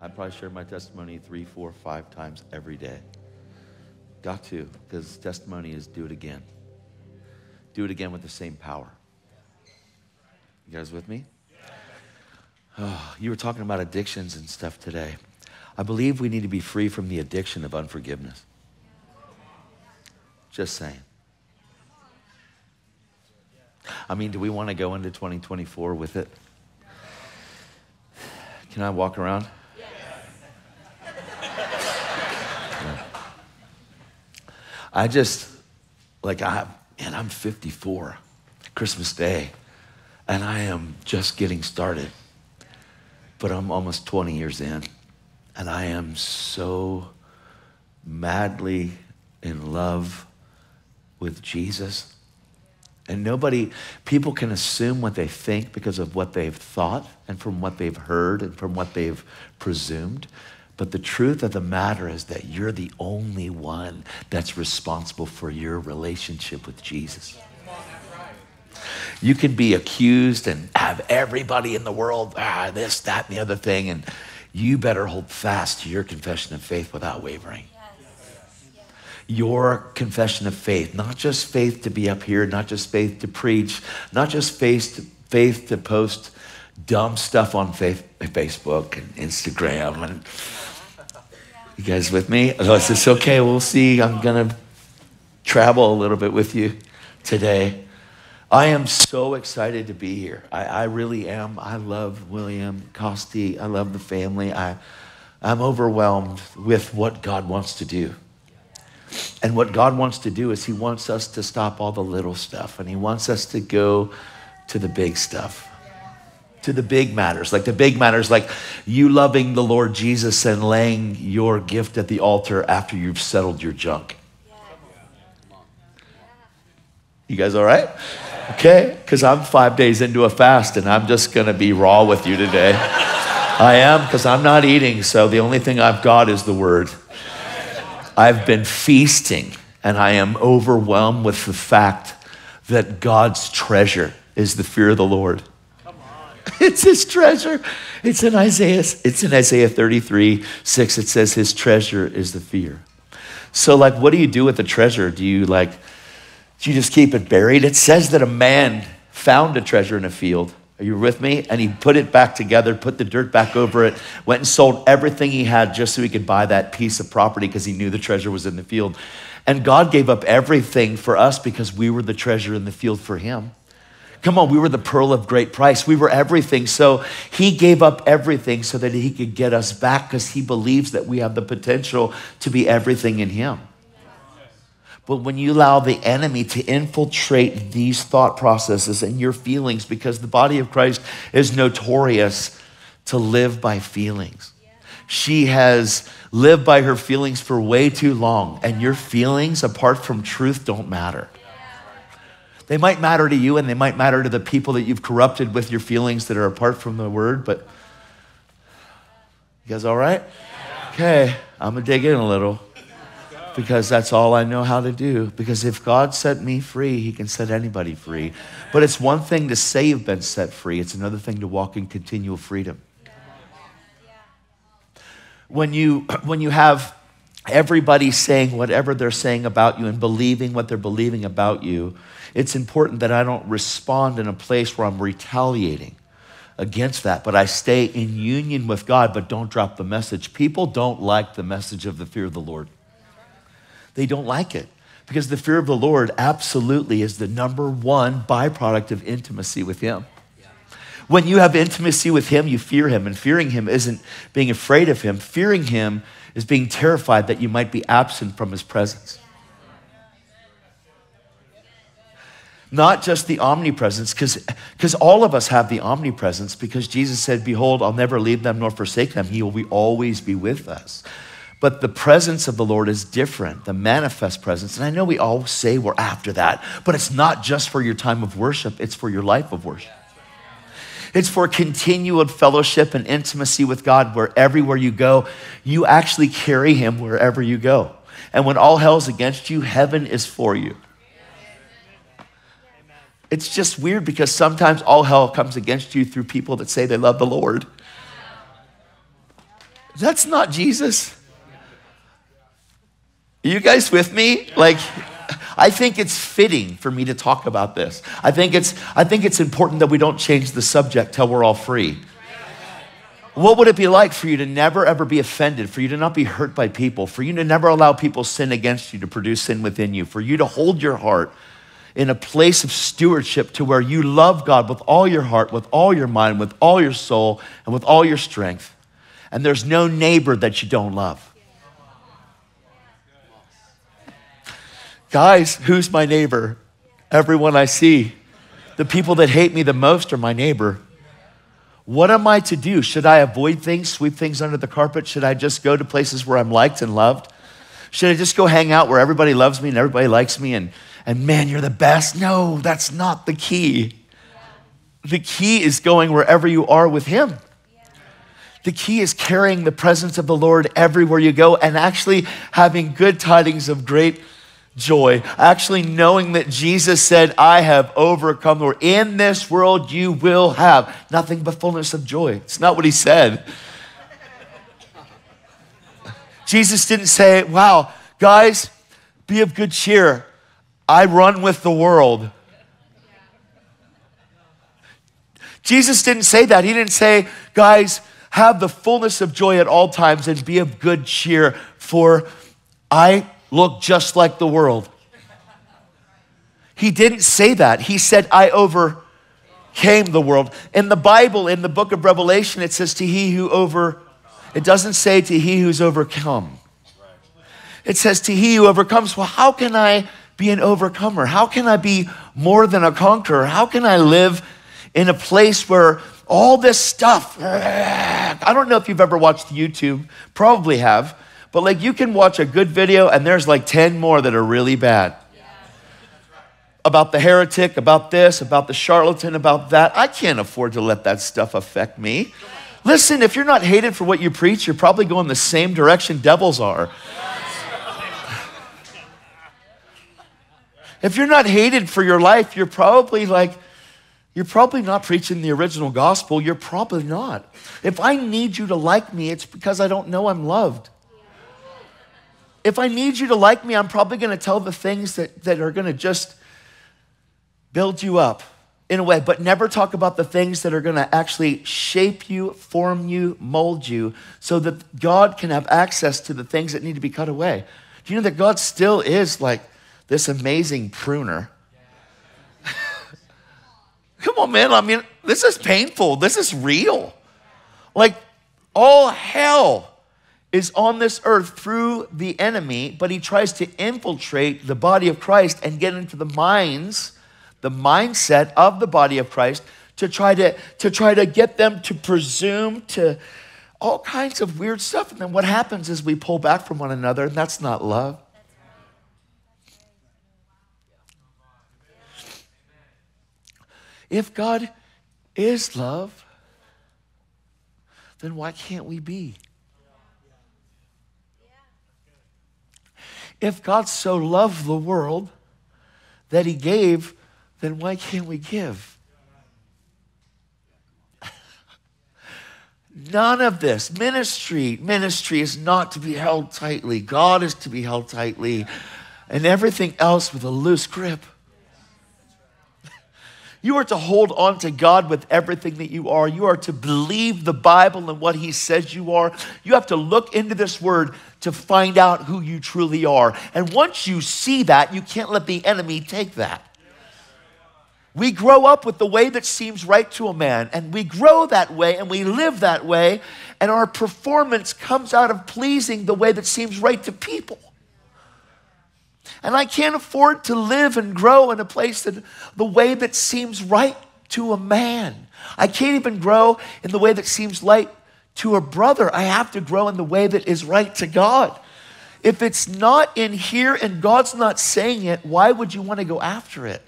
I probably share my testimony three, four, five times every day. Got to, because testimony is do it again. Do it again with the same power. You guys with me? Oh, you were talking about addictions and stuff today. I believe we need to be free from the addiction of unforgiveness. Just saying. I mean, do we want to go into 2024 with it? Can I walk around? I just, like, I, and I'm 54, Christmas Day, and I am just getting started. But I'm almost 20 years in, and I am so madly in love with Jesus. And nobody, people can assume what they think because of what they've thought and from what they've heard and from what they've presumed. But the truth of the matter is that you're the only one that's responsible for your relationship with Jesus. You can be accused and have everybody in the world, ah, this, that, and the other thing, and you better hold fast to your confession of faith without wavering. Your confession of faith, not just faith to be up here, not just faith to preach, not just faith to, faith to post dumb stuff on Facebook and Instagram and you guys with me? I said, okay, we'll see. I'm going to travel a little bit with you today. I am so excited to be here. I, I really am. I love William Costi. I love the family. I, I'm overwhelmed with what God wants to do. And what God wants to do is He wants us to stop all the little stuff and He wants us to go to the big stuff to the big matters, like the big matters, like you loving the Lord Jesus and laying your gift at the altar after you've settled your junk. You guys all right? Okay? Because I'm five days into a fast and I'm just going to be raw with you today. I am because I'm not eating, so the only thing I've got is the word. I've been feasting and I am overwhelmed with the fact that God's treasure is the fear of the Lord. It's his treasure. It's in Isaiah, it's in Isaiah 33, 6. It says his treasure is the fear. So, like, what do you do with the treasure? Do you like do you just keep it buried? It says that a man found a treasure in a field. Are you with me? And he put it back together, put the dirt back over it, went and sold everything he had just so he could buy that piece of property because he knew the treasure was in the field. And God gave up everything for us because we were the treasure in the field for him. Come on, we were the pearl of great price. We were everything. So he gave up everything so that he could get us back because he believes that we have the potential to be everything in him. But when you allow the enemy to infiltrate these thought processes and your feelings, because the body of Christ is notorious to live by feelings. She has lived by her feelings for way too long, and your feelings, apart from truth, don't matter. They might matter to you and they might matter to the people that you've corrupted with your feelings that are apart from the word, but you guys all right? Okay, I'm gonna dig in a little because that's all I know how to do. Because if God set me free, He can set anybody free. But it's one thing to say you've been set free, it's another thing to walk in continual freedom. When you, when you have everybody saying whatever they're saying about you and believing what they're believing about you, it's important that I don't respond in a place where I'm retaliating against that, but I stay in union with God, but don't drop the message. People don't like the message of the fear of the Lord. They don't like it because the fear of the Lord absolutely is the number one byproduct of intimacy with Him. When you have intimacy with Him, you fear Him, and fearing Him isn't being afraid of Him. Fearing Him is being terrified that you might be absent from His presence. not just the omnipresence, because all of us have the omnipresence, because Jesus said, Behold, I'll never leave them nor forsake them. He will always be with us. But the presence of the Lord is different, the manifest presence. And I know we all say we're after that, but it's not just for your time of worship, it's for your life of worship. It's for continual fellowship and intimacy with God where everywhere you go, you actually carry Him wherever you go. And when all hell's against you, heaven is for you. It's just weird because sometimes all hell comes against you through people that say they love the Lord. That's not Jesus. Are you guys with me? Like, I think it's fitting for me to talk about this. I think it's, I think it's important that we don't change the subject till we're all free. What would it be like for you to never ever be offended, for you to not be hurt by people, for you to never allow people sin against you to produce sin within you, for you to hold your heart in a place of stewardship to where you love God with all your heart, with all your mind, with all your soul, and with all your strength. And there's no neighbor that you don't love. Guys, who's my neighbor? Everyone I see. The people that hate me the most are my neighbor. What am I to do? Should I avoid things, sweep things under the carpet? Should I just go to places where I'm liked and loved? Should I just go hang out where everybody loves me and everybody likes me and, and man, you're the best? No, that's not the key. The key is going wherever you are with Him. The key is carrying the presence of the Lord everywhere you go and actually having good tidings of great joy. Actually, knowing that Jesus said, I have overcome, or in this world you will have nothing but fullness of joy. It's not what he said. Jesus didn't say, Wow, guys, be of good cheer. I run with the world. Jesus didn't say that. He didn't say, guys, have the fullness of joy at all times and be of good cheer, for I look just like the world. He didn't say that. He said, I overcame the world. In the Bible, in the book of Revelation, it says, to he who over, it doesn't say to he who's overcome. It says to he who overcomes. Well, how can I be an overcomer? How can I be more than a conqueror? How can I live in a place where all this stuff, I don't know if you've ever watched YouTube, probably have but like you can watch a good video and there's like 10 more that are really bad. About the heretic, about this, about the charlatan, about that. I can't afford to let that stuff affect me. Listen, if you're not hated for what you preach, you're probably going the same direction devils are. If you're not hated for your life, you're probably like, you're probably not preaching the original gospel. You're probably not. If I need you to like me, it's because I don't know I'm loved. If I need you to like me, I'm probably going to tell the things that, that are going to just build you up in a way, but never talk about the things that are going to actually shape you, form you, mold you, so that God can have access to the things that need to be cut away. Do you know that God still is like this amazing pruner? Come on, man. I mean, this is painful. This is real. Like, all hell is on this earth through the enemy, but he tries to infiltrate the body of Christ and get into the minds, the mindset of the body of Christ to try to, to try to get them to presume to all kinds of weird stuff. And then what happens is we pull back from one another, and that's not love. If God is love, then why can't we be? If God so loved the world that he gave, then why can't we give? None of this. Ministry, ministry is not to be held tightly. God is to be held tightly. And everything else with a loose grip. You are to hold on to God with everything that you are. You are to believe the Bible and what He says you are. You have to look into this word to find out who you truly are. And once you see that, you can't let the enemy take that. We grow up with the way that seems right to a man, and we grow that way and we live that way, and our performance comes out of pleasing the way that seems right to people. And I can't afford to live and grow in a place that the way that seems right to a man. I can't even grow in the way that seems right to a brother. I have to grow in the way that is right to God. If it's not in here and God's not saying it, why would you want to go after it?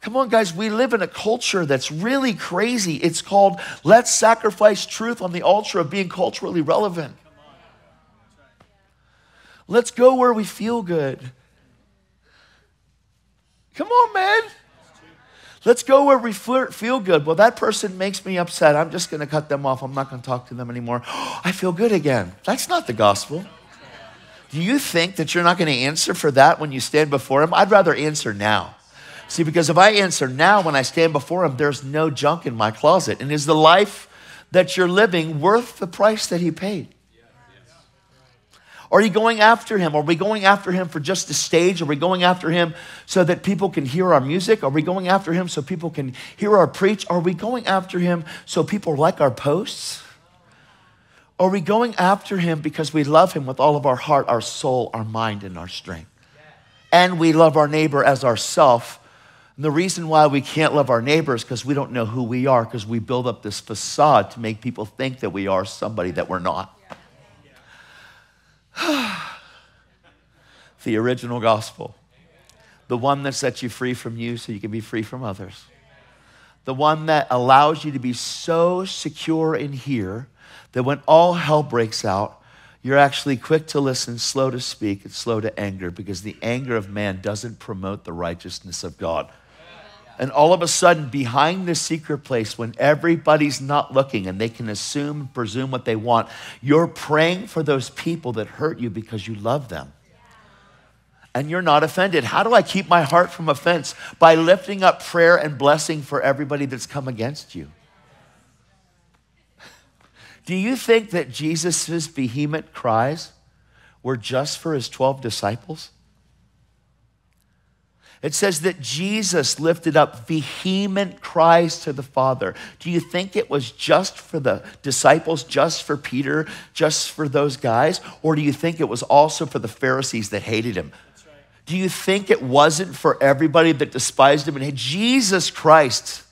Come on, guys, we live in a culture that's really crazy. It's called let's sacrifice truth on the altar of being culturally relevant. Let's go where we feel good. Come on, man. Let's go where we feel good. Well, that person makes me upset. I'm just going to cut them off. I'm not going to talk to them anymore. I feel good again. That's not the gospel. Do you think that you're not going to answer for that when you stand before Him? I'd rather answer now. See, because if I answer now when I stand before Him, there's no junk in my closet. And is the life that you're living worth the price that He paid? Are you going after him? Are we going after him for just a stage? Are we going after him so that people can hear our music? Are we going after him so people can hear our preach? Are we going after him so people like our posts? Are we going after him because we love him with all of our heart, our soul, our mind, and our strength? And we love our neighbor as ourself. And the reason why we can't love our neighbor is because we don't know who we are, because we build up this facade to make people think that we are somebody that we're not. the original gospel, the one that sets you free from you so you can be free from others, the one that allows you to be so secure in here that when all hell breaks out, you're actually quick to listen, slow to speak, and slow to anger because the anger of man doesn't promote the righteousness of God. And all of a sudden, behind the secret place, when everybody's not looking and they can assume, presume what they want, you're praying for those people that hurt you because you love them. And you're not offended. How do I keep my heart from offense? By lifting up prayer and blessing for everybody that's come against you. Do you think that Jesus' vehement cries were just for his 12 disciples? It says that Jesus lifted up vehement cries to the Father. Do you think it was just for the disciples, just for Peter, just for those guys? Or do you think it was also for the Pharisees that hated him? Do you think it wasn't for everybody that despised him? And Jesus Christ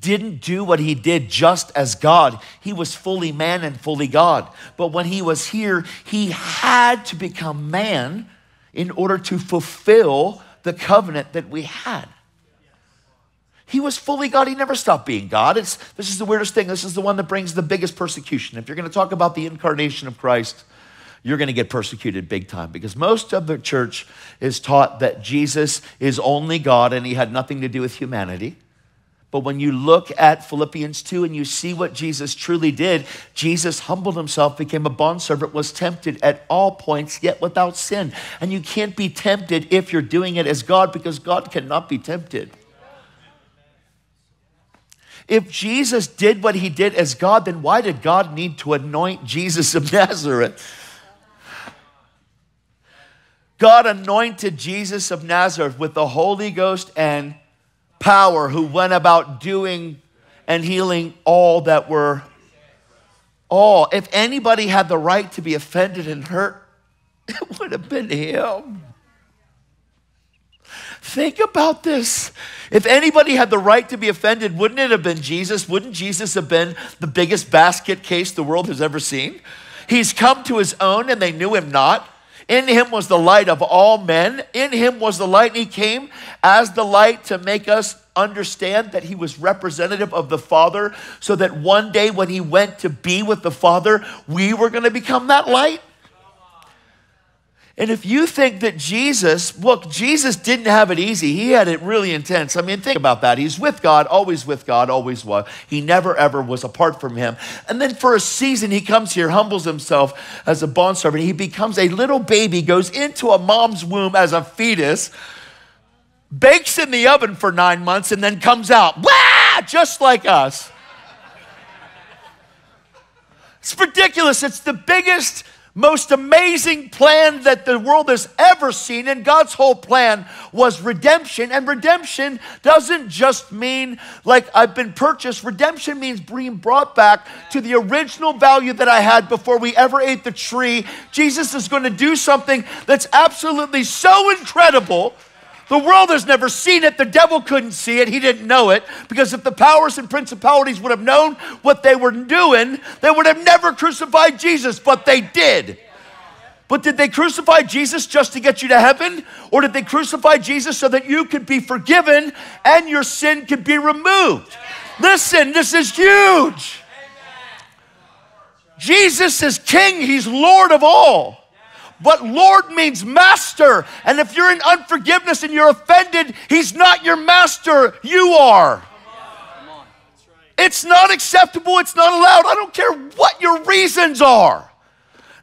didn't do what he did just as God. He was fully man and fully God. But when he was here, he had to become man in order to fulfill the covenant that we had. He was fully God. He never stopped being God. It's, this is the weirdest thing. This is the one that brings the biggest persecution. If you're going to talk about the incarnation of Christ, you're going to get persecuted big time because most of the church is taught that Jesus is only God and he had nothing to do with humanity. But when you look at Philippians 2 and you see what Jesus truly did, Jesus humbled himself, became a bondservant, was tempted at all points, yet without sin. And you can't be tempted if you're doing it as God because God cannot be tempted. If Jesus did what he did as God, then why did God need to anoint Jesus of Nazareth? God anointed Jesus of Nazareth with the Holy Ghost and power who went about doing and healing all that were all. If anybody had the right to be offended and hurt, it would have been him. Think about this. If anybody had the right to be offended, wouldn't it have been Jesus? Wouldn't Jesus have been the biggest basket case the world has ever seen? He's come to his own and they knew him not. In him was the light of all men. In him was the light, and he came as the light to make us understand that he was representative of the Father, so that one day when he went to be with the Father, we were going to become that light. And if you think that Jesus, look, Jesus didn't have it easy. He had it really intense. I mean, think about that. He's with God, always with God, always was. He never ever was apart from him. And then for a season, he comes here, humbles himself as a bondservant. He becomes a little baby, goes into a mom's womb as a fetus, bakes in the oven for nine months, and then comes out, Wah! just like us. It's ridiculous. It's the biggest most amazing plan that the world has ever seen. And God's whole plan was redemption. And redemption doesn't just mean like I've been purchased, redemption means being brought back to the original value that I had before we ever ate the tree. Jesus is going to do something that's absolutely so incredible the world has never seen it. The devil couldn't see it. He didn't know it. Because if the powers and principalities would have known what they were doing, they would have never crucified Jesus, but they did. But did they crucify Jesus just to get you to heaven? Or did they crucify Jesus so that you could be forgiven and your sin could be removed? Listen, this is huge. Jesus is king, he's Lord of all. But Lord means master. And if you're in unforgiveness and you're offended, He's not your master, you are. It's not acceptable, it's not allowed. I don't care what your reasons are.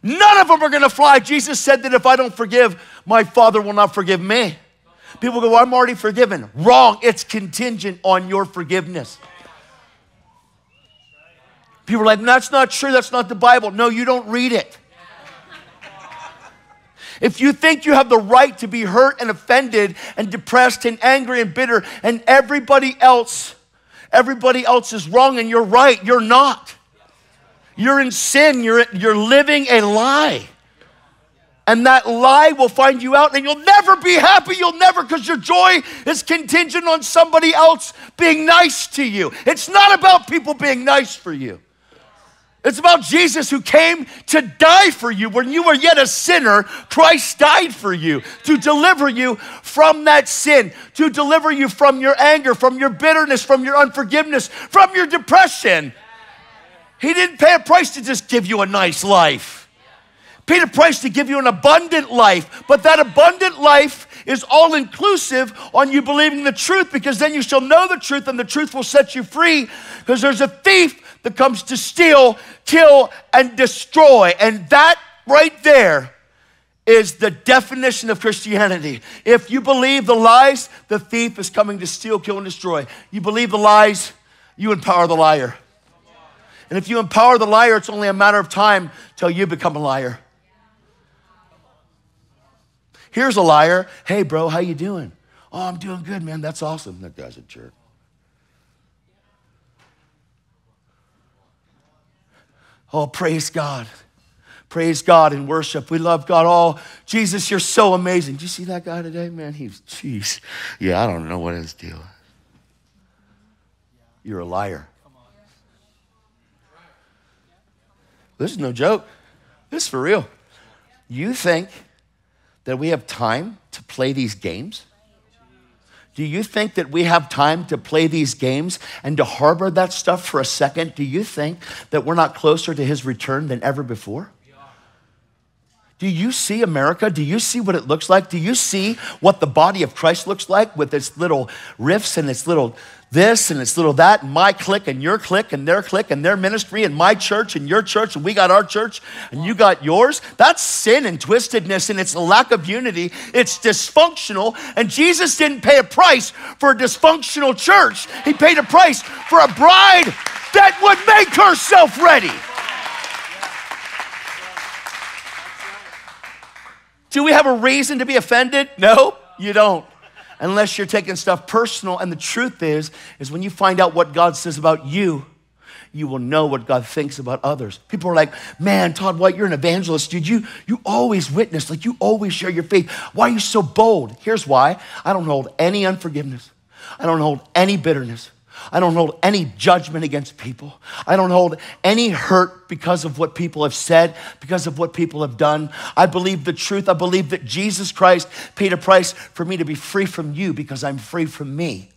None of them are gonna fly. Jesus said that if I don't forgive, my Father will not forgive me. People go, well, I'm already forgiven. Wrong. It's contingent on your forgiveness. People are like, that's not true. That's not the Bible. No, you don't read it. If you think you have the right to be hurt and offended and depressed and angry and bitter and everybody else, everybody else is wrong and you're right, you're not. You're in sin, you're, you're living a lie. And that lie will find you out, and you'll never be happy. You'll never, because your joy is contingent on somebody else being nice to you. It's not about people being nice for you. It's about Jesus who came to die for you. When you were yet a sinner, Christ died for you to deliver you from that sin, to deliver you from your anger, from your bitterness, from your unforgiveness, from your depression. He didn't pay a price to just give you a nice life. Paid a price to give you an abundant life, but that abundant life is all inclusive on you believing the truth because then you shall know the truth and the truth will set you free because there's a thief that comes to steal, kill, and destroy. And that right there is the definition of Christianity. If you believe the lies, the thief is coming to steal, kill, and destroy. You believe the lies, you empower the liar. And if you empower the liar, it's only a matter of time till you become a liar. Here's a liar. Hey, bro, how you doing? Oh, I'm doing good, man. That's awesome. That guy's a jerk. Oh, praise God. Praise God and worship. We love God. Oh, Jesus, you're so amazing. Did you see that guy today, man? He's, jeez. Yeah, I don't know what his deal is. You're a liar. This is no joke. This is for real. You think that we have time to play these games? Do you think that we have time to play these games and to harbor that stuff for a second? Do you think that we're not closer to his return than ever before? Do you see America? Do you see what it looks like? Do you see what the body of Christ looks like with its little rifts and its little this and it's little that, and my clique and your clique and their clique and their ministry and my church and your church and we got our church and you got yours. That's sin and twistedness and it's a lack of unity. It's dysfunctional. And Jesus didn't pay a price for a dysfunctional church, He paid a price for a bride that would make herself ready. Do we have a reason to be offended? No, you don't unless you're taking stuff personal. And the truth is, is when you find out what God says about you, you will know what God thinks about others. People are like, man, Todd White, you're an evangelist, dude. You, you always witness, like you always share your faith. Why are you so bold? Here's why I don't hold any unforgiveness, I don't hold any bitterness. I don't hold any judgment against people. I don't hold any hurt because of what people have said, because of what people have done. I believe the truth. I believe that Jesus Christ paid a price for me to be free from you because I'm free from me.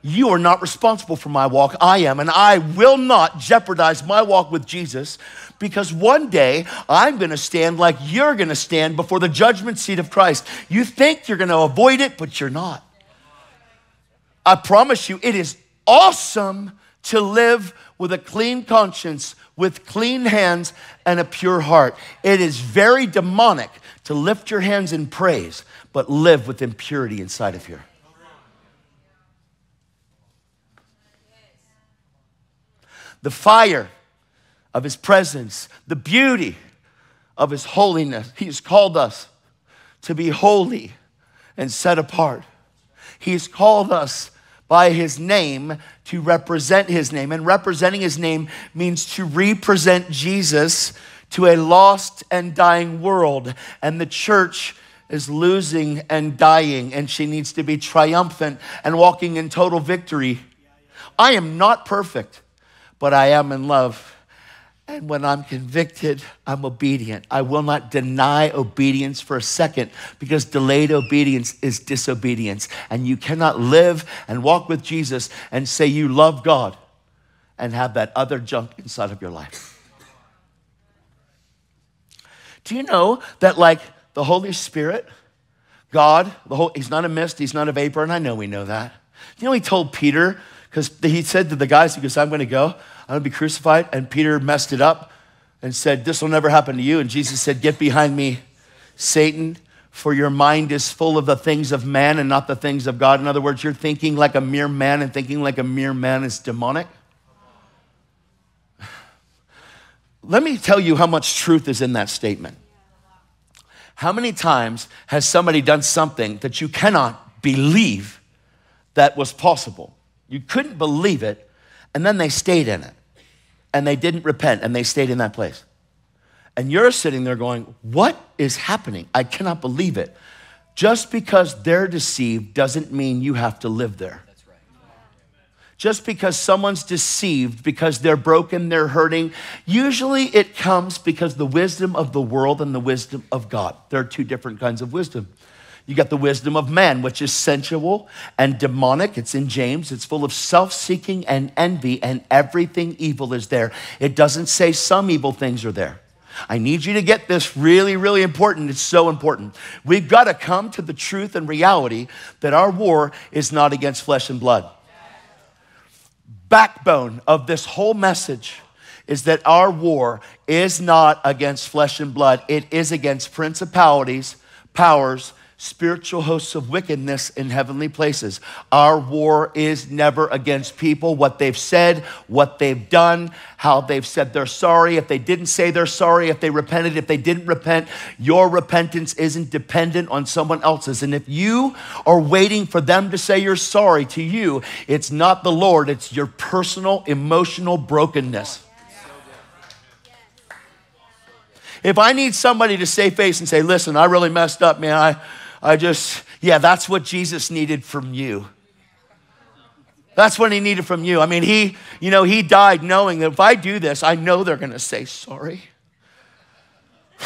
You are not responsible for my walk. I am, and I will not jeopardize my walk with Jesus because one day I'm going to stand like you're going to stand before the judgment seat of Christ. You think you're going to avoid it, but you're not. I promise you, it is awesome to live with a clean conscience, with clean hands, and a pure heart. It is very demonic to lift your hands in praise, but live with impurity inside of you. The fire of his presence, the beauty of his holiness. He's called us to be holy and set apart. He's called us by his name to represent his name. And representing his name means to represent Jesus to a lost and dying world. And the church is losing and dying, and she needs to be triumphant and walking in total victory. I am not perfect, but I am in love. And when I'm convicted, I'm obedient. I will not deny obedience for a second because delayed obedience is disobedience. And you cannot live and walk with Jesus and say you love God and have that other junk inside of your life. Do you know that, like, the Holy Spirit, God, the whole, he's not a mist, he's not a vapor, and I know we know that. You know, he told Peter, because he said to the guys, he goes, I'm going to go, I'm going to be crucified. And Peter messed it up and said, This will never happen to you. And Jesus said, Get behind me, Satan, for your mind is full of the things of man and not the things of God. In other words, you're thinking like a mere man, and thinking like a mere man is demonic. Let me tell you how much truth is in that statement. How many times has somebody done something that you cannot believe that was possible? You couldn't believe it, and then they stayed in it, and they didn't repent, and they stayed in that place. And you're sitting there going, What is happening? I cannot believe it. Just because they're deceived doesn't mean you have to live there. Just because someone's deceived, because they're broken, they're hurting, usually it comes because the wisdom of the world and the wisdom of God. There are two different kinds of wisdom. You got the wisdom of man, which is sensual and demonic. It's in James. It's full of self seeking and envy, and everything evil is there. It doesn't say some evil things are there. I need you to get this really, really important. It's so important. We've got to come to the truth and reality that our war is not against flesh and blood backbone of this whole message is that our war is not against flesh and blood, it is against principalities, powers, spiritual hosts of wickedness in heavenly places. Our war is never against people, what they've said, what they've done, how they've said they're sorry. If they didn't say they're sorry, if they repented, if they didn't repent, your repentance isn't dependent on someone else's. And if you are waiting for them to say you're sorry to you, it's not the Lord, it's your personal emotional brokenness. If I need somebody to save face and say, listen, I really messed up, man, I, I just, yeah, that's what Jesus needed from you. That's what he needed from you. I mean, he, you know, he died knowing that if I do this, I know they're going to say sorry.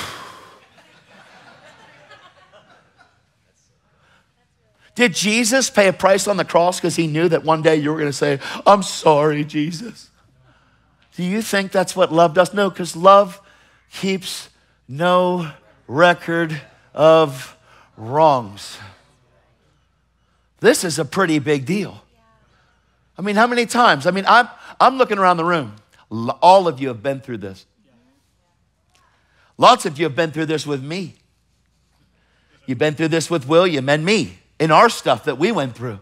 Did Jesus pay a price on the cross because he knew that one day you were going to say, I'm sorry, Jesus? Do you think that's what love does? No, because love keeps no record of wrongs. This is a pretty big deal. I mean, how many times? I mean, I'm, I'm looking around the room. All of you have been through this. Lots of you have been through this with me. You've been through this with William and me in our stuff that we went through.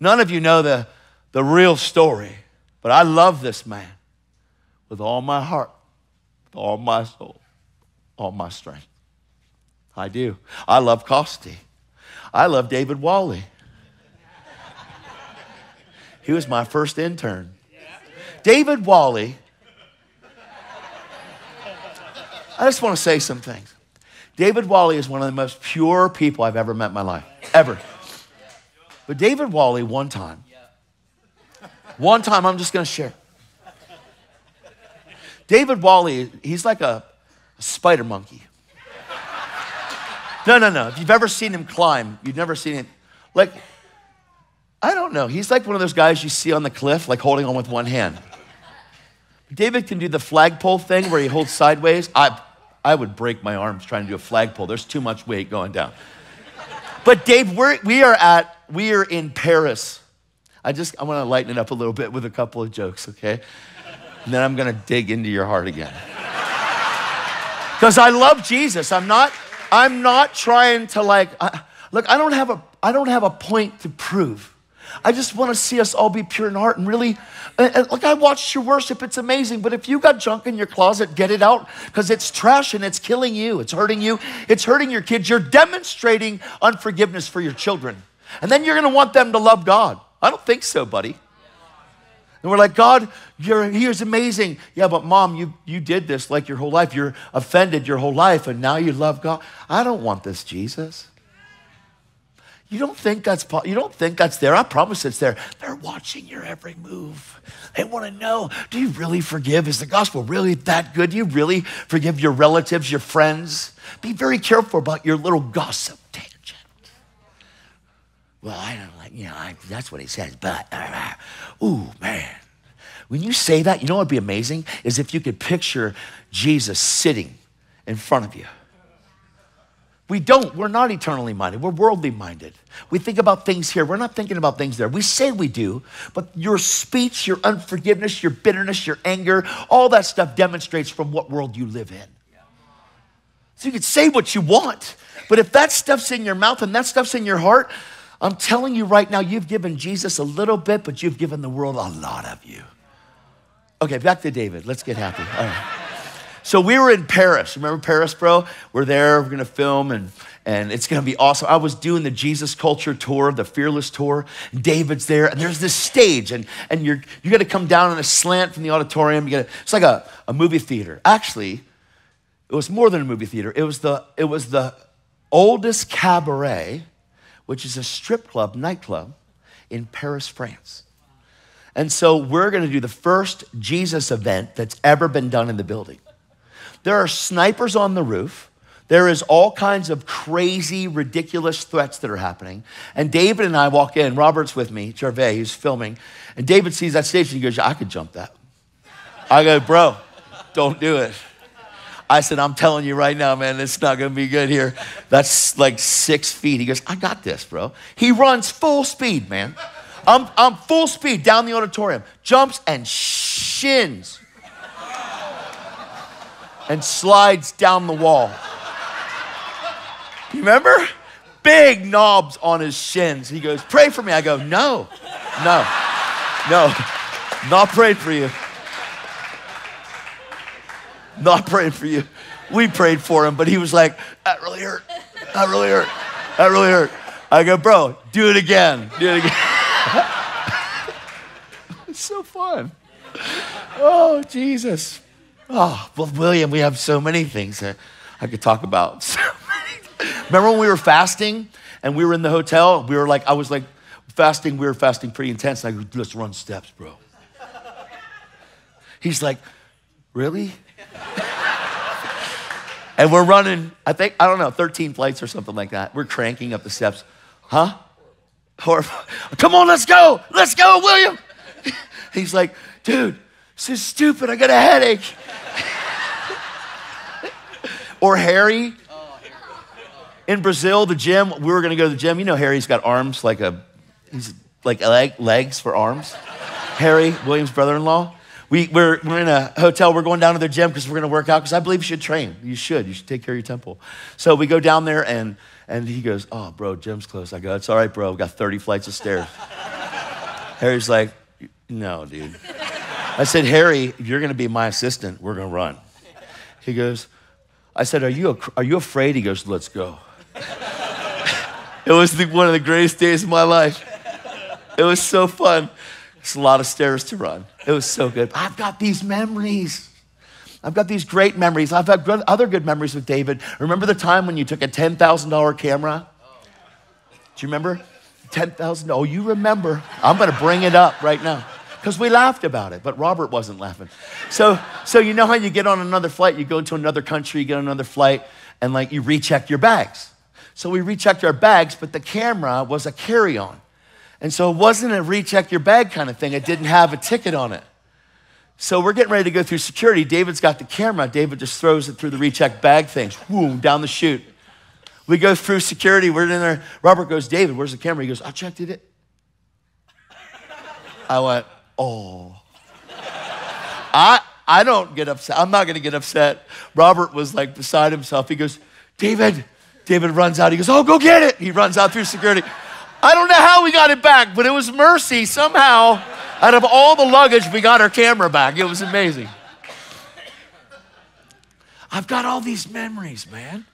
None of you know the, the real story, but I love this man with all my heart, with all my soul, all my strength. I do. I love Costi. I love David Wally. He was my first intern. David Wally. I just want to say some things. David Wally is one of the most pure people I've ever met in my life, ever. But David Wally, one time, one time, I'm just going to share. David Wally, he's like a, a spider monkey. No, no, no. If you've ever seen him climb, you've never seen him. Like, I don't know. He's like one of those guys you see on the cliff, like holding on with one hand. David can do the flagpole thing where he holds sideways. I, I would break my arms trying to do a flagpole. There's too much weight going down. But Dave, we're, we are at, we are in Paris. I just, I want to lighten it up a little bit with a couple of jokes, okay? And then I'm going to dig into your heart again. Because I love Jesus. I'm not, I'm not trying to like, I, look, I don't have a, I don't have a point to prove. I just want to see us all be pure in heart and really, and, and, like I watched your worship, it's amazing. But if you got junk in your closet, get it out because it's trash and it's killing you. It's hurting you. It's hurting your kids. You're demonstrating unforgiveness for your children. And then you're going to want them to love God. I don't think so, buddy. And we're like, God, you're, he is amazing. Yeah, but mom, you, you did this like your whole life. You're offended your whole life, and now you love God. I don't want this, Jesus. You don't think that's you don't think that's there. I promise it's there. They're watching your every move. They want to know, do you really forgive? Is the gospel really that good? Do you really forgive your relatives, your friends? Be very careful about your little gossip. Well, I don't like, you know, I, that's what he says, but, uh, ooh, man. When you say that, you know what would be amazing? Is if you could picture Jesus sitting in front of you. We don't. We're not eternally minded. We're worldly minded. We think about things here. We're not thinking about things there. We say we do, but your speech, your unforgiveness, your bitterness, your anger, all that stuff demonstrates from what world you live in. So you can say what you want, but if that stuff's in your mouth and that stuff's in your heart, I'm telling you right now, you've given Jesus a little bit, but you've given the world a lot of you. Okay, back to David. Let's get happy. All right. So we were in Paris. Remember Paris, bro? We're there, we're gonna film, and, and it's gonna be awesome. I was doing the Jesus Culture tour, the Fearless tour. David's there, and there's this stage, and, and you're, you gotta come down on a slant from the auditorium. You gotta, it's like a, a movie theater. Actually, it was more than a movie theater. It was the, it was the oldest cabaret, which is a strip club, nightclub in Paris, France. And so we're going to do the first Jesus event that's ever been done in the building. There are snipers on the roof. There is all kinds of crazy, ridiculous threats that are happening. And David and I walk in. Robert's with me, Gervais, he's filming. And David sees that stage and he goes, I could jump that. I go, bro, don't do it. I said, I'm telling you right now, man, it's not gonna be good here. That's like six feet. He goes, I got this, bro. He runs full speed, man. I'm, I'm full speed down the auditorium, jumps and shins and slides down the wall. You remember? Big knobs on his shins. He goes, Pray for me. I go, No, no, no, not praying for you. Not praying for you. We prayed for him, but he was like, That really hurt. That really hurt. That really hurt. I go, Bro, do it again. Do it again. it's so fun. Oh, Jesus. Oh, well, William, we have so many things that I could talk about. So Remember when we were fasting and we were in the hotel? We were like, I was like, fasting, we were fasting pretty intense. I go, let's run steps, bro. He's like, really? and we're running, I think, I don't know, 13 flights or something like that. We're cranking up the steps. Huh? Or, come on, let's go. Let's go, William. He's like, dude, this is stupid. I got a headache. or Harry. In Brazil, the gym, we were going to go to the gym. You know, Harry's got arms like a, he's like leg, legs for arms. Harry, William's brother in law. We, we're, we're in a hotel. We're going down to the gym because we're going to work out because I believe you should train. You should. You should take care of your temple. So we go down there and, and he goes, Oh, bro, gym's closed. I go, It's all right, bro. We've got 30 flights of stairs. Harry's like, No, dude. I said, Harry, you're going to be my assistant, we're going to run. He goes, I said, are you, are you afraid? He goes, let's go. it was the, one of the greatest days of my life. It was so fun. It's a lot of stairs to run. It was so good. I've got these memories. I've got these great memories. I've had other good memories with David. Remember the time when you took a $10,000 camera? Do you remember? 10,000. Oh, you remember. I'm going to bring it up right now because we laughed about it, but Robert wasn't laughing. So, so you know how you get on another flight, you go to another country, you get on another flight, and like you recheck your bags. So we rechecked our bags, but the camera was a carry-on. And so it wasn't a recheck your bag kind of thing. It didn't have a ticket on it. So we're getting ready to go through security. David's got the camera. David just throws it through the recheck bag things, boom, down the chute. We go through security. We're in there. Robert goes, David, where's the camera? He goes, I checked it. I went, oh. I, I don't get upset. I'm not going to get upset. Robert was like beside himself. He goes, David. David runs out. He goes, oh, go get it. He runs out through security. I don't know how we got it back, but it was mercy somehow. Out of all the luggage, we got our camera back. It was amazing. I've got all these memories, man.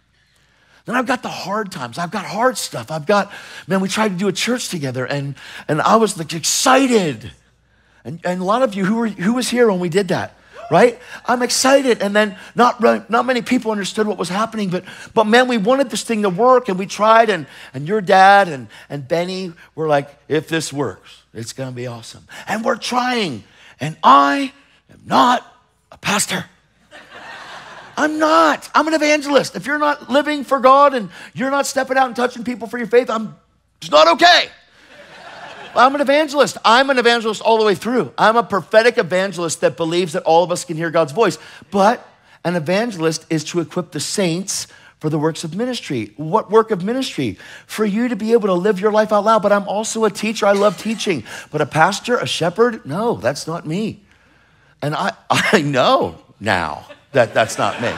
Then I've got the hard times. I've got hard stuff. I've got, man, we tried to do a church together and, and I was like excited. And, and a lot of you, who, were, who was here when we did that? Right? I'm excited. And then not, not many people understood what was happening, but, but man, we wanted this thing to work and we tried. And, and your dad and, and Benny were like, if this works, it's going to be awesome. And we're trying. And I am not a pastor. I'm not. I'm an evangelist. If you're not living for God and you're not stepping out and touching people for your faith, I'm it's not okay. I'm an evangelist. I'm an evangelist all the way through. I'm a prophetic evangelist that believes that all of us can hear God's voice. But An evangelist is to equip the saints for the works of ministry. What work of ministry? For you to be able to live your life out loud. But I'm also a teacher. I love teaching. But a pastor, a shepherd? No, that's not me. And I, I know now that that's not me.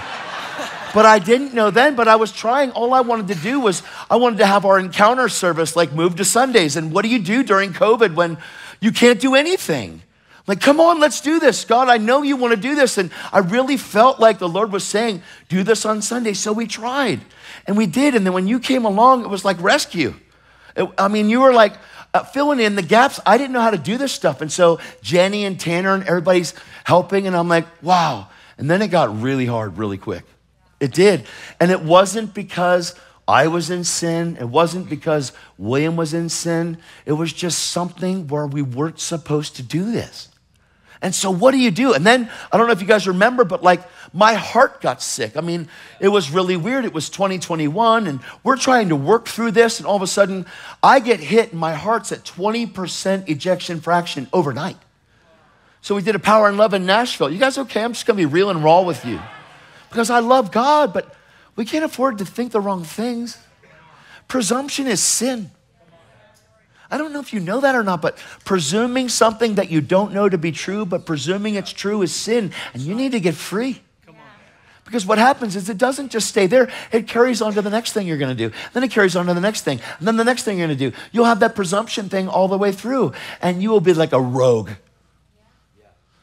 But I didn't know then, but I was trying. All I wanted to do was I wanted to have our encounter service like move to Sundays. And what do you do during COVID when you can't do anything? Like, come on, let's do this. God, I know you want to do this. And I really felt like the Lord was saying, do this on Sunday. So we tried and we did. And then when you came along, it was like rescue. It, I mean, you were like uh, filling in the gaps. I didn't know how to do this stuff. And so Jenny and Tanner and everybody's helping. And I'm like, wow. And then it got really hard really quick. It did. And it wasn't because I was in sin. It wasn't because William was in sin. It was just something where we weren't supposed to do this. And so, what do you do? And then, I don't know if you guys remember, but like my heart got sick. I mean, it was really weird. It was 2021, and we're trying to work through this, and all of a sudden, I get hit, and my heart's at 20% ejection fraction overnight. So, we did a power and love in Nashville. You guys okay? I'm just gonna be real and raw with you because I love God, but we can't afford to think the wrong things. Presumption is sin. I don't know if you know that or not, but presuming something that you don't know to be true, but presuming it's true is sin, and you need to get free. Because what happens is it doesn't just stay there, it carries on to the next thing you're gonna do. Then it carries on to the next thing, and then the next thing you're gonna do. You'll have that presumption thing all the way through, and you will be like a rogue.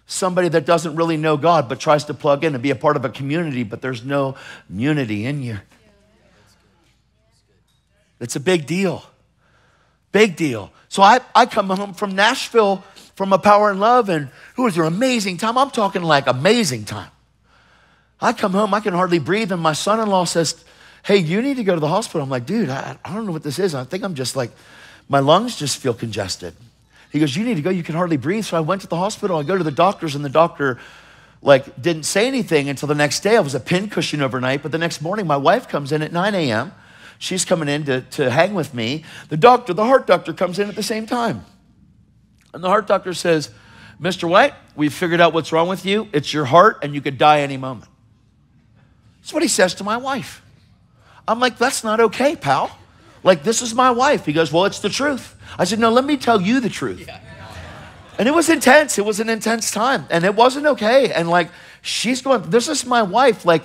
Somebody that doesn't really know God, but tries to plug in and be a part of a community, but there's no unity in you. It's a big deal. Big deal. So I, I come home from Nashville from a power and love, and it was an amazing time. I'm talking like amazing time. I come home, I can hardly breathe, and my son in law says, Hey, you need to go to the hospital. I'm like, Dude, I, I don't know what this is. I think I'm just like, my lungs just feel congested. He goes, You need to go. You can hardly breathe. So I went to the hospital. I go to the doctors, and the doctor, like, didn't say anything until the next day. I was a pin cushion overnight, but the next morning, my wife comes in at 9 a.m. She's coming in to, to hang with me. The doctor, the heart doctor, comes in at the same time. And the heart doctor says, Mr. White, we've figured out what's wrong with you. It's your heart, and you could die any moment. That's what he says to my wife. I'm like, that's not okay, pal. Like, this is my wife. He goes, well, it's the truth. I said, no, let me tell you the truth. And it was intense. It was an intense time. And it wasn't okay. And like, she's going, this is my wife. Like,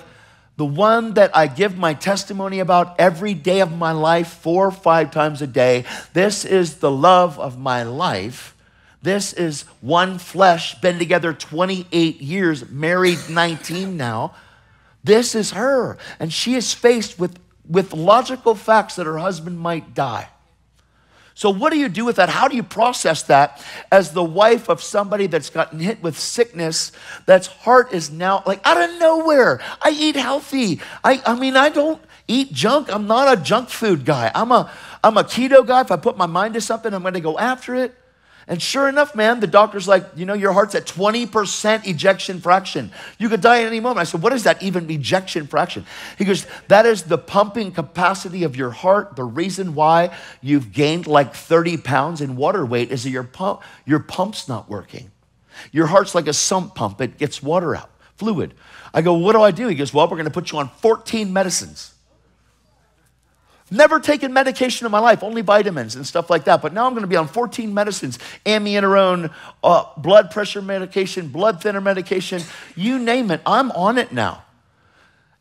the one that I give my testimony about every day of my life, four or five times a day. This is the love of my life. This is one flesh, been together 28 years, married 19 now. This is her. And she is faced with, with logical facts that her husband might die. So, what do you do with that? How do you process that as the wife of somebody that's gotten hit with sickness, that's heart is now like out of nowhere? I eat healthy. I, I mean, I don't eat junk. I'm not a junk food guy. I'm a, I'm a keto guy. If I put my mind to something, I'm going to go after it. And sure enough, man, the doctor's like, you know, your heart's at 20% ejection fraction. You could die at any moment. I said, what is that even ejection fraction? He goes, that is the pumping capacity of your heart. The reason why you've gained like 30 pounds in water weight is that your pump, your pump's not working. Your heart's like a sump pump. It gets water out, fluid. I go, what do I do? He goes, well, we're going to put you on 14 medicines. Never taken medication in my life, only vitamins and stuff like that. But now I'm going to be on 14 medicines amiodarone, uh, blood pressure medication, blood thinner medication, you name it. I'm on it now.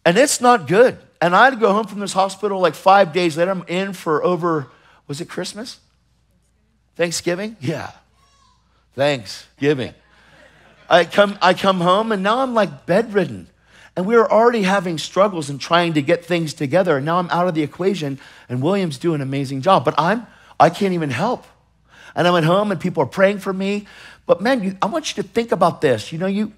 And it's not good. And I had to go home from this hospital like five days later. I'm in for over, was it Christmas? Thanksgiving? Yeah. Thanksgiving. I come, I come home and now I'm like bedridden. And we were already having struggles and trying to get things together. And now I'm out of the equation, and William's doing an amazing job. But I'm, I can't even help. And I went home, and people are praying for me. But man, you, I want you to think about this. You know, you,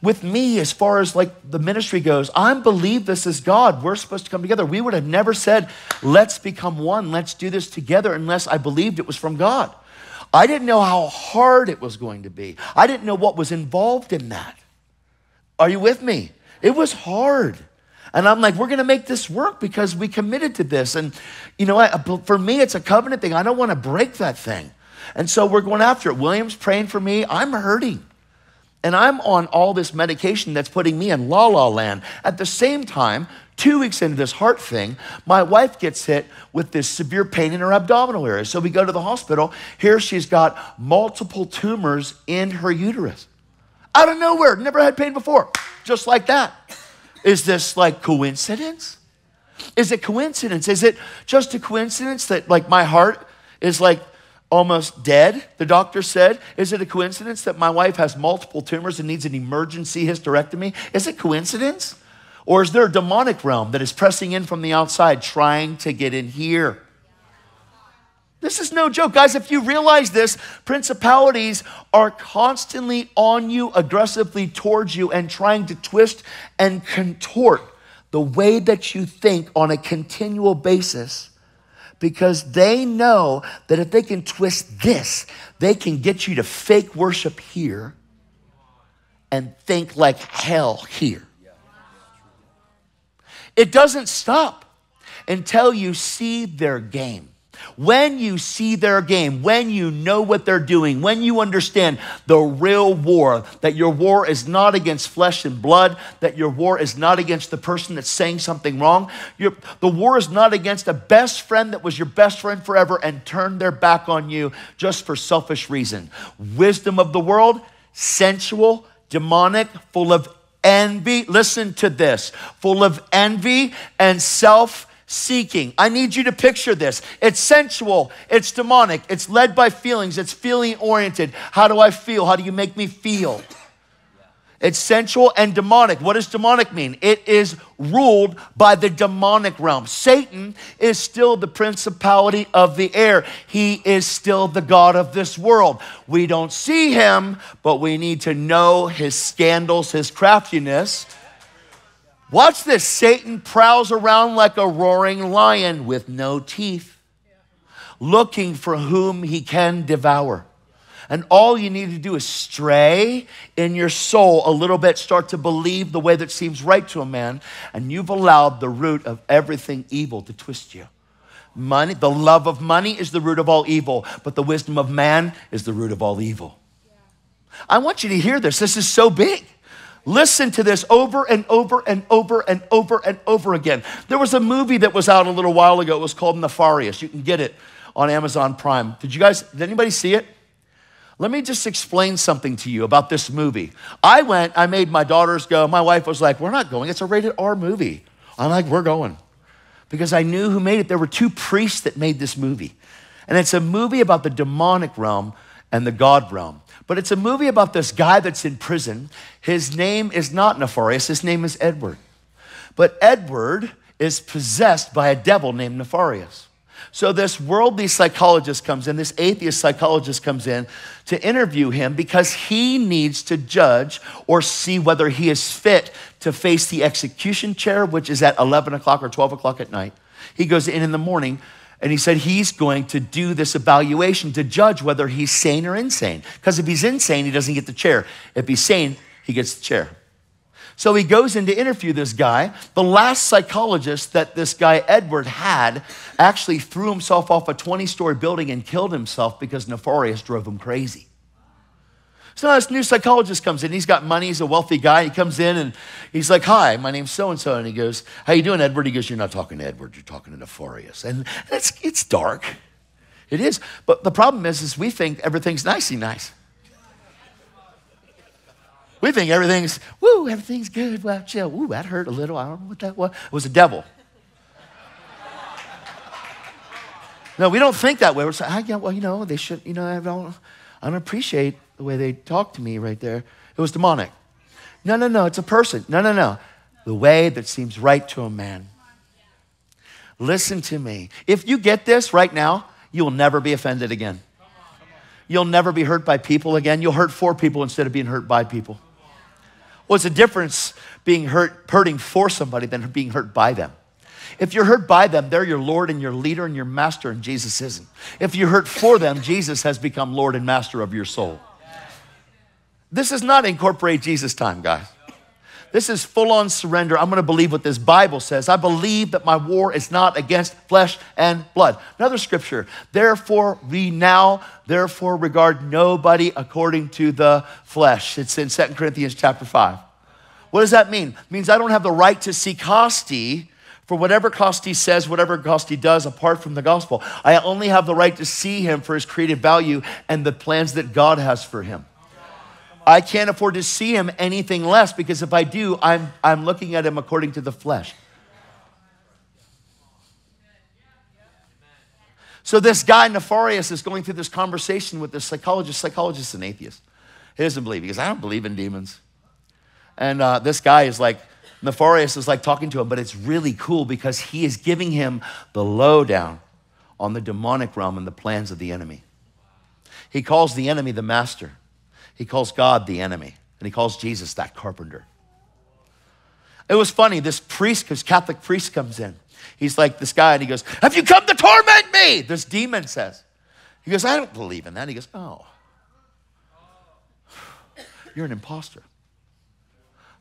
with me, as far as like the ministry goes, I believe this is God. We're supposed to come together. We would have never said, let's become one, let's do this together, unless I believed it was from God. I didn't know how hard it was going to be, I didn't know what was involved in that. Are you with me? It was hard. And I'm like, we're going to make this work because we committed to this. And, you know, I, for me, it's a covenant thing. I don't want to break that thing. And so we're going after it. William's praying for me. I'm hurting. and I'm on all this medication that's putting me in la la land. At the same time, two weeks into this heart thing, my wife gets hit with this severe pain in her abdominal area. So we go to the hospital. Here she's got multiple tumors in her uterus. Out of nowhere, never had pain before, just like that. Is this like coincidence? Is it coincidence? Is it just a coincidence that like my heart is like almost dead, the doctor said. Is it a coincidence that my wife has multiple tumors and needs an emergency hysterectomy? Is it coincidence? Or is there a demonic realm that is pressing in from the outside, trying to get in here? This is no joke. Guys, if you realize this, principalities are constantly on you, aggressively towards you, and trying to twist and contort the way that you think on a continual basis because they know that if they can twist this, they can get you to fake worship here and think like hell here. It doesn't stop until you see their game. When you see their game, when you know what they're doing, when you understand the real war, that your war is not against flesh and blood, that your war is not against the person that's saying something wrong, your, the war is not against a best friend that was your best friend forever and turned their back on you just for selfish reason. Wisdom of the world, sensual, demonic, full of envy. Listen to this full of envy and self seeking. I need you to picture this. It's sensual, it's demonic, it's led by feelings, it's feeling oriented. How do I feel? How do you make me feel? It's sensual and demonic. What does demonic mean? It is ruled by the demonic realm. Satan is still the principality of the air. He is still the God of this world. We don't see him, but we need to know his scandals, his craftiness Watch this Satan prowls around like a roaring lion with no teeth, looking for whom he can devour. And all you need to do is stray in your soul a little bit, start to believe the way that seems right to a man, and you've allowed the root of everything evil to twist you. Money, the love of money is the root of all evil, but the wisdom of man is the root of all evil. I want you to hear this. This is so big. Listen to this over and over and over and over and over again. There was a movie that was out a little while ago. It was called Nefarious. You can get it on Amazon Prime. Did you guys, did anybody see it? Let me just explain something to you about this movie. I went, I made my daughters go. My wife was like, We're not going. It's a rated R movie. I'm like, We're going. Because I knew who made it. There were two priests that made this movie. And it's a movie about the demonic realm and the God realm. But it's a movie about this guy that's in prison. His name is not Nefarious, his name is Edward. But Edward is possessed by a devil named Nefarious. So this worldly psychologist comes in, this atheist psychologist comes in to interview him because he needs to judge or see whether he is fit to face the execution chair, which is at 11 o'clock or 12 o'clock at night. He goes in in the morning and he said he's going to do this evaluation to judge whether he's sane or insane. Because if he's insane, he doesn't get the chair. If he's sane, he gets the chair. So he goes in to interview this guy. The last psychologist that this guy, Edward, had actually threw himself off a 20 story building and killed himself because Nefarious drove him crazy. So this new psychologist comes in. He's got money. He's a wealthy guy. He comes in and he's like, "Hi, my name's so and so." And he goes, "How you doing, Edward?" He goes, "You're not talking to Edward. You're talking to Nefarious." And it's it's dark. It is. But the problem is, is we think everything's nicey nice. We think everything's woo, everything's good. Well, chill. Woo, that hurt a little. I don't know what that was. It was a devil. No, we don't think that way. We're saying, well, you know, they should, you know, I don't, I don't appreciate the way they talked to me right there. It was demonic. No, no, no, it's a person. No, no, no. The way that seems right to a man. Listen to me. If you get this right now, you will never be offended again. You'll never be hurt by people again. You'll hurt for people instead of being hurt by people. What's the difference being hurt, hurting for somebody than being hurt by them? If you're hurt by them, they're your Lord and your leader and your master, and Jesus isn't. If you're hurt for them, Jesus has become Lord and master of your soul. This is not incorporate Jesus time, guys. This is full on surrender. I'm going to believe what this Bible says. I believe that my war is not against flesh and blood. Another scripture. Therefore, we now, therefore, regard nobody according to the flesh. It's in 2 Corinthians chapter 5. What does that mean? It means I don't have the right to see Costi for whatever Costi says, whatever Costi does apart from the gospel. I only have the right to see him for his creative value and the plans that God has for him. I can't afford to see him anything less because if I do, I'm, I'm looking at him according to the flesh. So this guy, Nefarious, is going through this conversation with this psychologist. Psychologist and atheist. He doesn't believe. because I don't believe in demons. And uh, this guy is like, Nefarious is like talking to him, but it's really cool because he is giving him the lowdown on the demonic realm and the plans of the enemy. He calls the enemy the master. He calls God the enemy, and he calls Jesus that carpenter. It was funny, this priest, because Catholic priest comes in. He's like this guy, and he goes, Have you come to torment me? This demon says. He goes, I don't believe in that. He goes, Oh, you're an imposter.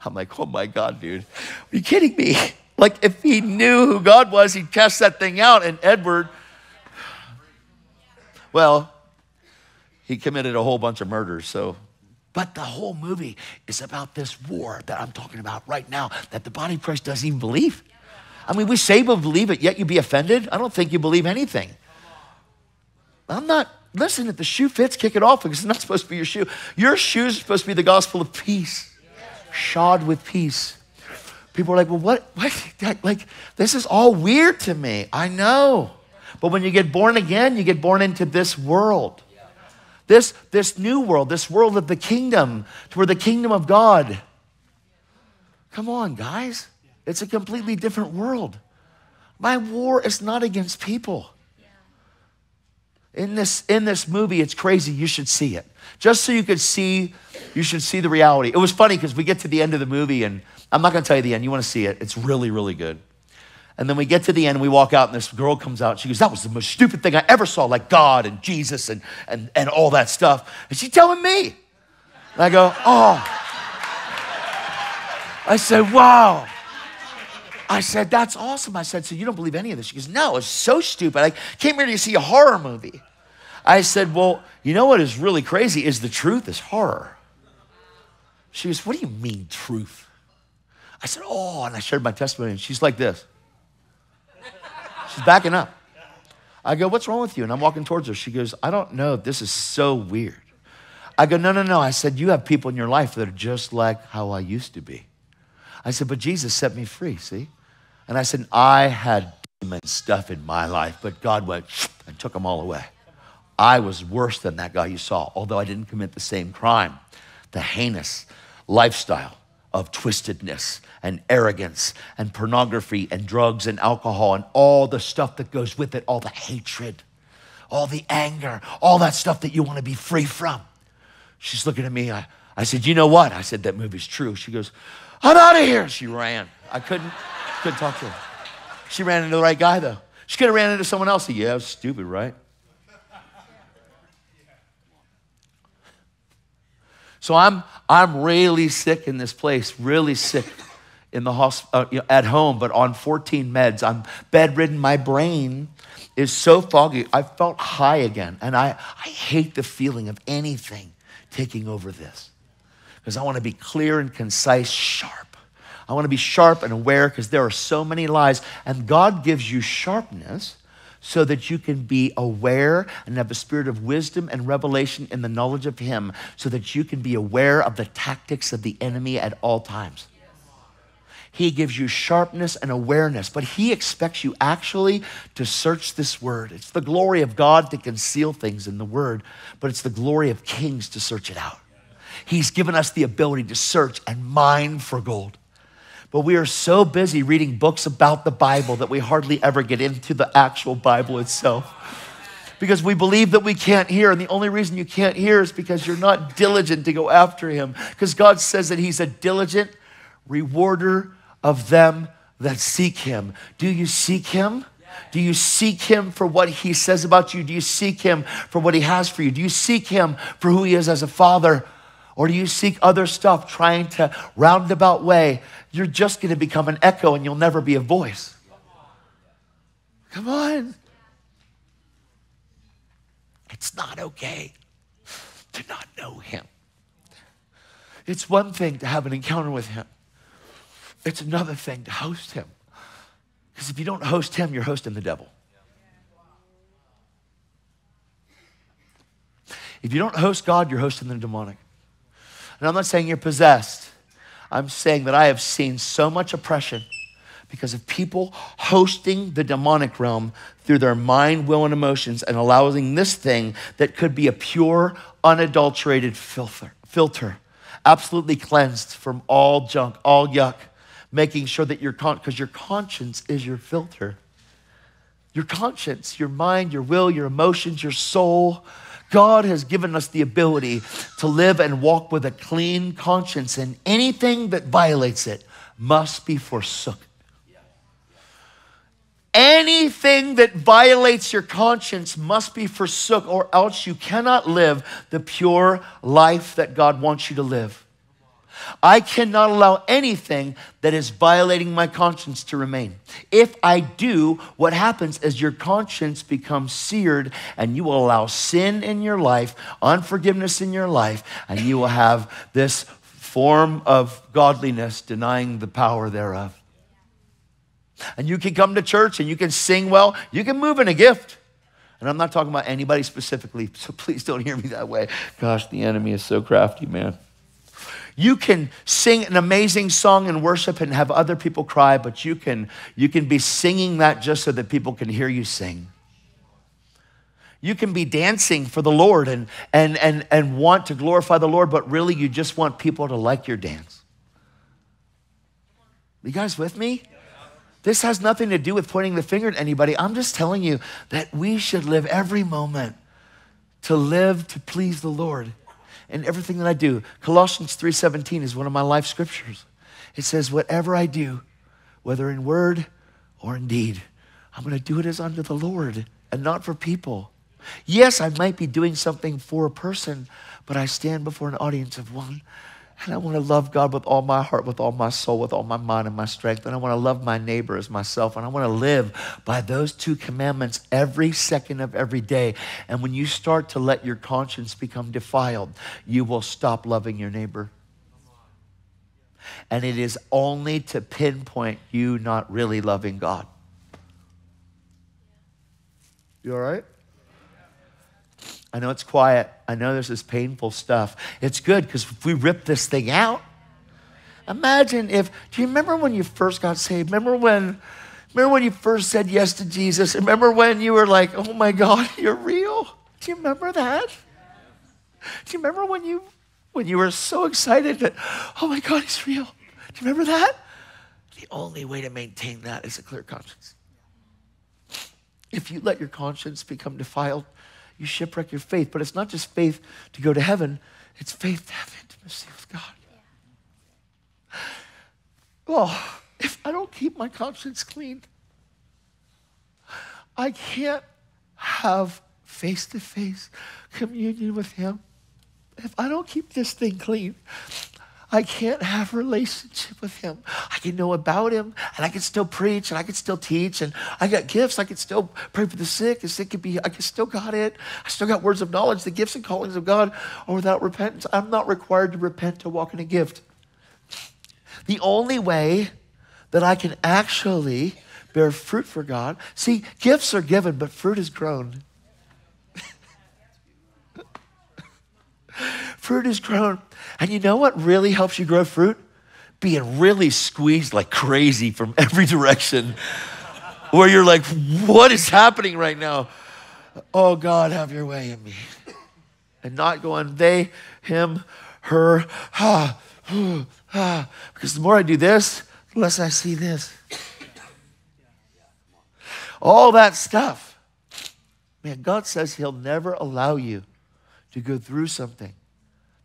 I'm like, Oh my God, dude. Are you kidding me? Like, if he knew who God was, he'd cast that thing out. And Edward, well, he committed a whole bunch of murders, so but the whole movie is about this war that I'm talking about right now that the body of Christ doesn't even believe. I mean, we say we believe it, yet you'd be offended. I don't think you believe anything. I'm not, listen, if the shoe fits, kick it off because it's not supposed to be your shoe. Your shoe is supposed to be the gospel of peace, shod with peace. People are like, well, what, what? Like, this is all weird to me. I know. But when you get born again, you get born into this world. This, this new world, this world of the kingdom, where the kingdom of God. Come on, guys. It's a completely different world. My war is not against people. In this, in this movie, it's crazy. You should see it. Just so you could see, you should see the reality. It was funny because we get to the end of the movie, and I'm not going to tell you the end. You want to see it. It's really, really good. And then we get to the end, and we walk out, and this girl comes out. She goes, That was the most stupid thing I ever saw, like God and Jesus and, and, and all that stuff. And she's telling me. And I go, Oh. I said, Wow. I said, That's awesome. I said, So you don't believe any of this? She goes, No, it's so stupid. I came here to see a horror movie. I said, Well, you know what is really crazy is the truth is horror. She goes, What do you mean, truth? I said, Oh, and I shared my testimony, and she's like this. She's backing up. I go, What's wrong with you? And I'm walking towards her. She goes, I don't know. This is so weird. I go, No, no, no. I said, You have people in your life that are just like how I used to be. I said, But Jesus set me free, see? And I said, I had demon stuff in my life, but God went and took them all away. I was worse than that guy you saw, although I didn't commit the same crime, the heinous lifestyle of twistedness and arrogance and pornography and drugs and alcohol and all the stuff that goes with it, all the hatred, all the anger, all that stuff that you want to be free from. She's looking at me. I, I said, You know what? I said, That movie's true. She goes, I'm out of here. She ran. I couldn't, couldn't talk to her. She ran into the right guy, though. She could have ran into someone else. Yeah, stupid, right? So I'm, I'm really sick in this place, really sick in the hosp- uh, you know, at home, but on 14 meds. I'm bedridden. My brain is so foggy. I felt high again. And I, I hate the feeling of anything taking over this because I want to be clear and concise, sharp. I want to be sharp and aware because there are so many lies. And God gives you sharpness so that you can be aware and have a spirit of wisdom and revelation in the knowledge of Him, so that you can be aware of the tactics of the enemy at all times. He gives you sharpness and awareness, but He expects you actually to search this word. It's the glory of God to conceal things in the word, but it's the glory of kings to search it out. He's given us the ability to search and mine for gold. But we are so busy reading books about the Bible that we hardly ever get into the actual Bible itself. Because we believe that we can't hear. And the only reason you can't hear is because you're not diligent to go after Him. Because God says that He's a diligent rewarder of them that seek Him. Do you seek Him? Do you seek him for what he says about you? Do you seek him for what he has for you? Do you seek him for who he is as a father? Or do you seek other stuff trying to roundabout way? You're just going to become an echo and you'll never be a voice. Come on. It's not okay to not know him. It's one thing to have an encounter with him. It's another thing to host him. Because if you don't host him, you're hosting the devil. If you don't host God, you're hosting the demonic. And I'm not saying you're possessed. I'm saying that I have seen so much oppression because of people hosting the demonic realm through their mind, will, and emotions and allowing this thing that could be a pure, unadulterated filter, filter absolutely cleansed from all junk, all yuck, making sure that your con because your conscience is your filter. Your conscience, your mind, your will, your emotions, your soul, God has given us the ability to live and walk with a clean conscience, and anything that violates it must be forsook. Anything that violates your conscience must be forsook, or else you cannot live the pure life that God wants you to live. I cannot allow anything that is violating my conscience to remain. If I do, what happens is your conscience becomes seared and you will allow sin in your life, unforgiveness in your life, and you will have this form of godliness denying the power thereof. And you can come to church and you can sing well, you can move in a gift. And I'm not talking about anybody specifically, so please don't hear me that way. Gosh, the enemy is so crafty, man. You can sing an amazing song and worship and have other people cry, but you can, you can be singing that just so that people can hear you sing. You can be dancing for the Lord and, and, and, and want to glorify the Lord, but really you just want people to like your dance. You guys with me? This has nothing to do with pointing the finger at anybody. I'm just telling you that we should live every moment to live to please the Lord in everything that I do. Colossians 3:17 is one of my life scriptures. It says, "Whatever I do, whether in word or in deed, I'm going to do it as unto the Lord and not for people." Yes, I might be doing something for a person, but I stand before an audience of one and I want to love God with all my heart, with all my soul, with all my mind and my strength. And I want to love my neighbor as myself. And I want to live by those two commandments every second of every day. And when you start to let your conscience become defiled, you will stop loving your neighbor. And it is only to pinpoint you not really loving God. You all right? I know it's quiet. I know this painful stuff. It's good because if we rip this thing out, imagine if, do you remember when you first got saved? Remember when, remember when you first said yes to Jesus? Remember when you were like, oh my God, you're real? Do you remember that? Do you remember when you, when you were so excited that, oh my God, he's real? Do you remember that? The only way to maintain that is a clear conscience. If you let your conscience become defiled, you shipwreck your faith. But it's not just faith to go to heaven, it's faith to have intimacy with God. Well, if I don't keep my conscience clean, I can't have face to face communion with Him. If I don't keep this thing clean, I can't have a relationship with him. I can know about him and I can still preach and I can still teach and I got gifts. I can still pray for the sick. The sick could be, I can still got it. I still got words of knowledge. The gifts and callings of God are without repentance. I'm not required to repent to walk in a gift. The only way that I can actually bear fruit for God, see, gifts are given, but fruit is grown. fruit is grown. And you know what really helps you grow fruit? Being really squeezed like crazy from every direction, where you're like, what is happening right now? Oh, God, have your way in me. And not going, they, him, her, ha, ha. Because the more I do this, the less I see this. All that stuff. Man, God says He'll never allow you to go through something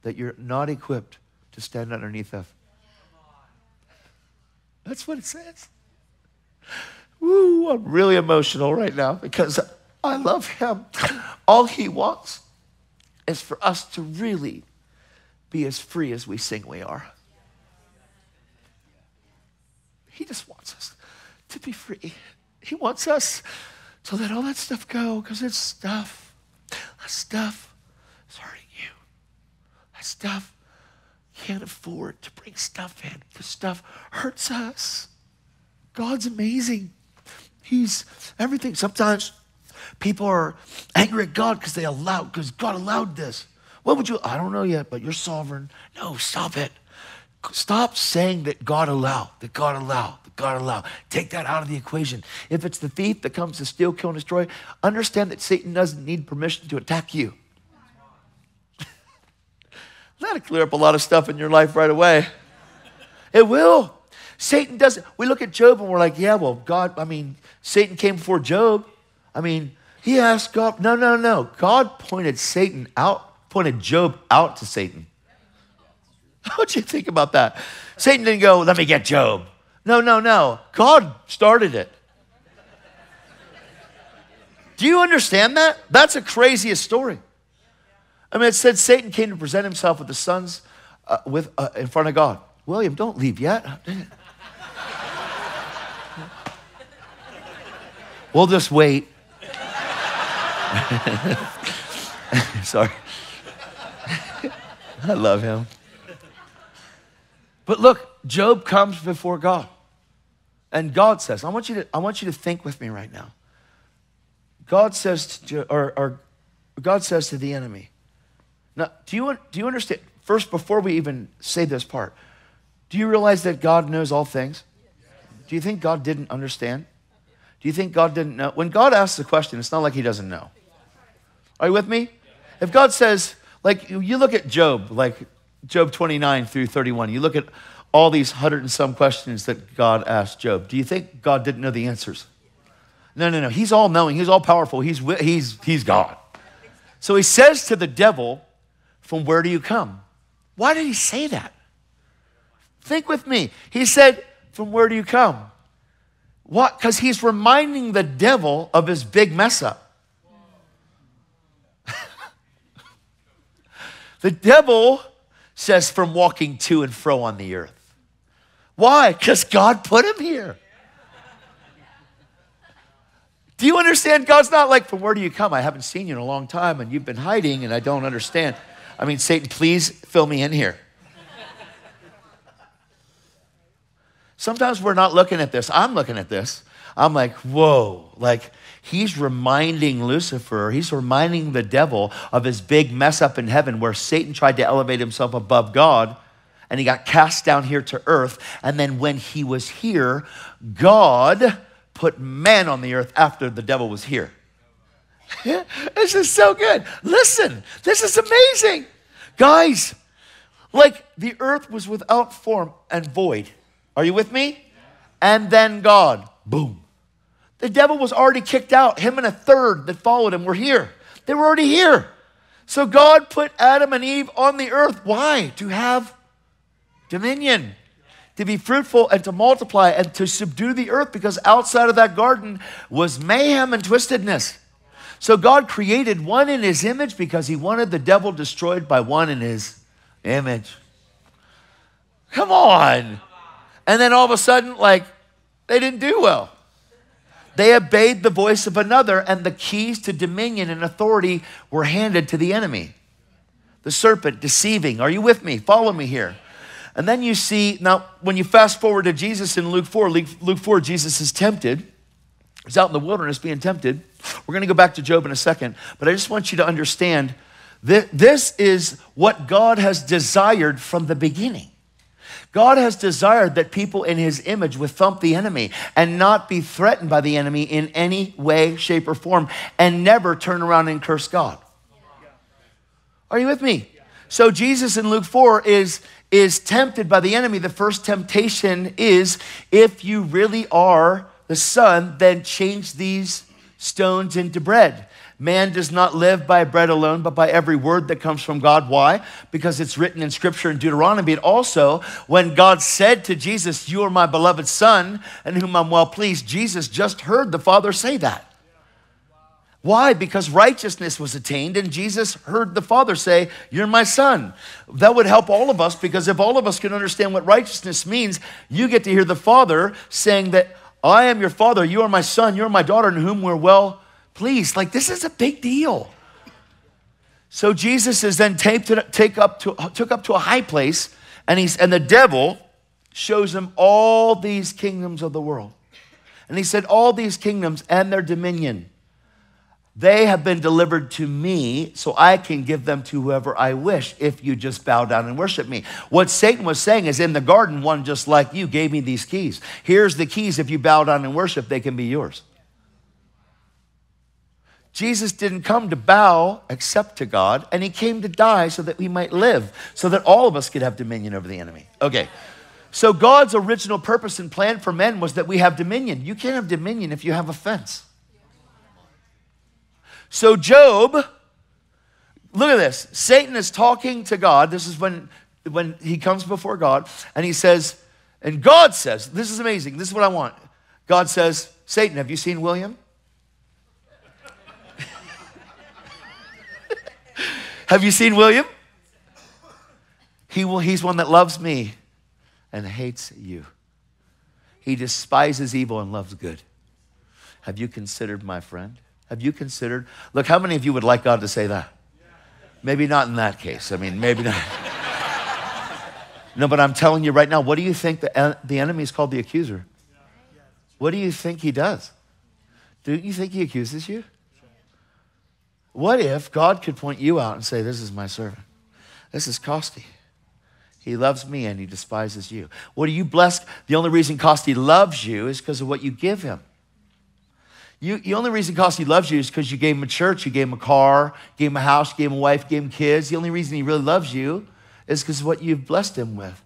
that you're not equipped to stand underneath of. That's what it says. Woo, I'm really emotional right now because I love him. All he wants is for us to really be as free as we sing we are. He just wants us to be free. He wants us to let all that stuff go because it's stuff. That stuff hurting Stuff can't afford to bring stuff in. The stuff hurts us. God's amazing. He's everything. Sometimes people are angry at God because they allowed, because God allowed this. What would you? I don't know yet, but you're sovereign. No, stop it. Stop saying that God allowed, that God allowed, that God allowed. Take that out of the equation. If it's the thief that comes to steal, kill, and destroy, understand that Satan doesn't need permission to attack you. That'll clear up a lot of stuff in your life right away. It will. Satan doesn't. We look at Job and we're like, yeah, well, God, I mean, Satan came before Job. I mean, he asked God, no, no, no. God pointed Satan out, pointed Job out to Satan. What'd you think about that? Satan didn't go, let me get Job. No, no, no. God started it. Do you understand that? That's the craziest story. I mean, it said Satan came to present himself with the sons uh, with, uh, in front of God. William, don't leave yet. we'll just wait. Sorry. I love him. But look, Job comes before God. And God says, I want you to, I want you to think with me right now. God says to, or, or God says to the enemy, now, do you, do you understand? First, before we even say this part, do you realize that God knows all things? Do you think God didn't understand? Do you think God didn't know? When God asks a question, it's not like he doesn't know. Are you with me? If God says, like, you look at Job, like Job 29 through 31, you look at all these hundred and some questions that God asked Job. Do you think God didn't know the answers? No, no, no. He's all knowing, he's all powerful, he's, he's, he's God. So he says to the devil, from where do you come? Why did he say that? Think with me. He said, From where do you come? What? Because he's reminding the devil of his big mess up. the devil says, From walking to and fro on the earth. Why? Because God put him here. Do you understand? God's not like, From where do you come? I haven't seen you in a long time and you've been hiding and I don't understand. I mean, Satan, please fill me in here. Sometimes we're not looking at this. I'm looking at this. I'm like, whoa, like he's reminding Lucifer, he's reminding the devil of his big mess up in heaven where Satan tried to elevate himself above God and he got cast down here to earth. And then when he was here, God put man on the earth after the devil was here. This is so good. Listen, this is amazing. Guys, like the earth was without form and void. Are you with me? And then God, boom. The devil was already kicked out. Him and a third that followed him were here. They were already here. So God put Adam and Eve on the earth. Why? To have dominion, to be fruitful and to multiply and to subdue the earth because outside of that garden was mayhem and twistedness. So God created one in his image because he wanted the devil destroyed by one in his image. Come on. And then all of a sudden, like, they didn't do well. They obeyed the voice of another, and the keys to dominion and authority were handed to the enemy. The serpent deceiving. Are you with me? Follow me here. And then you see, now, when you fast forward to Jesus in Luke 4, Luke 4, Jesus is tempted. He's out in the wilderness being tempted. We're going to go back to Job in a second, but I just want you to understand that this is what God has desired from the beginning. God has desired that people in his image would thump the enemy and not be threatened by the enemy in any way, shape, or form and never turn around and curse God. Are you with me? So Jesus in Luke 4 is, is tempted by the enemy. The first temptation is if you really are the Son, then changed these stones into bread. Man does not live by bread alone, but by every word that comes from God. Why? Because it's written in Scripture in Deuteronomy. And also, when God said to Jesus, You are my beloved Son, in whom I'm well pleased, Jesus just heard the Father say that. Why? Because righteousness was attained, and Jesus heard the Father say, You're my son. That would help all of us because if all of us can understand what righteousness means, you get to hear the Father saying that I am your Father, you are my son, you are my daughter, in whom we're well pleased. Like, this is a big deal. So Jesus is then taped take up to, took up to a high place, and, he's, and the devil shows him all these kingdoms of the world. And he said, All these kingdoms and their dominion they have been delivered to me so I can give them to whoever I wish if you just bow down and worship me. What Satan was saying is in the garden, one just like you gave me these keys. Here's the keys. If you bow down and worship, they can be yours. Jesus didn't come to bow except to God, and he came to die so that we might live, so that all of us could have dominion over the enemy. Okay. So God's original purpose and plan for men was that we have dominion. You can't have dominion if you have offense. So, Job, look at this. Satan is talking to God. This is when, when he comes before God, and he says, and God says, This is amazing. This is what I want. God says, Satan, have you seen William? have you seen William? He will, he's one that loves me and hates you. He despises evil and loves good. Have you considered my friend? Have you considered? Look, how many of you would like God to say that? Maybe not in that case. I mean, maybe not. no, but I'm telling you right now, what do you think the, uh, the enemy is called the accuser? What do you think he does? Do you think he accuses you? What if God could point you out and say, This is my servant? This is Costi. He loves me and he despises you. What are you blessed? The only reason Costi loves you is because of what you give him. You, the only reason Costi loves you is because you gave him a church, you gave him a car, gave him a house, gave him a wife, gave him kids. The only reason he really loves you is because of what you've blessed him with.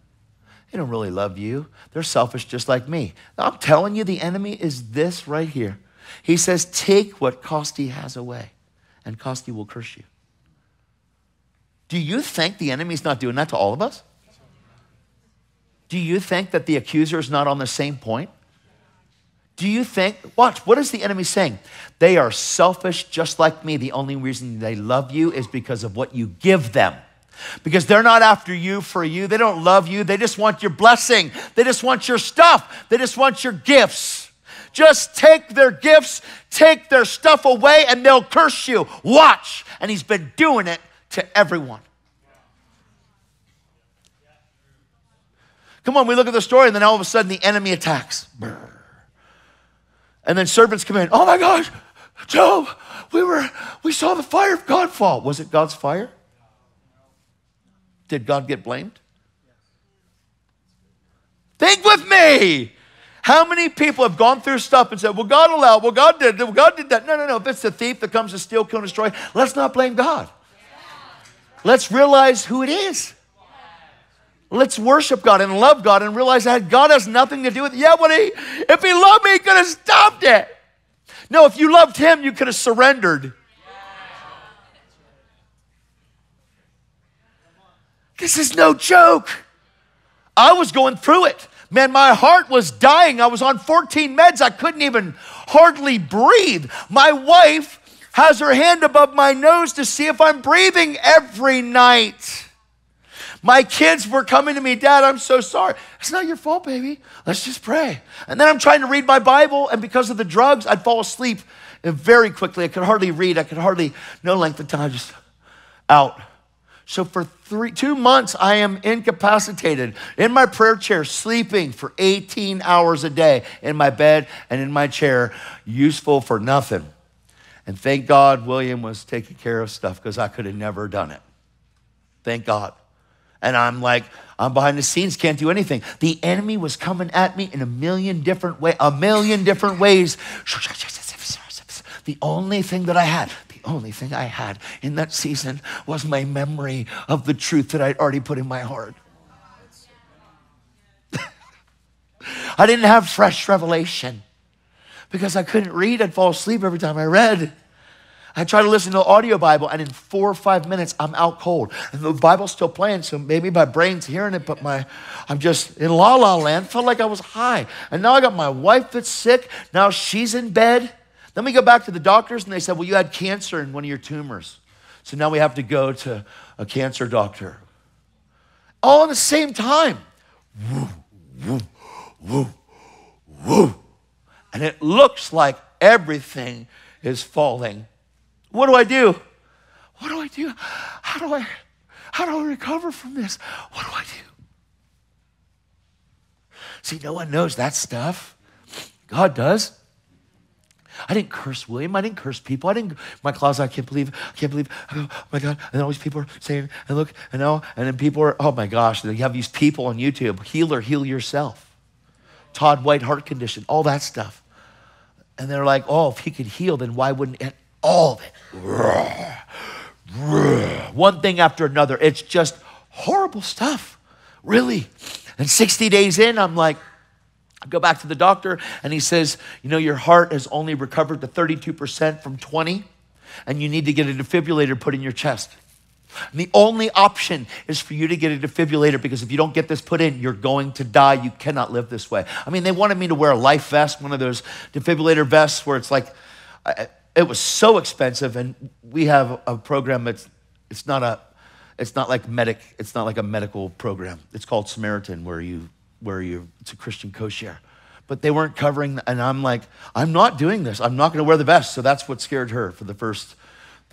They don't really love you. They're selfish just like me. I'm telling you, the enemy is this right here. He says, Take what Costi has away, and Costi will curse you. Do you think the enemy's not doing that to all of us? Do you think that the accuser is not on the same point? Do you think, watch, what is the enemy saying? They are selfish just like me. The only reason they love you is because of what you give them. Because they're not after you for you. They don't love you. They just want your blessing. They just want your stuff. They just want your gifts. Just take their gifts, take their stuff away, and they'll curse you. Watch. And he's been doing it to everyone. Come on, we look at the story, and then all of a sudden the enemy attacks. Brr. And then servants come in. Oh my gosh, Job, we were we saw the fire of God fall. Was it God's fire? Did God get blamed? Think with me. How many people have gone through stuff and said, Well, God allowed, well, God did, well, God did that. No, no, no. If it's the thief that comes to steal, kill, and destroy, let's not blame God. Let's realize who it is. Let's worship God and love God and realize that God has nothing to do with it. Yeah, but he, if he loved me, he could have stopped it. No, if you loved him, you could have surrendered. This is no joke. I was going through it. Man, my heart was dying. I was on 14 meds. I couldn't even hardly breathe. My wife has her hand above my nose to see if I'm breathing every night. My kids were coming to me, Dad, I'm so sorry. It's not your fault, baby. Let's just pray. And then I'm trying to read my Bible, and because of the drugs, I'd fall asleep very quickly. I could hardly read. I could hardly, no length of time, just out. So for three, two months, I am incapacitated in my prayer chair, sleeping for 18 hours a day in my bed and in my chair, useful for nothing. And thank God William was taking care of stuff because I could have never done it. Thank God and I'm like, I'm behind the scenes, can't do anything. The enemy was coming at me in a million different ways, a million different ways. The only thing that I had, the only thing I had in that season was my memory of the truth that I'd already put in my heart. I didn't have fresh revelation because I couldn't read. I'd fall asleep every time I read. I try to listen to the audio Bible, and in four or five minutes, I'm out cold. And the Bible's still playing, so maybe my brain's hearing it, but my I'm just in la la land. Felt like I was high. And now I got my wife that's sick. Now she's in bed. Then we go back to the doctors and they said, Well, you had cancer in one of your tumors. So now we have to go to a cancer doctor. All at the same time. Woo, woo, woo, woo. And it looks like everything is falling. What do I do? What do I do? How do I how do I recover from this? What do I do? See, no one knows that stuff. God does. I didn't curse William. I didn't curse people. I didn't, my closet, I can't believe, I can't believe, oh my God. And all these people are saying, and look, and know, and then people are, oh my gosh, they have these people on YouTube, healer, heal yourself. Todd White heart condition, all that stuff. And they're like, oh, if he could heal, then why wouldn't it? All of it. One thing after another. It's just horrible stuff, really. And 60 days in, I'm like, I go back to the doctor and he says, You know, your heart has only recovered to 32% from 20, and you need to get a defibrillator put in your chest. And the only option is for you to get a defibrillator because if you don't get this put in, you're going to die. You cannot live this way. I mean, they wanted me to wear a life vest, one of those defibrillator vests where it's like, it was so expensive. And we have a program that's, it's not a, it's not like medic, it's not like a medical program. It's called Samaritan where you, where you, it's a Christian co-share. But they weren't covering, and I'm like, I'm not doing this. I'm not going to wear the vest. So that's what scared her for the first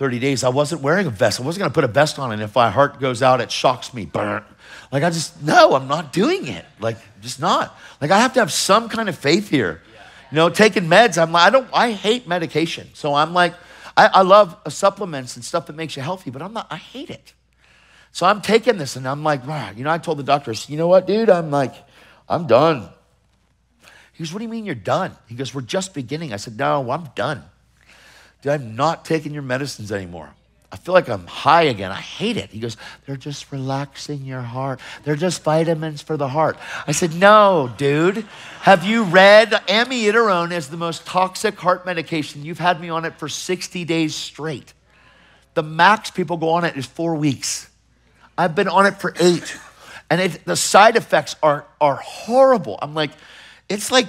30 days, I wasn't wearing a vest. I wasn't going to put a vest on, and if my heart goes out, it shocks me. Burn. Like, I just, no, I'm not doing it. Like, just not. Like, I have to have some kind of faith here. You know, taking meds, I'm like, I don't, I hate medication. So I'm like, I, I love supplements and stuff that makes you healthy, but I'm not, I hate it. So I'm taking this, and I'm like, wow. You know, I told the doctor, I said, you know what, dude? I'm like, I'm done. He goes, what do you mean you're done? He goes, we're just beginning. I said, no, I'm done. Dude, I'm not taking your medicines anymore. I feel like I'm high again. I hate it. He goes, They're just relaxing your heart. They're just vitamins for the heart. I said, No, dude. Have you read amiodarone is the most toxic heart medication? You've had me on it for 60 days straight. The max people go on it is four weeks. I've been on it for eight. And it, the side effects are, are horrible. I'm like, it's like,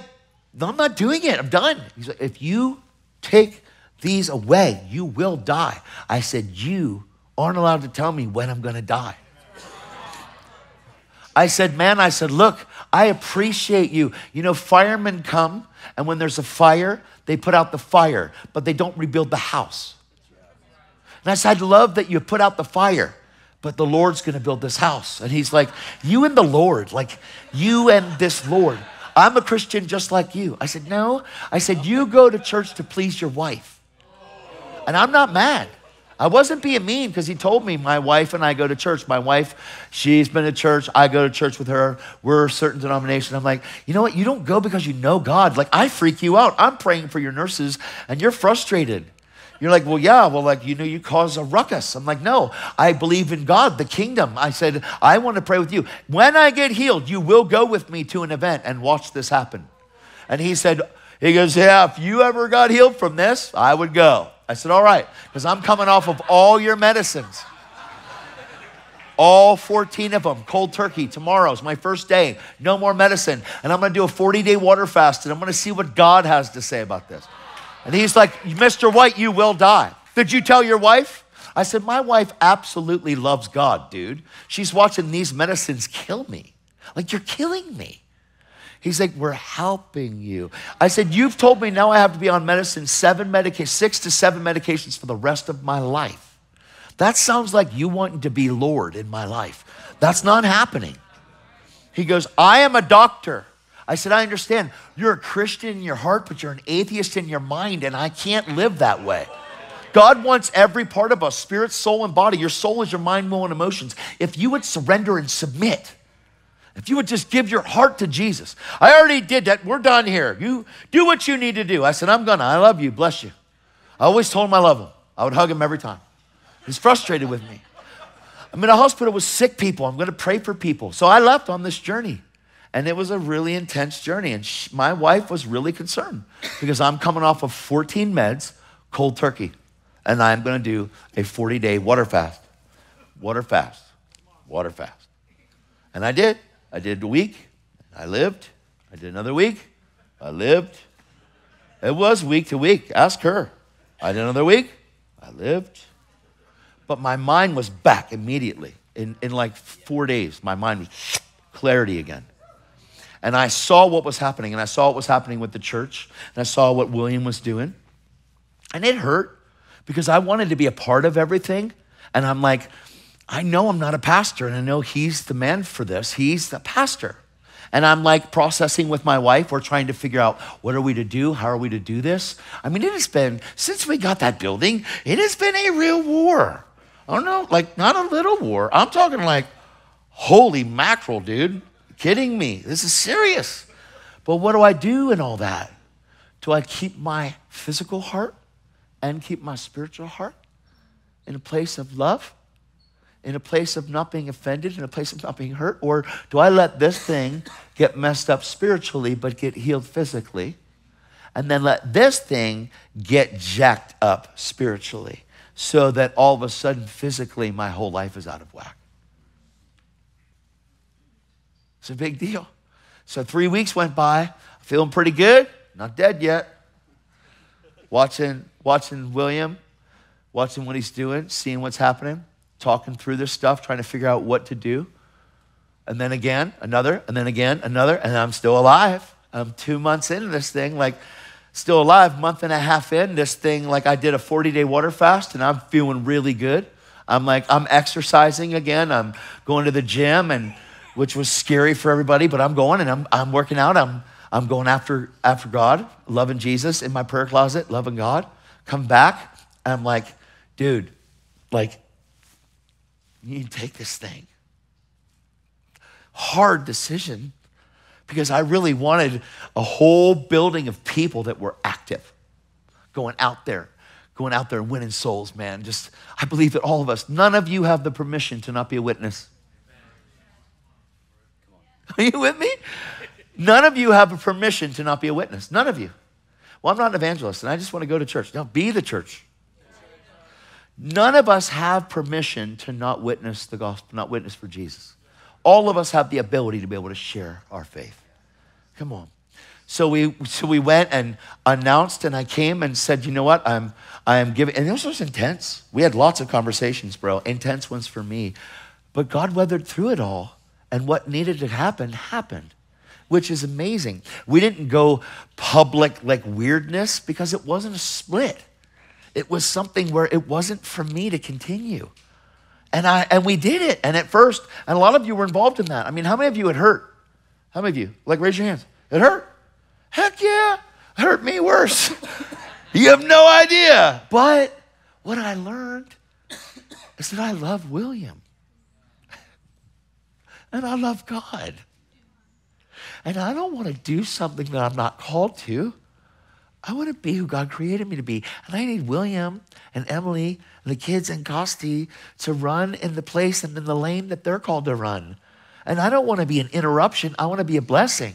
I'm not doing it. I'm done. He's like, if you take these away, you will die. I said, You aren't allowed to tell me when I'm going to die. I said, Man, I said, Look, I appreciate you. You know, firemen come, and when there's a fire, they put out the fire, but they don't rebuild the house. And I said, I love that you put out the fire, but the Lord's going to build this house. And he's like, You and the Lord, like you and this Lord. I'm a Christian just like you. I said, No. I said, You go to church to please your wife. And I'm not mad. I wasn't being mean because he told me my wife and I go to church. My wife, she's been to church. I go to church with her. We're a certain denomination. I'm like, you know what? You don't go because you know God. Like, I freak you out. I'm praying for your nurses and you're frustrated. You're like, well, yeah, well, like, you know, you cause a ruckus. I'm like, no, I believe in God, the kingdom. I said, I want to pray with you. When I get healed, you will go with me to an event and watch this happen. And he said, he goes, yeah, if you ever got healed from this, I would go. I said, All right, because I'm coming off of all your medicines. All 14 of them, cold turkey. Tomorrow's my first day. No more medicine. And I'm going to do a 40 day water fast and I'm going to see what God has to say about this. And he's like, Mr. White, you will die. Did you tell your wife? I said, My wife absolutely loves God, dude. She's watching these medicines kill me. Like, you're killing me. He's like, We're helping you. I said, You've told me now I have to be on medicine, seven medications, six to seven medications for the rest of my life. That sounds like you wanting to be Lord in my life. That's not happening. He goes, I am a doctor. I said, I understand. You're a Christian in your heart, but you're an atheist in your mind, and I can't live that way. God wants every part of us spirit, soul, and body. Your soul is your mind, will, and emotions. If you would surrender and submit, if you would just give your heart to Jesus. I already did that. We're done here. You do what you need to do. I said, I'm gonna. I love you. Bless you. I always told him I love him. I would hug him every time. He's frustrated with me. I'm in a hospital with sick people. I'm gonna pray for people. So I left on this journey. And it was a really intense journey. And she, my wife was really concerned because I'm coming off of 14 meds, cold turkey. And I'm gonna do a 40 day water fast. Water fast. Water fast. And I did. I did a week, I lived. I did another week, I lived. It was week to week. Ask her. I did another week. I lived. But my mind was back immediately. In, in like four days, my mind was clarity again. And I saw what was happening, and I saw what was happening with the church, and I saw what William was doing. And it hurt because I wanted to be a part of everything. And I'm like, I know I'm not a pastor, and I know he's the man for this. He's the pastor. And I'm like processing with my wife. We're trying to figure out what are we to do? How are we to do this? I mean, it has been, since we got that building, it has been a real war. I don't know, like not a little war. I'm talking like, holy mackerel, dude. Kidding me. This is serious. But what do I do in all that? Do I keep my physical heart and keep my spiritual heart in a place of love? In a place of not being offended, in a place of not being hurt? Or do I let this thing get messed up spiritually but get healed physically? And then let this thing get jacked up spiritually so that all of a sudden, physically, my whole life is out of whack. It's a big deal. So three weeks went by, feeling pretty good, not dead yet. Watching, watching William, watching what he's doing, seeing what's happening talking through this stuff, trying to figure out what to do. And then again, another, and then again, another, and I'm still alive. I'm two months into this thing, like still alive, month and a half in this thing. Like I did a 40 day water fast, and I'm feeling really good. I'm like, I'm exercising again. I'm going to the gym, and which was scary for everybody, but I'm going and I'm, I'm working out. I'm, I'm going after, after God, loving Jesus in my prayer closet, loving God. Come back, I'm like, dude, like you need to take this thing. Hard decision because I really wanted a whole building of people that were active, going out there, going out there and winning souls, man. Just, I believe that all of us, none of you have the permission to not be a witness. Are you with me? None of you have a permission to not be a witness. None of you. Well, I'm not an evangelist and I just want to go to church. No, be the church. None of us have permission to not witness the gospel, not witness for Jesus. All of us have the ability to be able to share our faith. Come on. So we so we went and announced, and I came and said, you know what? I'm I am giving, and this was intense. We had lots of conversations, bro. Intense ones for me. But God weathered through it all, and what needed to happen happened, which is amazing. We didn't go public like weirdness because it wasn't a split. It was something where it wasn't for me to continue. And, I, and we did it. And at first, and a lot of you were involved in that. I mean, how many of you it hurt? How many of you? Like, raise your hands. It hurt? Heck yeah. It hurt me worse. you have no idea. But what I learned is that I love William. And I love God. And I don't want to do something that I'm not called to. I want to be who God created me to be. And I need William and Emily and the kids and Costi to run in the place and in the lane that they're called to run. And I don't want to be an interruption. I want to be a blessing.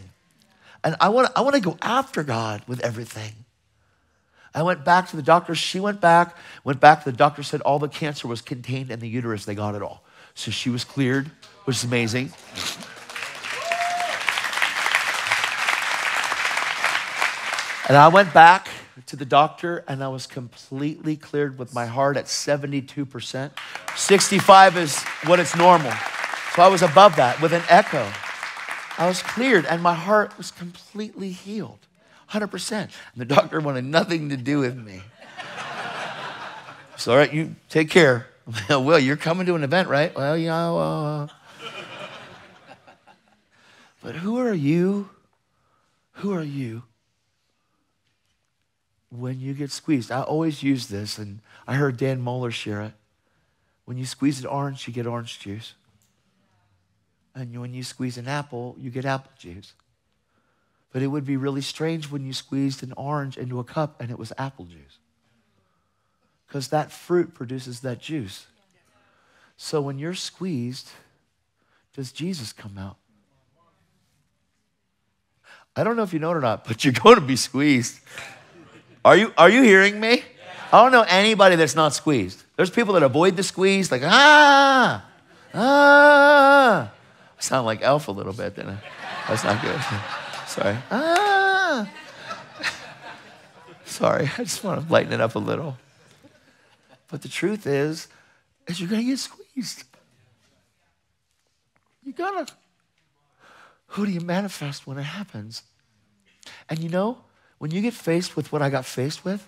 And I want, I want to go after God with everything. I went back to the doctor. She went back, went back. To the doctor said all the cancer was contained in the uterus. They got it all. So she was cleared, which is amazing. And I went back to the doctor and I was completely cleared with my heart at 72%. 65 is what it's normal. So I was above that with an echo. I was cleared and my heart was completely healed. 100%. And the doctor wanted nothing to do with me. So, all right, you take care. Well, you're coming to an event, right? Well, yeah. Uh... But who are you? Who are you when you get squeezed. I always use this, and I heard Dan Mohler share it. When you squeeze an orange, you get orange juice. And when you squeeze an apple, you get apple juice. But it would be really strange when you squeezed an orange into a cup and it was apple juice. Because that fruit produces that juice. So when you're squeezed, does Jesus come out? I don't know if you know it or not, but you're going to be squeezed. Are you, are you hearing me? I don't know anybody that's not squeezed. There's people that avoid the squeeze, like, ah, ah. I sound like Elf a little bit, didn't I? That's not good. Sorry. Ah. Sorry, I just want to lighten it up a little. But the truth is, is you're going to get squeezed. You gotta. Who do you manifest when it happens? And you know, when you get faced with what I got faced with,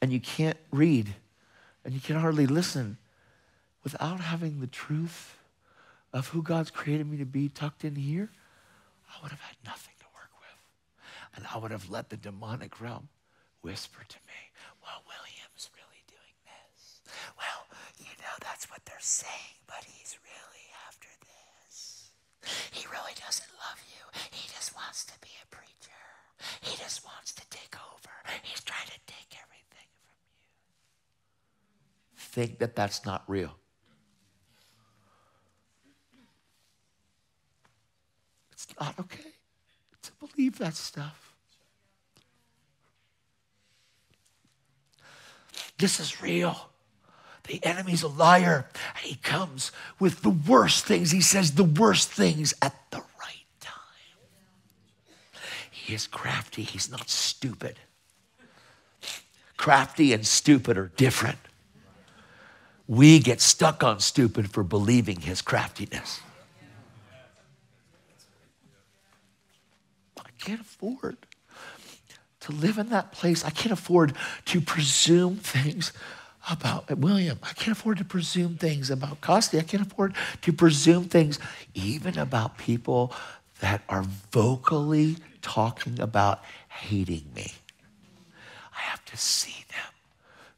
and you can't read, and you can hardly listen, without having the truth of who God's created me to be tucked in here, I would have had nothing to work with. And I would have let the demonic realm whisper to me, well, William's really doing this. Well, you know, that's what they're saying, but he's really after this. He really doesn't love you. He just wants to be a preacher. He just wants to take over. He's trying to take everything from you. Think that that's not real. It's not okay to believe that stuff. This is real. The enemy's a liar. And he comes with the worst things. He says the worst things at the. He is crafty. He's not stupid. Crafty and stupid are different. We get stuck on stupid for believing his craftiness. I can't afford to live in that place. I can't afford to presume things about William. I can't afford to presume things about Costi. I can't afford to presume things even about people that are vocally talking about hating me. I have to see them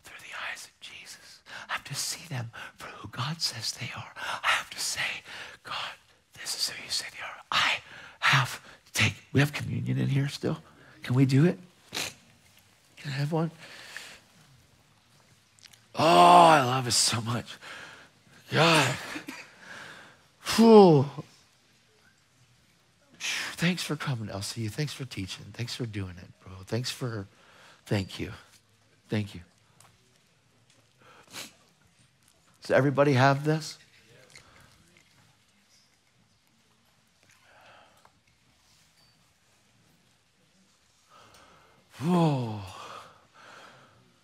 through the eyes of Jesus. I have to see them for who God says they are. I have to say, God, this is who you say they are. I have to Take, we have communion in here still. Can we do it? Can I have one? Oh, I love it so much. God. Whew. Thanks for coming, Elsie. Thanks for teaching. Thanks for doing it, bro. Thanks for, thank you. Thank you. Does everybody have this? Oh,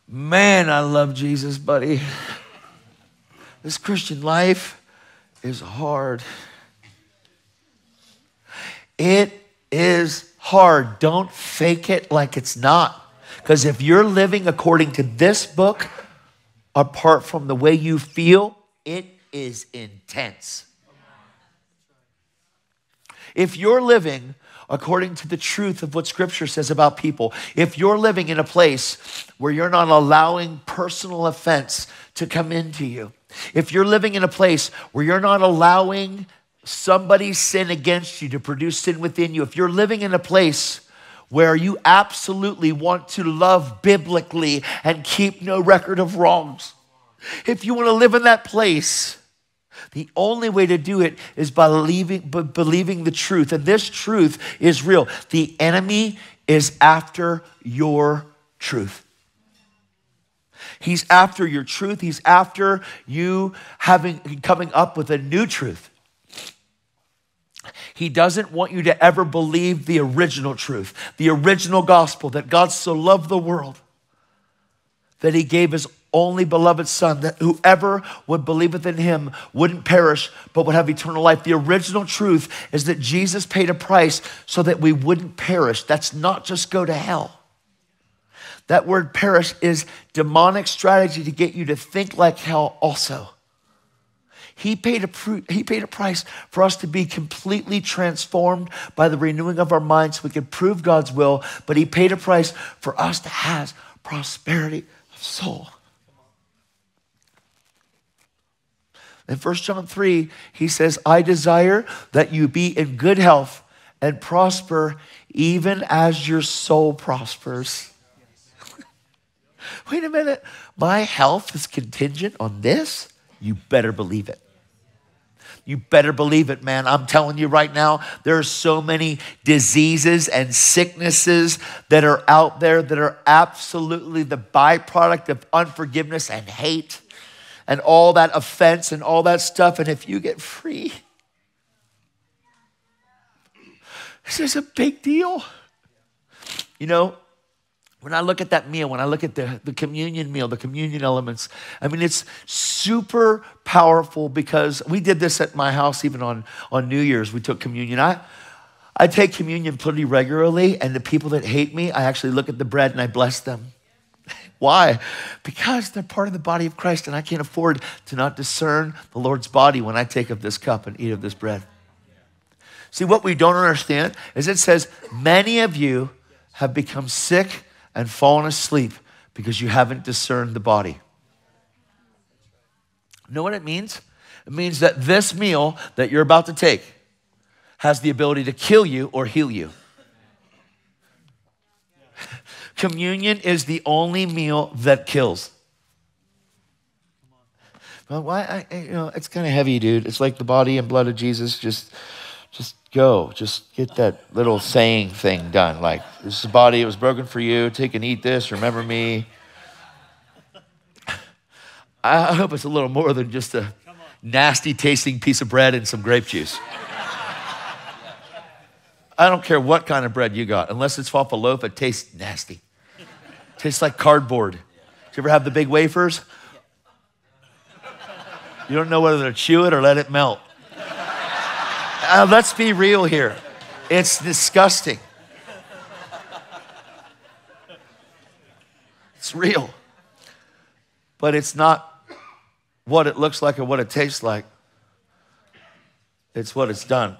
man, I love Jesus, buddy. This Christian life is hard. It is hard. Don't fake it like it's not. Because if you're living according to this book, apart from the way you feel, it is intense. If you're living according to the truth of what Scripture says about people. If you're living in a place where you're not allowing personal offense to come into you, if you're living in a place where you're not allowing somebody's sin against you to produce sin within you, if you're living in a place where you absolutely want to love biblically and keep no record of wrongs, if you want to live in that place, the only way to do it is by believing, believing the truth. And this truth is real. The enemy is after your truth. He's after your truth. He's after you having coming up with a new truth. He doesn't want you to ever believe the original truth, the original gospel that God so loved the world that he gave his only beloved Son, that whoever would believe in him wouldn't perish, but would have eternal life. The original truth is that Jesus paid a price so that we wouldn't perish. That's not just go to hell. That word perish is demonic strategy to get you to think like hell also. He paid, a, he paid a price for us to be completely transformed by the renewing of our minds so we could prove God's will, but He paid a price for us to have prosperity of soul. In 1 John 3, he says, I desire that you be in good health and prosper even as your soul prospers. Wait a minute. My health is contingent on this? You better believe it. You better believe it, man. I'm telling you right now, there are so many diseases and sicknesses that are out there that are absolutely the byproduct of unforgiveness and hate and all that offense and all that stuff. And if you get free, this is a big deal. You know, when I look at that meal, when I look at the, the communion meal, the communion elements, I mean, it's super powerful because we did this at my house even on, on New Year's. We took communion. I, I take communion pretty regularly, and the people that hate me, I actually look at the bread and I bless them. Why? Because they're part of the body of Christ, and I can't afford to not discern the Lord's body when I take of this cup and eat of this bread. See, what we don't understand is it says, Many of you have become sick and fallen asleep because you haven't discerned the body. Know what it means? It means that this meal that you're about to take has the ability to kill you or heal you. Communion is the only meal that kills. Well, why? I, you know, it's kind of heavy, dude. It's like the body and blood of Jesus. Just just go. Just get that little saying thing done. Like, this is the body, it was broken for you. Take and eat this. Remember me. I hope it's a little more than just a nasty tasting piece of bread and some grape juice. I don't care what kind of bread you got, unless it's a loaf, it tastes nasty. It tastes like cardboard. Do you ever have the big wafers? You don't know whether to chew it or let it melt. Uh, let's be real here. It's disgusting. It's real. But it's not what it looks like or what it tastes like, it's what it's done.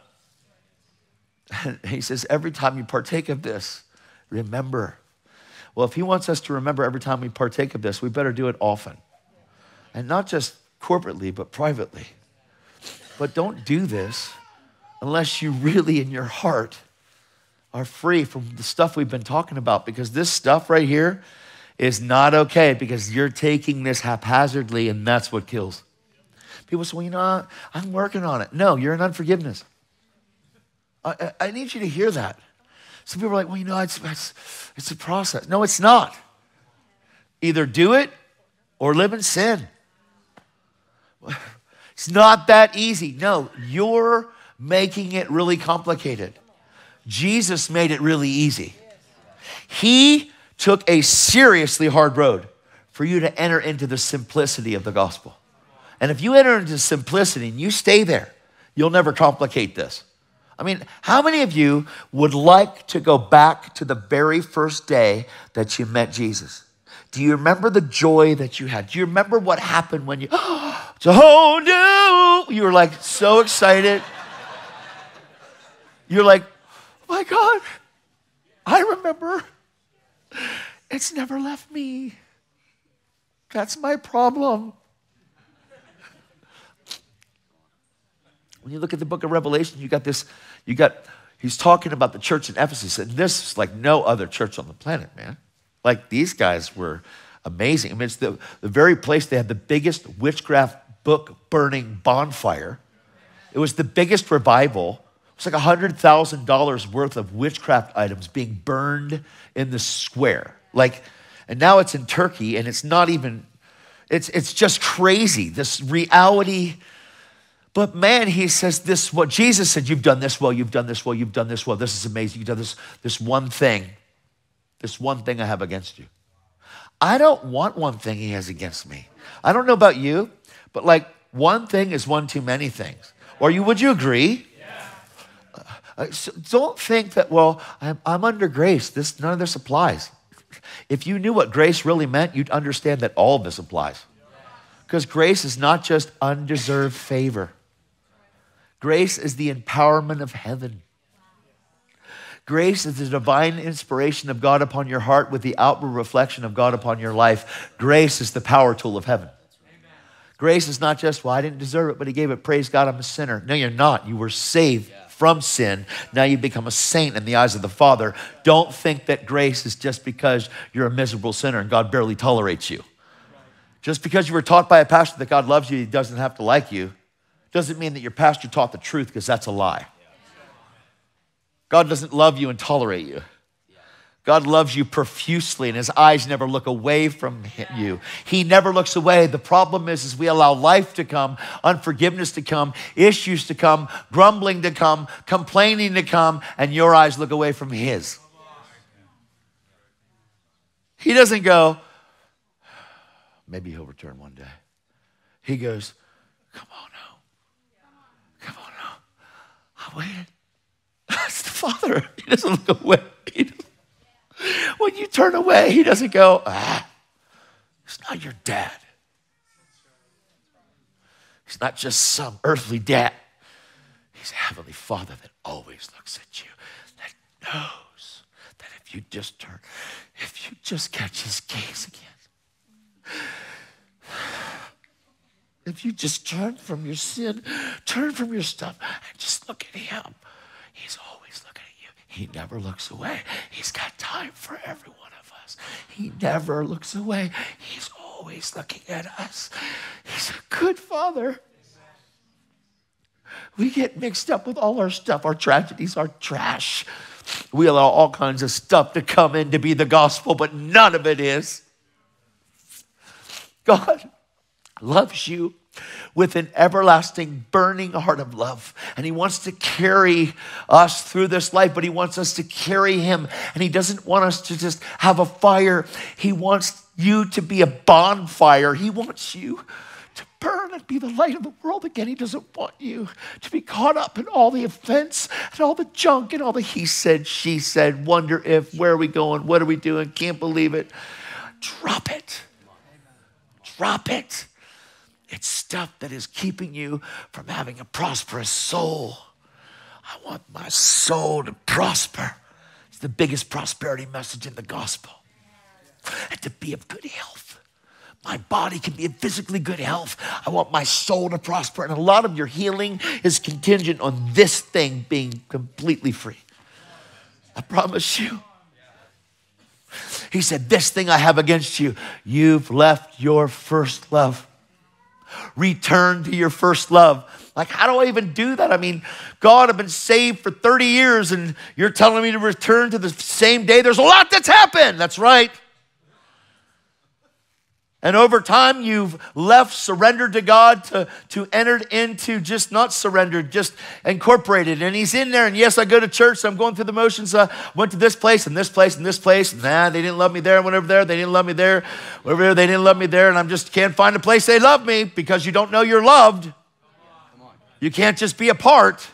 And he says, every time you partake of this, remember. Well, if he wants us to remember every time we partake of this, we better do it often. And not just corporately, but privately. But don't do this unless you really in your heart are free from the stuff we've been talking about because this stuff right here is not okay because you're taking this haphazardly and that's what kills. People say, well, you know, I'm working on it. No, you're in unforgiveness. I, I need you to hear that. Some people are like, well, you know, it's, it's, it's a process. No, it's not. Either do it or live in sin. It's not that easy. No, you're making it really complicated. Jesus made it really easy. He took a seriously hard road for you to enter into the simplicity of the gospel. And if you enter into simplicity and you stay there, you'll never complicate this. I mean, how many of you would like to go back to the very first day that you met Jesus? Do you remember the joy that you had? Do you remember what happened when you, oh, it's a whole new, you were like so excited. You're like, oh my God, I remember. It's never left me. That's my problem. When you look at the book of Revelation, you got this, you got, he's talking about the church in Ephesus, and this is like no other church on the planet, man. Like these guys were amazing. I mean, it's the, the very place they had the biggest witchcraft book burning bonfire. It was the biggest revival it's like $100,000 worth of witchcraft items being burned in the square. Like, and now it's in Turkey and it's not even, it's, it's just crazy, this reality. But man, he says this, what Jesus said, you've done this well, you've done this well, you've done this well, this is amazing, you've done this, this one thing, this one thing I have against you. I don't want one thing he has against me. I don't know about you, but like one thing is one too many things. Or you, would you agree? Uh, so don't think that, well, I'm, I'm under grace. This, none of this applies. If you knew what grace really meant, you'd understand that all of this applies. Because grace is not just undeserved favor, grace is the empowerment of heaven. Grace is the divine inspiration of God upon your heart with the outward reflection of God upon your life. Grace is the power tool of heaven. Grace is not just, well, I didn't deserve it, but He gave it. Praise God, I'm a sinner. No, you're not. You were saved from sin. Now you become a saint in the eyes of the Father. Don't think that grace is just because you're a miserable sinner and God barely tolerates you. Just because you were taught by a pastor that God loves you, he doesn't have to like you, doesn't mean that your pastor taught the truth because that's a lie. God doesn't love you and tolerate you. God loves you profusely and his eyes never look away from you. He never looks away. The problem is, is we allow life to come, unforgiveness to come, issues to come, grumbling to come, complaining to come, and your eyes look away from his. He doesn't go, maybe he'll return one day. He goes, come on now. Come on now. I waited. That's the Father. He doesn't look away. Doesn't, when you turn away, he doesn't go, ah, it's not your dad. He's not just some earthly dad. He's a heavenly father that always looks at you, that knows that if you just turn, if you just catch his gaze again, if you just turn from your sin, turn from your stuff, and just look at him, he's always. He never looks away. He's got time for every one of us. He never looks away. He's always looking at us. He's a good father. We get mixed up with all our stuff, our tragedies, our trash. We allow all kinds of stuff to come in to be the gospel, but none of it is. God loves you with an everlasting, burning heart of love. And He wants to carry us through this life, but He wants us to carry Him. And He doesn't want us to just have a fire, He wants you to be a bonfire. He wants you to burn and be the light of the world again. He doesn't want you to be caught up in all the offense and all the junk and all the he said, she said, wonder if, where are we going, what are we doing, can't believe it. Drop it. Drop it. It's stuff that is keeping you from having a prosperous soul. I want my soul to prosper. It's the biggest prosperity message in the gospel. And to be of good health. My body can be in physically good health. I want my soul to prosper. And a lot of your healing is contingent on this thing being completely free. I promise you. He said, This thing I have against you, you've left your first love. Return to your first love. Like, how do I even do that? I mean, God, I've been saved for 30 years and you're telling me to return to the same day. There's a lot that's happened. That's right. And over time, you've left, surrendered to God to, to entered into just not surrendered, just incorporated. And He's in there. And yes, I go to church, so I'm going through the motions. I went to this place and this place and this place. Nah, they didn't love me there. I went over there. They didn't love me there. Over there, they didn't love me there. And I'm just can't find a place they love me because you don't know you're loved. You can't just be a part.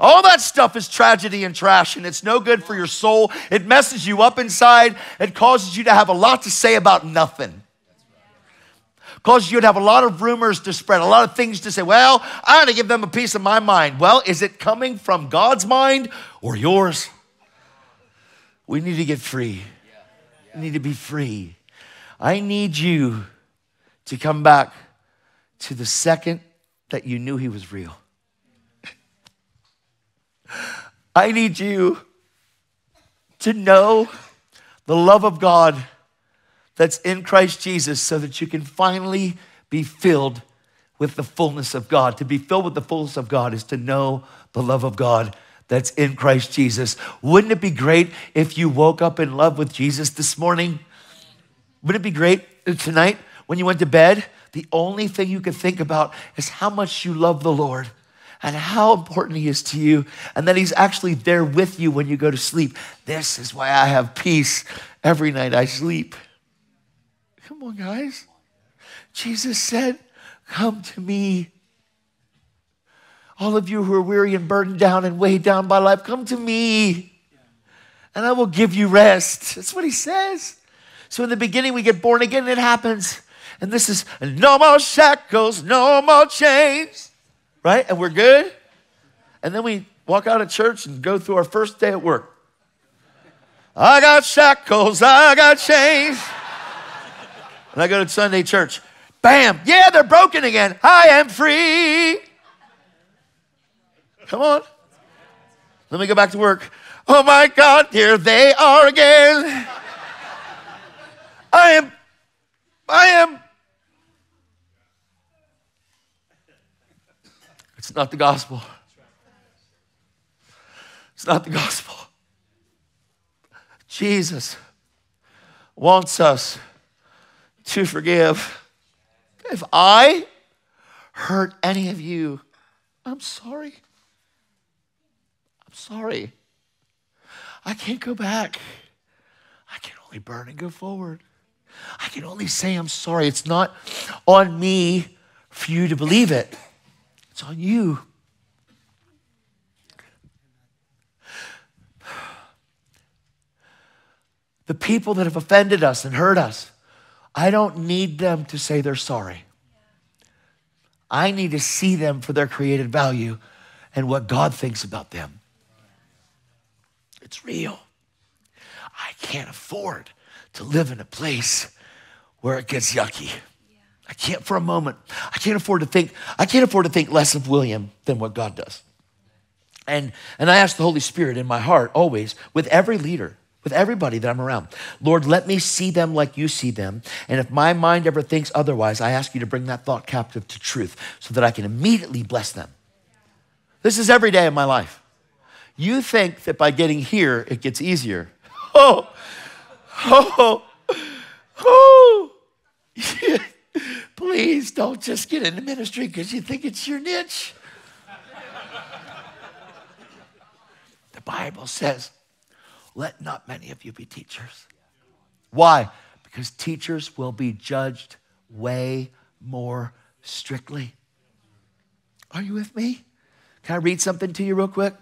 All that stuff is tragedy and trash, and it's no good for your soul. It messes you up inside. It causes you to have a lot to say about nothing. Causes you to have a lot of rumors to spread, a lot of things to say. Well, I ought to give them a piece of my mind. Well, is it coming from God's mind or yours? We need to get free. We need to be free. I need you to come back to the second that you knew He was real. I need you to know the love of God that's in Christ Jesus so that you can finally be filled with the fullness of God. To be filled with the fullness of God is to know the love of God that's in Christ Jesus. Wouldn't it be great if you woke up in love with Jesus this morning? Wouldn't it be great tonight when you went to bed? The only thing you could think about is how much you love the Lord and how important He is to you, and that He's actually there with you when you go to sleep. This is why I have peace every night I sleep. Come on, guys. Jesus said, Come to me. All of you who are weary and burdened down and weighed down by life, come to me and I will give you rest. That's what he says. So in the beginning, we get born again, it happens. And this is no more shackles, no more chains right? And we're good. And then we walk out of church and go through our first day at work. I got shackles, I got chains. And I go to Sunday church. Bam, yeah, they're broken again. I am free. Come on. Let me go back to work. Oh my God, here they are again. I am, I am It's not the gospel. It's not the gospel. Jesus wants us to forgive. If I hurt any of you, I'm sorry. I'm sorry. I can't go back. I can only burn and go forward. I can only say I'm sorry. It's not on me for you to believe it, it's on you. The people that have offended us and hurt us, I don't need them to say they're sorry. I need to see them for their created value and what God thinks about them. It's real. I can't afford to live in a place where it gets yucky. I can't for a moment. I can't afford to think, I can't afford to think less of William than what God does. And, and I ask the Holy Spirit in my heart always, with every leader, with everybody that I'm around, Lord, let me see them like you see them. And if my mind ever thinks otherwise, I ask you to bring that thought captive to truth so that I can immediately bless them. This is every day of my life. You think that by getting here, it gets easier. Oh, oh, oh. oh. Please don't just get into ministry because you think it's your niche. the Bible says, let not many of you be teachers. Why? Because teachers will be judged way more strictly. Are you with me? Can I read something to you real quick?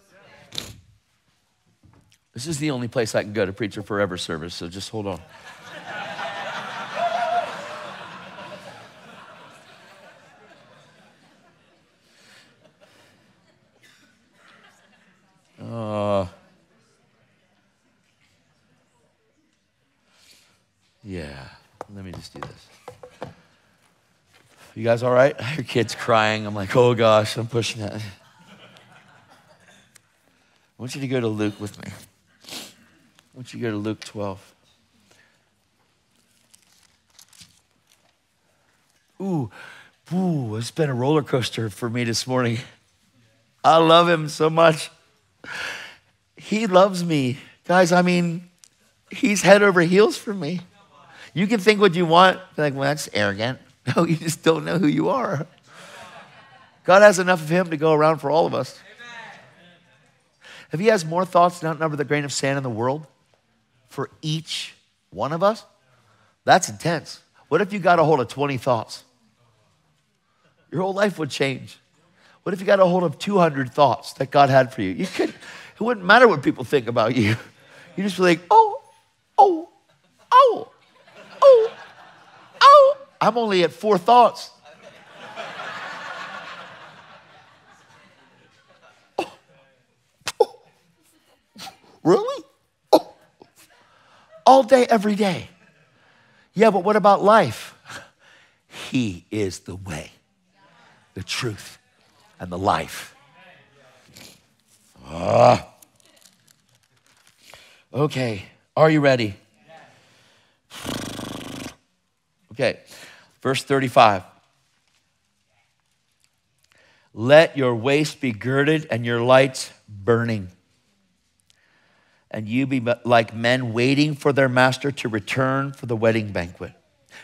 This is the only place I can go to preach a forever service, so just hold on. Uh, yeah, let me just do this. You guys all right? Your kid's crying. I'm like, oh gosh, I'm pushing it. I want you to go to Luke with me. I want you to go to Luke 12. Ooh, ooh, it's been a roller coaster for me this morning. I love him so much. He loves me. Guys, I mean, he's head over heels for me. You can think what you want, like, well, that's arrogant. No, you just don't know who you are. God has enough of him to go around for all of us. If he has more thoughts than outnumber the grain of sand in the world, for each one of us? That's intense. What if you got a hold of 20 thoughts? Your whole life would change. What if you got a hold of 200 thoughts that God had for you? You could, it wouldn't matter what people think about you. You just be like, oh, oh, oh, oh, oh. I'm only at four thoughts. Oh, oh, really? all day, every day. Yeah, but what about life? He is the way, the truth, and the life. Ah. Okay, are you ready? Okay, verse 35. Let your waist be girded and your lights burning and you be like men waiting for their master to return for the wedding banquet.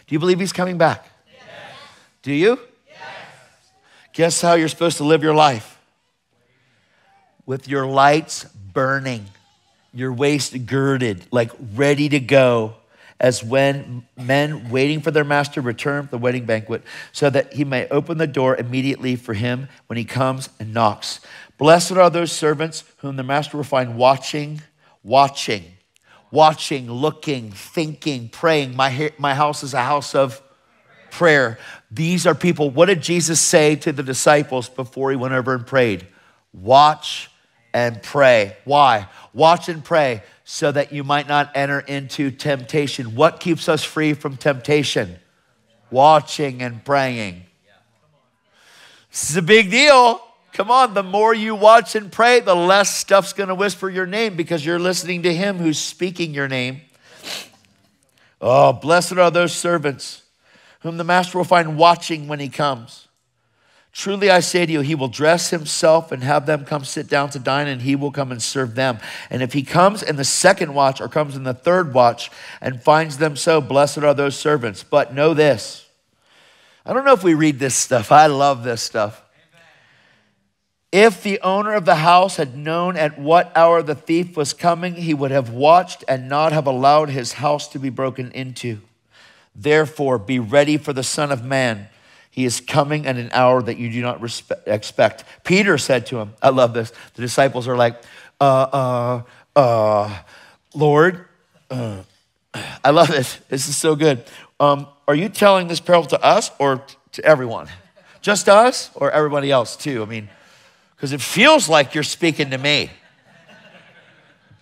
Do you believe he's coming back? Yes. Do you? Yes. Guess how you're supposed to live your life? With your lights burning, your waist girded, like ready to go, as when men waiting for their master return for the wedding banquet, so that he may open the door immediately for him when he comes and knocks. Blessed are those servants whom the master will find watching watching, watching, looking, thinking, praying. My, my house is a house of prayer. These are people. What did Jesus say to the disciples before he went over and prayed? Watch and pray. Why? Watch and pray so that you might not enter into temptation. What keeps us free from temptation? Watching and praying. This is a big deal. Come on, the more you watch and pray, the less stuff's going to whisper your name because you're listening to him who's speaking your name. Oh, blessed are those servants whom the master will find watching when he comes. Truly I say to you, he will dress himself and have them come sit down to dine, and he will come and serve them. And if he comes in the second watch or comes in the third watch and finds them so, blessed are those servants. But know this I don't know if we read this stuff. I love this stuff. If the owner of the house had known at what hour the thief was coming, he would have watched and not have allowed his house to be broken into. Therefore, be ready for the Son of Man. He is coming at an hour that you do not respect, expect. Peter said to him, I love this. The disciples are like, uh, uh, uh, Lord, uh, I love this. This is so good. Um, are you telling this parable to us or to everyone? Just us or everybody else too? I mean, because it feels like you're speaking to me.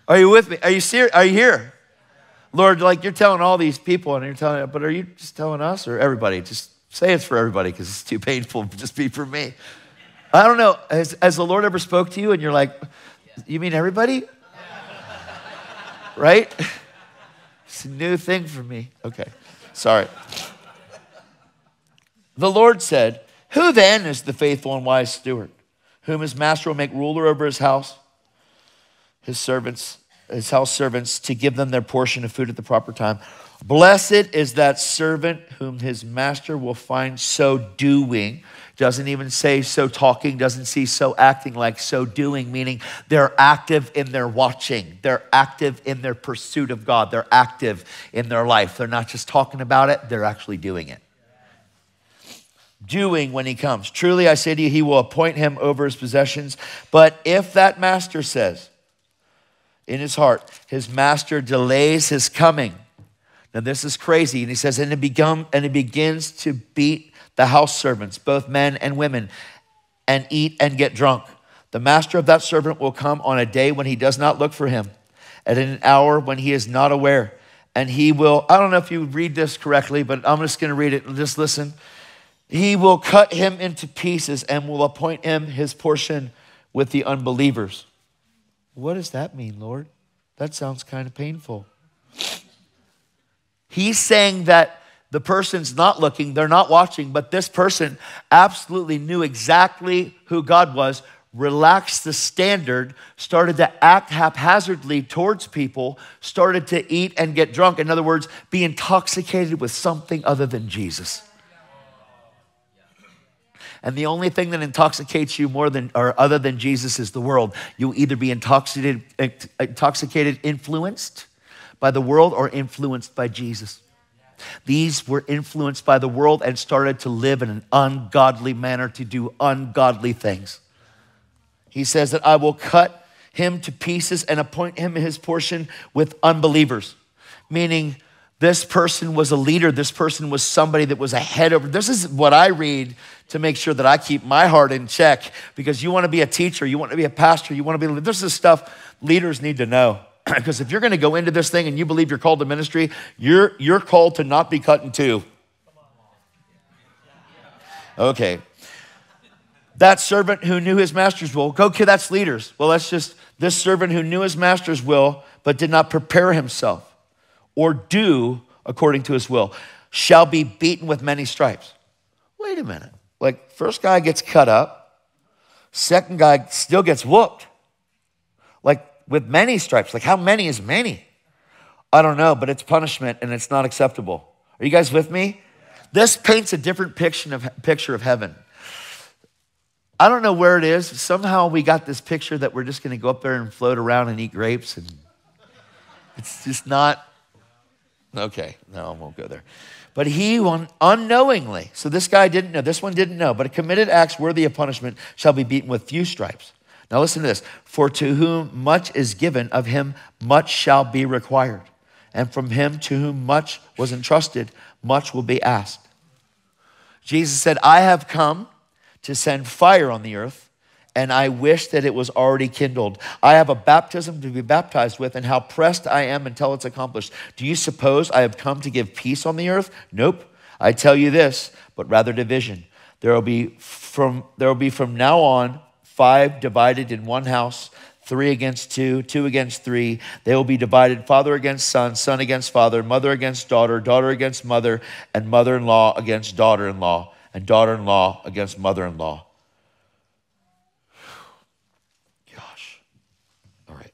Are you with me? Are you serious? Are you here? Lord, like you're telling all these people and you're telling, but are you just telling us or everybody? Just say it's for everybody because it's too painful to just be for me. I don't know. Has, has the Lord ever spoke to you and you're like, you mean everybody? right? It's a new thing for me. Okay, sorry. The Lord said, Who then is the faithful and wise steward? whom his master will make ruler over his house, his servants, his house servants, to give them their portion of food at the proper time. Blessed is that servant whom his master will find so doing. Doesn't even say so talking, doesn't see so acting like so doing, meaning they're active in their watching. They're active in their pursuit of God. They're active in their life. They're not just talking about it, they're actually doing it doing when he comes. Truly, I say to you, he will appoint him over his possessions. But if that master says in his heart, his master delays his coming, now this is crazy. And he says, and it, become, and it begins to beat the house servants, both men and women, and eat and get drunk. The master of that servant will come on a day when he does not look for him, at an hour when he is not aware. And he will, I don't know if you read this correctly, but I'm just going to read it. Just listen. He will cut him into pieces and will appoint him his portion with the unbelievers. What does that mean, Lord? That sounds kind of painful. He's saying that the person's not looking, they're not watching, but this person absolutely knew exactly who God was, relaxed the standard, started to act haphazardly towards people, started to eat and get drunk. In other words, be intoxicated with something other than Jesus. And the only thing that intoxicates you more than or other than Jesus is the world. You'll either be intoxicated, intoxicated, influenced by the world or influenced by Jesus. These were influenced by the world and started to live in an ungodly manner to do ungodly things. He says that I will cut him to pieces and appoint him his portion with unbelievers, meaning this person was a leader. This person was somebody that was ahead of. This is what I read to make sure that I keep my heart in check because you want to be a teacher, you want to be a pastor, you want to be, this is stuff leaders need to know. because if you're going to go into this thing and you believe you're called to ministry, you're, you're called to not be cut in two. Okay. That servant who knew his master's will, go, that's leaders. Well, that's just this servant who knew his master's will, but did not prepare himself or do according to his will, shall be beaten with many stripes. Wait a minute. Like, first guy gets cut up, second guy still gets whooped. With many stripes. Like, how many is many? I don't know, but it's punishment and it's not acceptable. Are you guys with me? This paints a different picture of, picture of heaven. I don't know where it is. Somehow we got this picture that we're just going to go up there and float around and eat grapes, and it's just not Okay, no, I won't go there. But he unknowingly, so this guy didn't know, this one didn't know, but a committed acts worthy of punishment shall be beaten with few stripes. Now listen to this. For to whom much is given, of him much shall be required. And from him to whom much was entrusted, much will be asked. Jesus said, I have come to send fire on the earth and I wish that it was already kindled. I have a baptism to be baptized with, and how pressed I am until it's accomplished. Do you suppose I have come to give peace on the earth? Nope. I tell you this, but rather division. There will be from, there will be from now on five divided in one house, three against two, two against three. They will be divided father against son, son against father, mother against daughter, daughter against mother, and mother in law against daughter in law, and daughter in law against mother in law. Gosh. All right.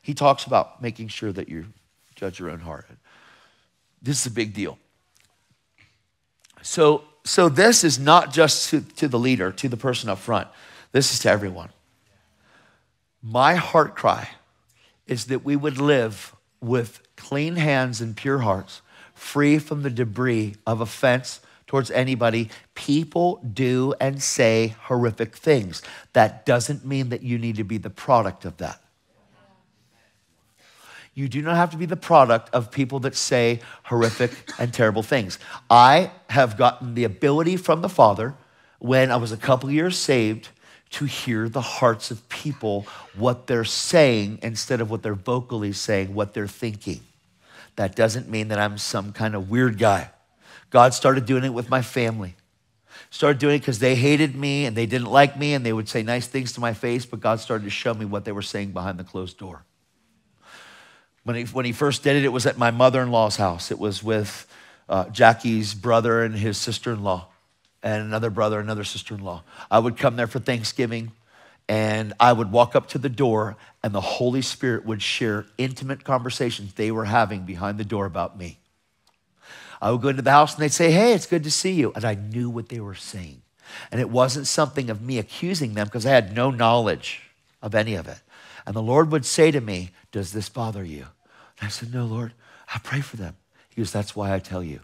He talks about making sure that you judge your own heart. This is a big deal. So, so this is not just to, to the leader, to the person up front. This is to everyone. My heart cry is that we would live with clean hands and pure hearts, free from the debris of offense towards anybody. People do and say horrific things. That doesn't mean that you need to be the product of that. You do not have to be the product of people that say horrific and terrible things. I have gotten the ability from the Father when I was a couple years saved to hear the hearts of people, what they're saying, instead of what they're vocally saying, what they're thinking. That doesn't mean that I'm some kind of weird guy. God started doing it with my family. Started doing it because they hated me and they didn't like me and they would say nice things to my face, but God started to show me what they were saying behind the closed door. When he, when he first did it, it was at my mother in law's house. It was with uh, Jackie's brother and his sister in law and another brother, another sister in law. I would come there for Thanksgiving and I would walk up to the door and the Holy Spirit would share intimate conversations they were having behind the door about me. I would go into the house and they'd say, Hey, it's good to see you. And I knew what they were saying. And it wasn't something of me accusing them because I had no knowledge of any of it. And the Lord would say to me, Does this bother you? And I said, No, Lord, I pray for them. He goes, That's why I tell you.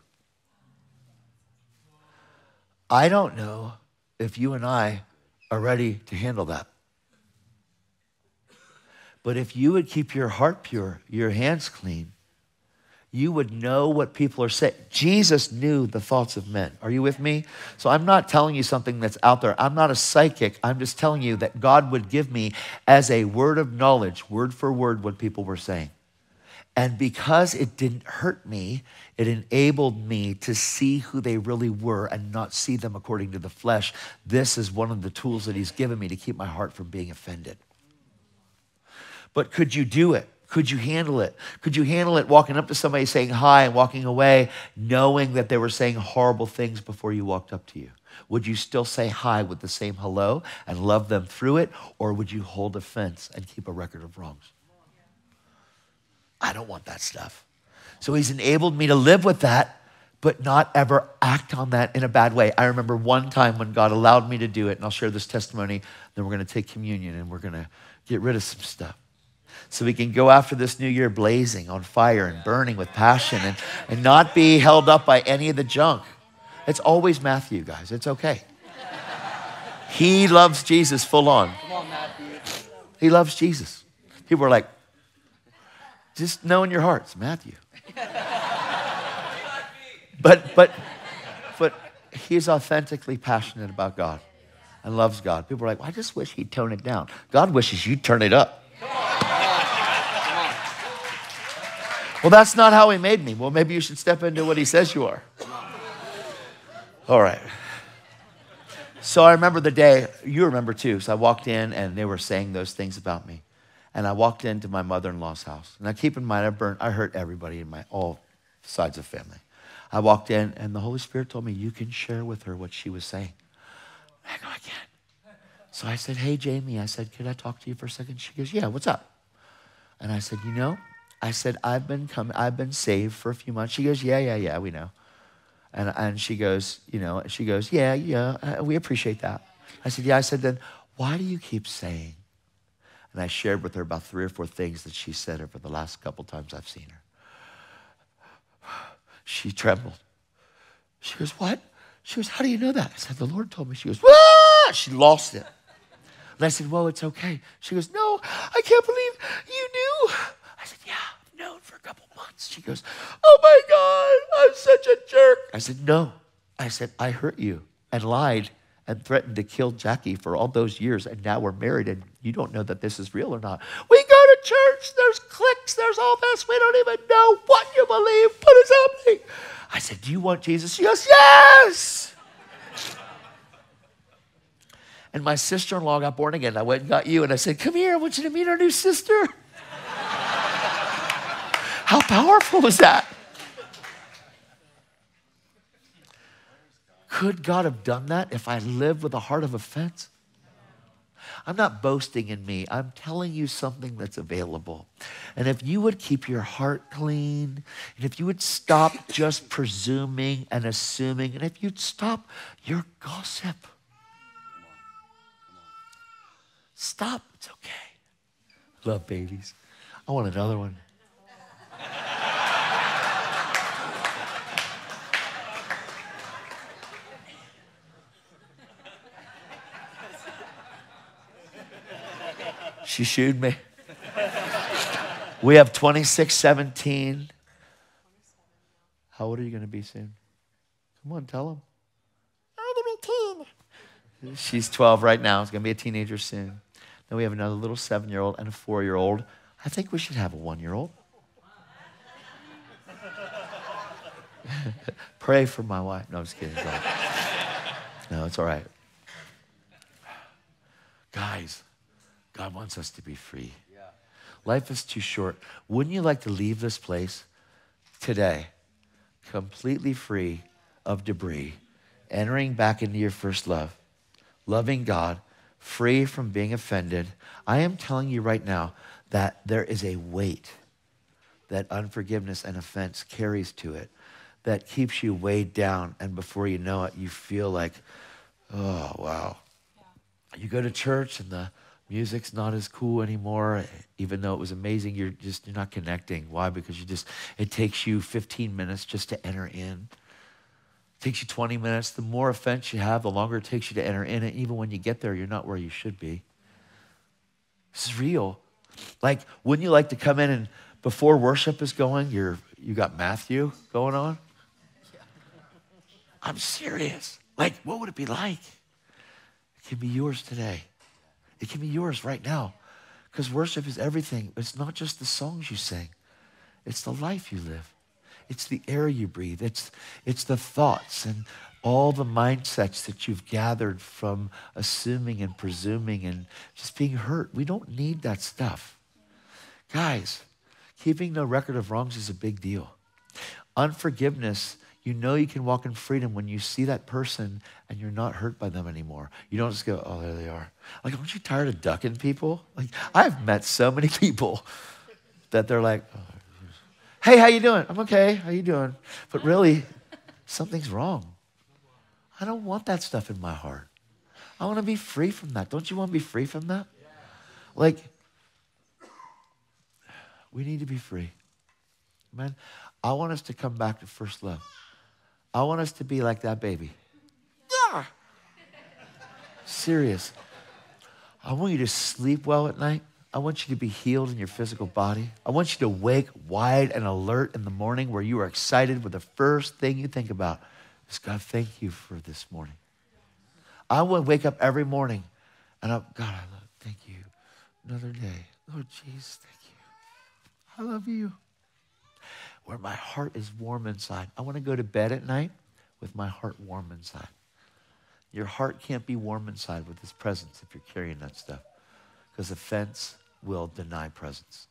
I don't know if you and I are ready to handle that. But if you would keep your heart pure, your hands clean, you would know what people are saying. Jesus knew the thoughts of men. Are you with me? So I'm not telling you something that's out there. I'm not a psychic. I'm just telling you that God would give me as a word of knowledge, word for word, what people were saying. And because it didn't hurt me, it enabled me to see who they really were and not see them according to the flesh. This is one of the tools that He's given me to keep my heart from being offended. But could you do it? Could you handle it? Could you handle it walking up to somebody saying hi and walking away, knowing that they were saying horrible things before you walked up to you? Would you still say hi with the same hello and love them through it? Or would you hold offense and keep a record of wrongs? I don't want that stuff. So he's enabled me to live with that, but not ever act on that in a bad way. I remember one time when God allowed me to do it, and I'll share this testimony, then we're going to take communion and we're going to get rid of some stuff. So we can go after this new year blazing on fire and burning with passion and, and not be held up by any of the junk. It's always Matthew, guys. It's okay. He loves Jesus full on. He loves Jesus. People are like, just know in your hearts, Matthew. But but but he's authentically passionate about God and loves God. People are like, well, I just wish he'd tone it down. God wishes you'd turn it up. Well, that's not how he made me. Well, maybe you should step into what he says you are. All right. So I remember the day, you remember too. So I walked in and they were saying those things about me and I walked into my mother-in-law's house. Now keep in mind, I burned, I hurt everybody in my all sides of family. I walked in, and the Holy Spirit told me, "You can share with her what she was saying." I go, "I can't." So I said, "Hey, Jamie," I said, "Could I talk to you for a second? She goes, "Yeah, what's up?" And I said, "You know," I said, "I've been coming, I've been saved for a few months." She goes, "Yeah, yeah, yeah, we know." And and she goes, you know, she goes, "Yeah, yeah, uh, we appreciate that." I said, "Yeah." I said, "Then why do you keep saying?" And I shared with her about three or four things that she said over the last couple times I've seen her. She trembled. She goes, What? She goes, How do you know that? I said, The Lord told me. She goes, Wah! She lost it. And I said, Well, it's okay. She goes, No, I can't believe you knew. I said, Yeah, I've known for a couple months. She goes, Oh my God, I'm such a jerk. I said, No. I said, I hurt you and lied and threatened to kill Jackie for all those years, and now we're married, and you don't know that this is real or not. We go to church, there's cliques, there's all this. We don't even know what you believe. Put it on. I said, Do you want Jesus? She goes, Yes. and my sister in law got born again. I went and got you, and I said, Come here, I want you to meet our new sister. How powerful was that? Could God have done that if I lived with a heart of offense? I'm not boasting in me. I'm telling you something that's available. And if you would keep your heart clean, and if you would stop just presuming and assuming, and if you'd stop your gossip, Stop. It's okay. Love babies. I want another one. She shooed me. We have 26, 17. How old are you going to be soon? Come on, tell them. I'm going to be 10. She's 12 right now. She's going to be a teenager soon. Then we have another little seven year old and a four year old. I think we should have a one year old. Pray for my wife. No, I'm just kidding. No, it's all right. Guys, God wants us to be free. Life is too short. Wouldn't you like to leave this place today completely free of debris, entering back into your first love, loving God, free from being offended? I am telling you right now that there is a weight that unforgiveness and offense carries to it that keeps you weighed down, and before you know it, you feel like, oh, wow. You go to church and the music's not as cool anymore even though it was amazing you're just you're not connecting. Why? Because you just it takes you 15 minutes just to enter in. It takes you 20 minutes. The more offense you have the longer it takes you to enter in and even when you get there you're not where you should be. This is real. Like wouldn't you like to come in and before worship is going you're you got matthew going on? I'm serious. Like what would it be like? It can be yours today it can be yours right now. Because worship is everything. It's not just the songs you sing, it's the life you live, it's the air you breathe, it's, it's the thoughts and all the mindsets that you've gathered from assuming and presuming and just being hurt. We don't need that stuff. Guys, keeping no record of wrongs is a big deal. Unforgiveness you know you can walk in freedom when you see that person and you're not hurt by them anymore. You don't just go, oh, there they are. Like, aren't you tired of ducking people? Like, I've met so many people that they're like, oh, hey, how you doing? I'm okay. How you doing? But really, something's wrong. I don't want that stuff in my heart. I want to be free from that. Don't you want to be free from that? Like, we need to be free. Man, I want us to come back to first love. I want us to be like that baby. Yeah. Serious. I want you to sleep well at night. I want you to be healed in your physical body. I want you to wake wide and alert in the morning where you are excited with the first thing you think about is God, thank you for this morning. I want to wake up every morning and I'm, God, I love, thank you. Another day. Lord Jesus, thank you. I love you where my heart is warm inside. I want to go to bed at night with my heart warm inside. Your heart can't be warm inside with his presence if you're carrying that stuff because offense will deny presence.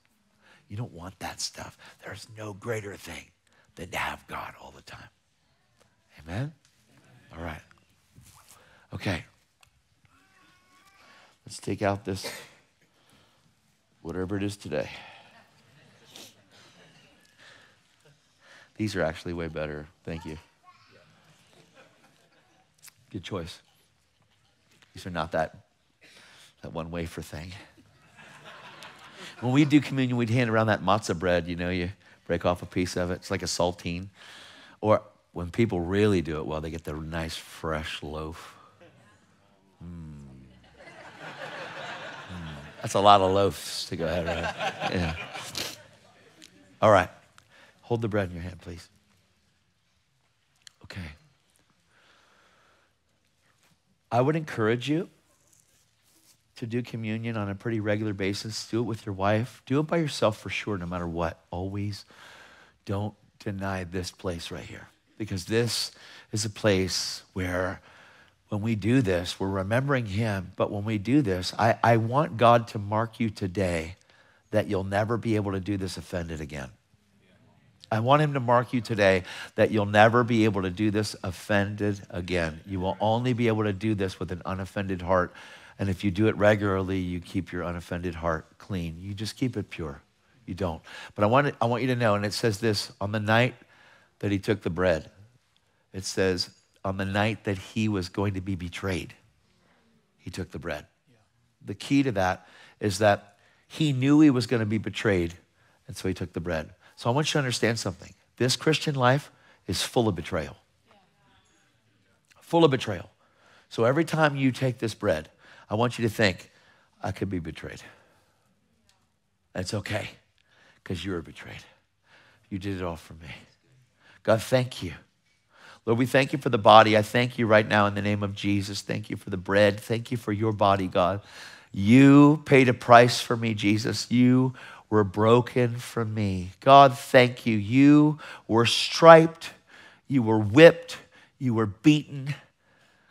You don't want that stuff. There's no greater thing than to have God all the time. Amen? All right. Okay. Let's take out this, whatever it is today. These are actually way better. Thank you. Good choice. These are not that, that one wafer thing. When we do communion, we'd hand around that matzah bread, you know, you break off a piece of it. It's like a saltine. Or when people really do it well, they get the nice fresh loaf. Mm. Mm. That's a lot of loaves to go ahead, right? Yeah. All right. Hold the bread in your hand, please. Okay. I would encourage you to do communion on a pretty regular basis. Do it with your wife. Do it by yourself for sure, no matter what. Always don't deny this place right here. Because this is a place where when we do this, we're remembering Him. But when we do this, I, I want God to mark you today that you'll never be able to do this offended again. I want him to mark you today that you'll never be able to do this offended again. You will only be able to do this with an unoffended heart. And if you do it regularly, you keep your unoffended heart clean. You just keep it pure. You don't. But I want, I want you to know, and it says this on the night that he took the bread, it says, on the night that he was going to be betrayed, he took the bread. The key to that is that he knew he was going to be betrayed, and so he took the bread. So I want you to understand something. This Christian life is full of betrayal. Full of betrayal. So every time you take this bread, I want you to think, I could be betrayed. That's okay, because you were betrayed. You did it all for me. God, thank you. Lord, we thank you for the body. I thank you right now in the name of Jesus. Thank you for the bread. Thank you for your body, God. You paid a price for me, Jesus. You were broken for me. God, thank you. You were striped, you were whipped, you were beaten.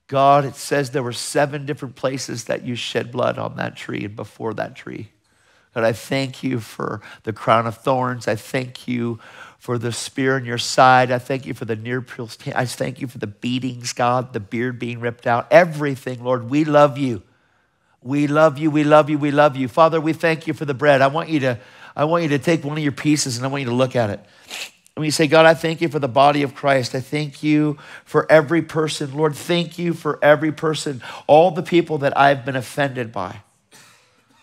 God, it says there were seven different places that you shed blood on that tree and before that tree. God, I thank you for the crown of thorns. I thank you for the spear in your side. I thank you for the near. I thank you for the beatings, God, the beard being ripped out, everything, Lord. We love you. We love you. We love you. We love you. Father, we thank you for the bread. I want you to, I want you to take one of your pieces and I want you to look at it. And we say, God, I thank you for the body of Christ. I thank you for every person. Lord, thank you for every person, all the people that I've been offended by.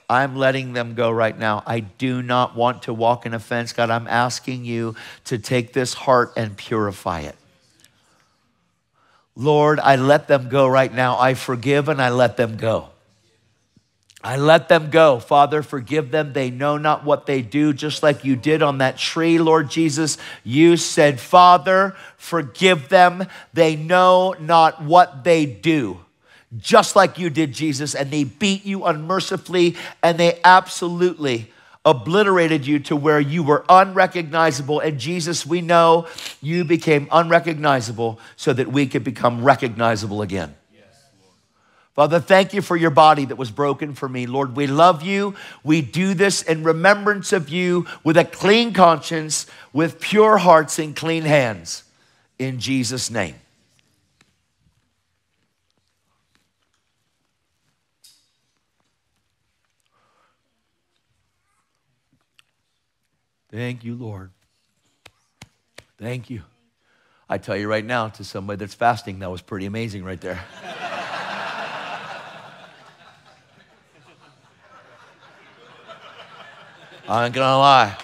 I'm letting them go right now. I do not want to walk in offense. God, I'm asking you to take this heart and purify it. Lord, I let them go right now. I forgive and I let them go. I let them go. Father, forgive them. They know not what they do, just like you did on that tree, Lord Jesus. You said, Father, forgive them. They know not what they do just like you did, Jesus, and they beat you unmercifully and they absolutely obliterated you to where you were unrecognizable. And Jesus, we know you became unrecognizable so that we could become recognizable again. Father, thank you for your body that was broken for me. Lord, we love you. We do this in remembrance of you with a clean conscience, with pure hearts and clean hands. In Jesus' name. Thank you, Lord. Thank you. I tell you right now, to somebody that's fasting, that was pretty amazing right there. I ain't gonna lie.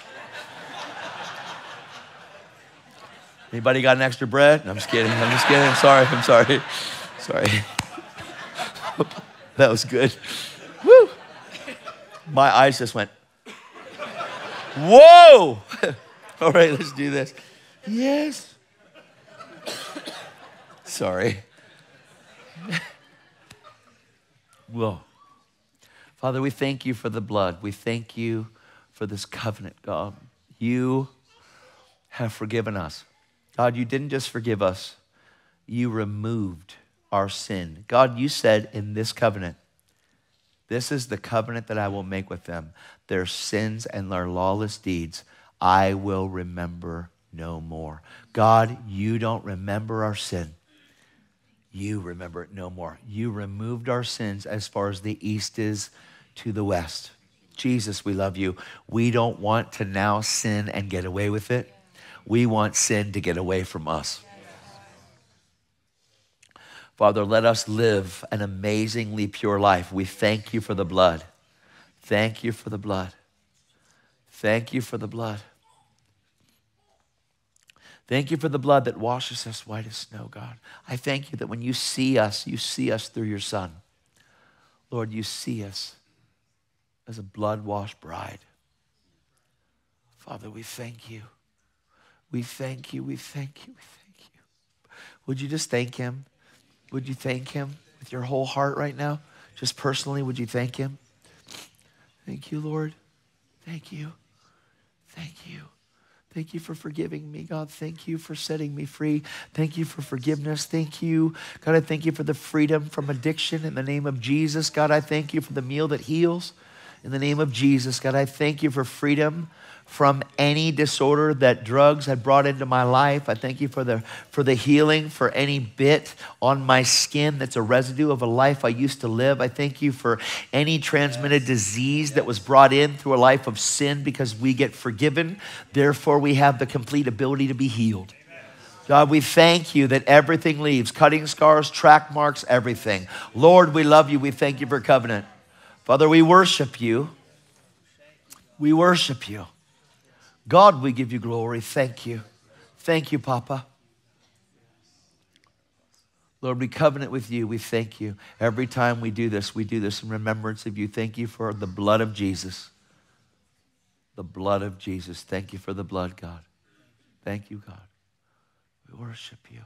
Anybody got an extra bread? I'm just kidding. I'm just kidding. I'm sorry. I'm sorry. Sorry. that was good. Woo! My eyes just went. Whoa! All right, let's do this. Yes. Sorry. Whoa. Father, we thank you for the blood. We thank you for this covenant, God. You have forgiven us. God, you didn't just forgive us, you removed our sin. God, you said in this covenant, this is the covenant that I will make with them. Their sins and their lawless deeds I will remember no more. God, you don't remember our sin. You remember it no more. You removed our sins as far as the east is to the west. Jesus, we love you. We don't want to now sin and get away with it. We want sin to get away from us. Father, let us live an amazingly pure life. We thank you for the blood. Thank you for the blood. Thank you for the blood. Thank you for the blood that washes us white as snow, God. I thank you that when you see us, you see us through your Son. Lord, you see us as a blood washed bride. Father, we thank you. We thank you. We thank you. We thank you. Would you just thank Him? Would you thank Him with your whole heart right now? Just personally, would you thank Him? Thank you, Lord. Thank you. Thank you. Thank you for forgiving me, God. Thank you for setting me free. Thank you for forgiveness. Thank you. God, I thank you for the freedom from addiction in the name of Jesus. God, I thank you for the meal that heals in the name of Jesus. God, I thank you for freedom from any disorder that drugs had brought into my life. I thank you for the, for the healing for any bit on my skin that's a residue of a life I used to live. I thank you for any transmitted yes. disease that was brought in through a life of sin because we get forgiven. Therefore, we have the complete ability to be healed. God, we thank you that everything leaves cutting scars, track marks, everything. Lord, we love you. We thank you for covenant. Father, we worship you. We worship you. God, we give you glory. Thank you. Thank you, Papa. Lord, we covenant with you. We thank you. Every time we do this, we do this in remembrance of you. Thank you for the blood of Jesus. The blood of Jesus. Thank you for the blood, God. Thank you, God. We worship you.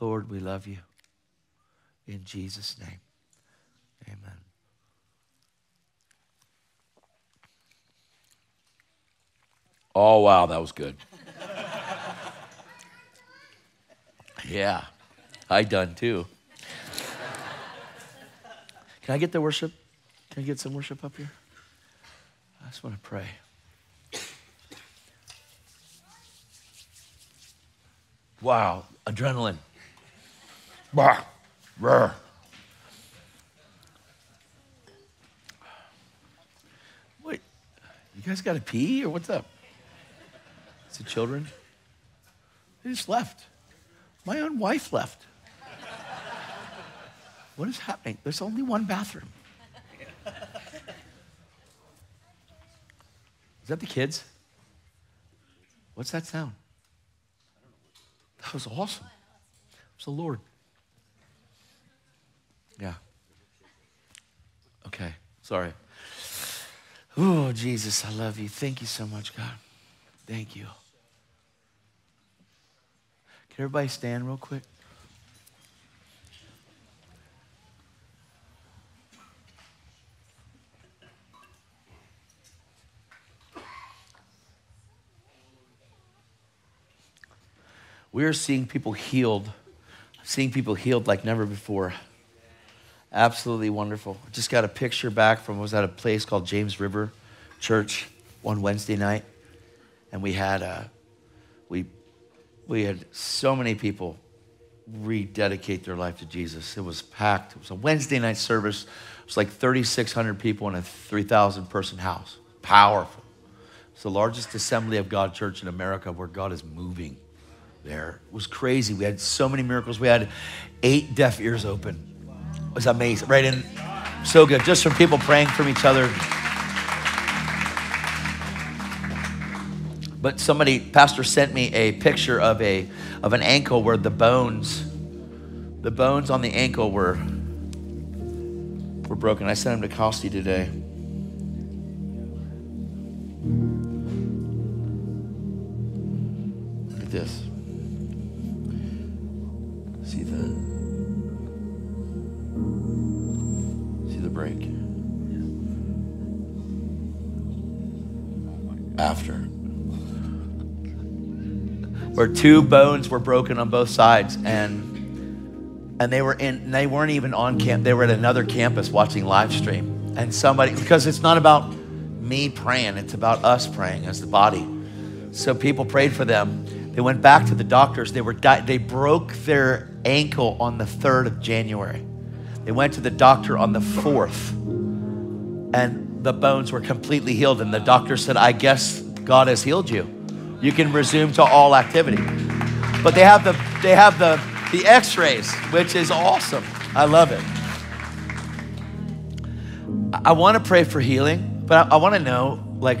Lord, we love you. In Jesus' name, amen. Oh, wow, that was good. Yeah, I done too. Can I get the worship? Can I get some worship up here? I just want to pray. Wow, adrenaline. Bah, brr. Wait, you guys got to pee or what's up? It children? They just left. My own wife left. What is happening? There's only one bathroom. Is that the kids? What's that sound? That was awesome. It was the Lord. Yeah. Okay. Sorry. Oh, Jesus, I love you. Thank you so much, God. Thank you. Can everybody stand real quick? We're seeing people healed, seeing people healed like never before. Absolutely wonderful. Just got a picture back from was at a place called James River Church one Wednesday night, and we had a we we had so many people rededicate their life to Jesus. It was packed. It was a Wednesday night service. It was like 3,600 people in a 3,000 person house. Powerful. It's the largest assembly of God church in America where God is moving there. It was crazy. We had so many miracles. We had eight deaf ears open. It was amazing. Right in, so good. Just from people praying from each other. But somebody, pastor sent me a picture of a of an ankle where the bones, the bones on the ankle were were broken. I sent him to Costi today. Look at this. Where two bones were broken on both sides and and they were in they weren't even on camp they were at another campus watching live stream. And somebody because it's not about me praying it's about us praying as the body. So people prayed for them. They went back to the doctors. They were di- they broke their ankle on the 3rd of january. They went to the doctor on the 4th and the bones were completely healed and the doctor said i guess god has healed you you can resume to all activity. But they have the they have the the X-rays, which is awesome. I love it. I, want to pray for healing, but I, I want to know, like,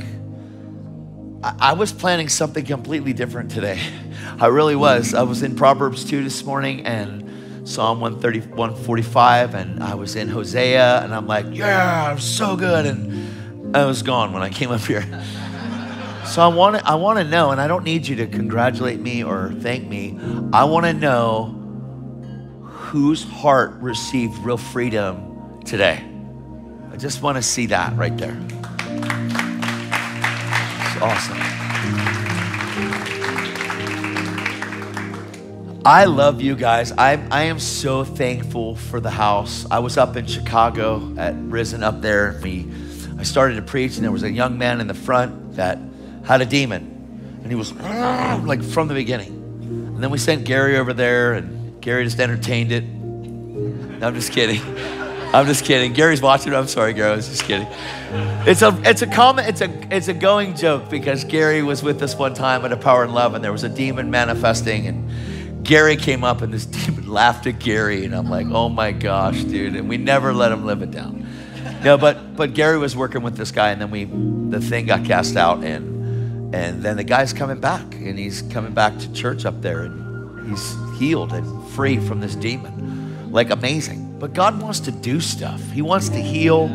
I, I was planning something completely different today. I really was. I was in Proverbs 2 this morning and Psalm 130, 145, and I was in Hosea, and I'm like, yeah, I'm so good. And I was gone when I came up here. So I want to I want to know, and I don't need you to congratulate me or thank me. I want to know whose heart received real freedom today. I just want to see that right there. It's awesome. I love you guys. I, I am so thankful for the house. I was up in Chicago at Risen up there. We, I started to preach, and there was a young man in the front that had a demon. And he was like from the beginning. And then we sent Gary over there, and Gary just entertained it. No, I'm just kidding. I'm just kidding. Gary's watching. I'm sorry, Gary. I was just kidding. It's a it's a comment. It's a it's a going joke because Gary was with us one time at a Power and Love, and there was a demon manifesting, and Gary came up, and this demon laughed at Gary, and I'm like, oh my gosh, dude. And we never let him live it down. no, but but Gary was working with this guy, and then we the thing got cast out, and and then the guy's coming back, and he's coming back to church up there, and he's healed and free from this demon, like amazing. But God wants to do stuff. He wants to heal.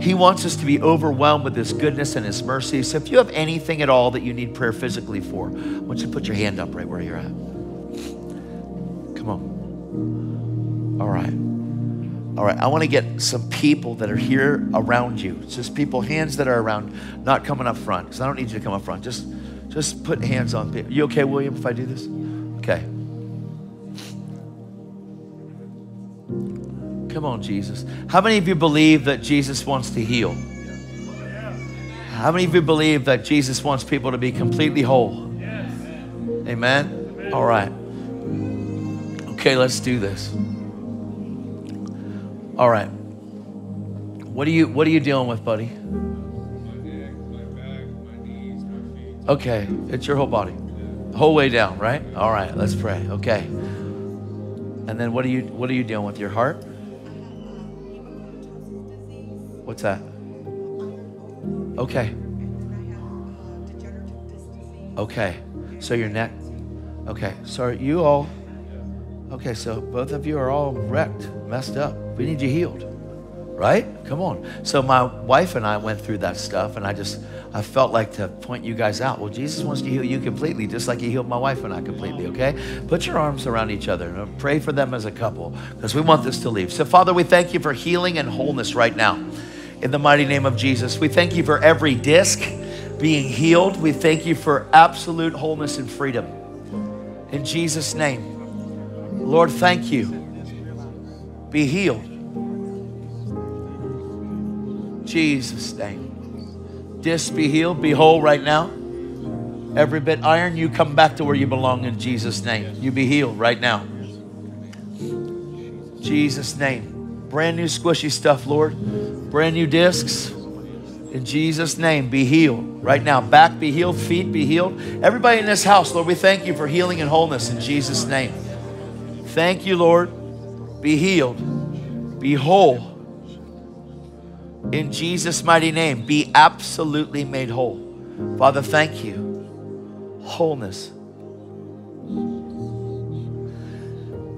He wants us to be overwhelmed with His goodness and His mercy. So if you have anything at all that you need prayer physically for, I want you to put your hand up right where you're at. Come on. All right. All right, I want to get some people that are here around you. It's just people, hands that are around, not coming up front, because I don't need you to come up front. Just, just put hands on people. You okay, William, if I do this? Okay. Come on, Jesus. How many of you believe that Jesus wants to heal? How many of you believe that Jesus wants people to be completely whole? Amen? All right. Okay, let's do this. All right. What are you what are you dealing with, buddy? My neck, my back, my knees, my feet. Okay, it's your whole body. Whole way down, right? All right, let's pray. Okay. And then what are you what are you dealing with? Your heart? What's that? Okay. Okay. So your neck. Okay. So you all Okay, so both of you are all wrecked, messed up. We need you healed. Right? Come on. So my wife and I went through that stuff and I just I felt like to point you guys out. Well, Jesus wants to heal you completely, just like he healed my wife and I completely, okay? Put your arms around each other and pray for them as a couple because we want this to leave. So, Father, we thank you for healing and wholeness right now. In the mighty name of Jesus, we thank you for every disc being healed. We thank you for absolute wholeness and freedom. In Jesus' name. Lord, thank you. Be healed. Jesus' name. Disc be healed, be whole right now. Every bit iron, you come back to where you belong in Jesus' name. You be healed right now. Jesus' name. Brand new squishy stuff, Lord. Brand new discs. In Jesus' name, be healed right now. Back be healed, feet be healed. Everybody in this house, Lord, we thank you for healing and wholeness in Jesus' name. Thank you, Lord. Be healed, be whole. In Jesus' mighty name, be absolutely made whole. Father, thank you. Wholeness.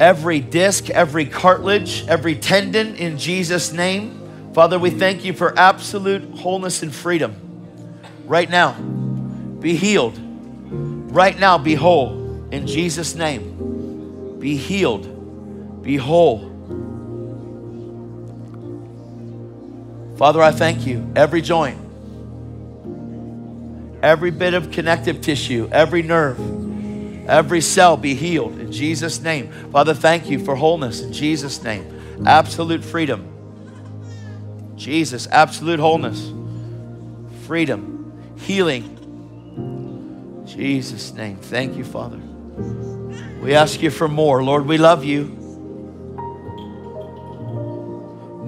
Every disc, every cartilage, every tendon in Jesus' name. Father, we thank you for absolute wholeness and freedom. Right now, be healed. Right now, be whole. In Jesus' name, be healed. Be whole. Father, I thank you. Every joint, every bit of connective tissue, every nerve, every cell be healed in Jesus' name. Father, thank you for wholeness in Jesus' name. Absolute freedom. Jesus, absolute wholeness, freedom, healing. Jesus' name. Thank you, Father. We ask you for more. Lord, we love you.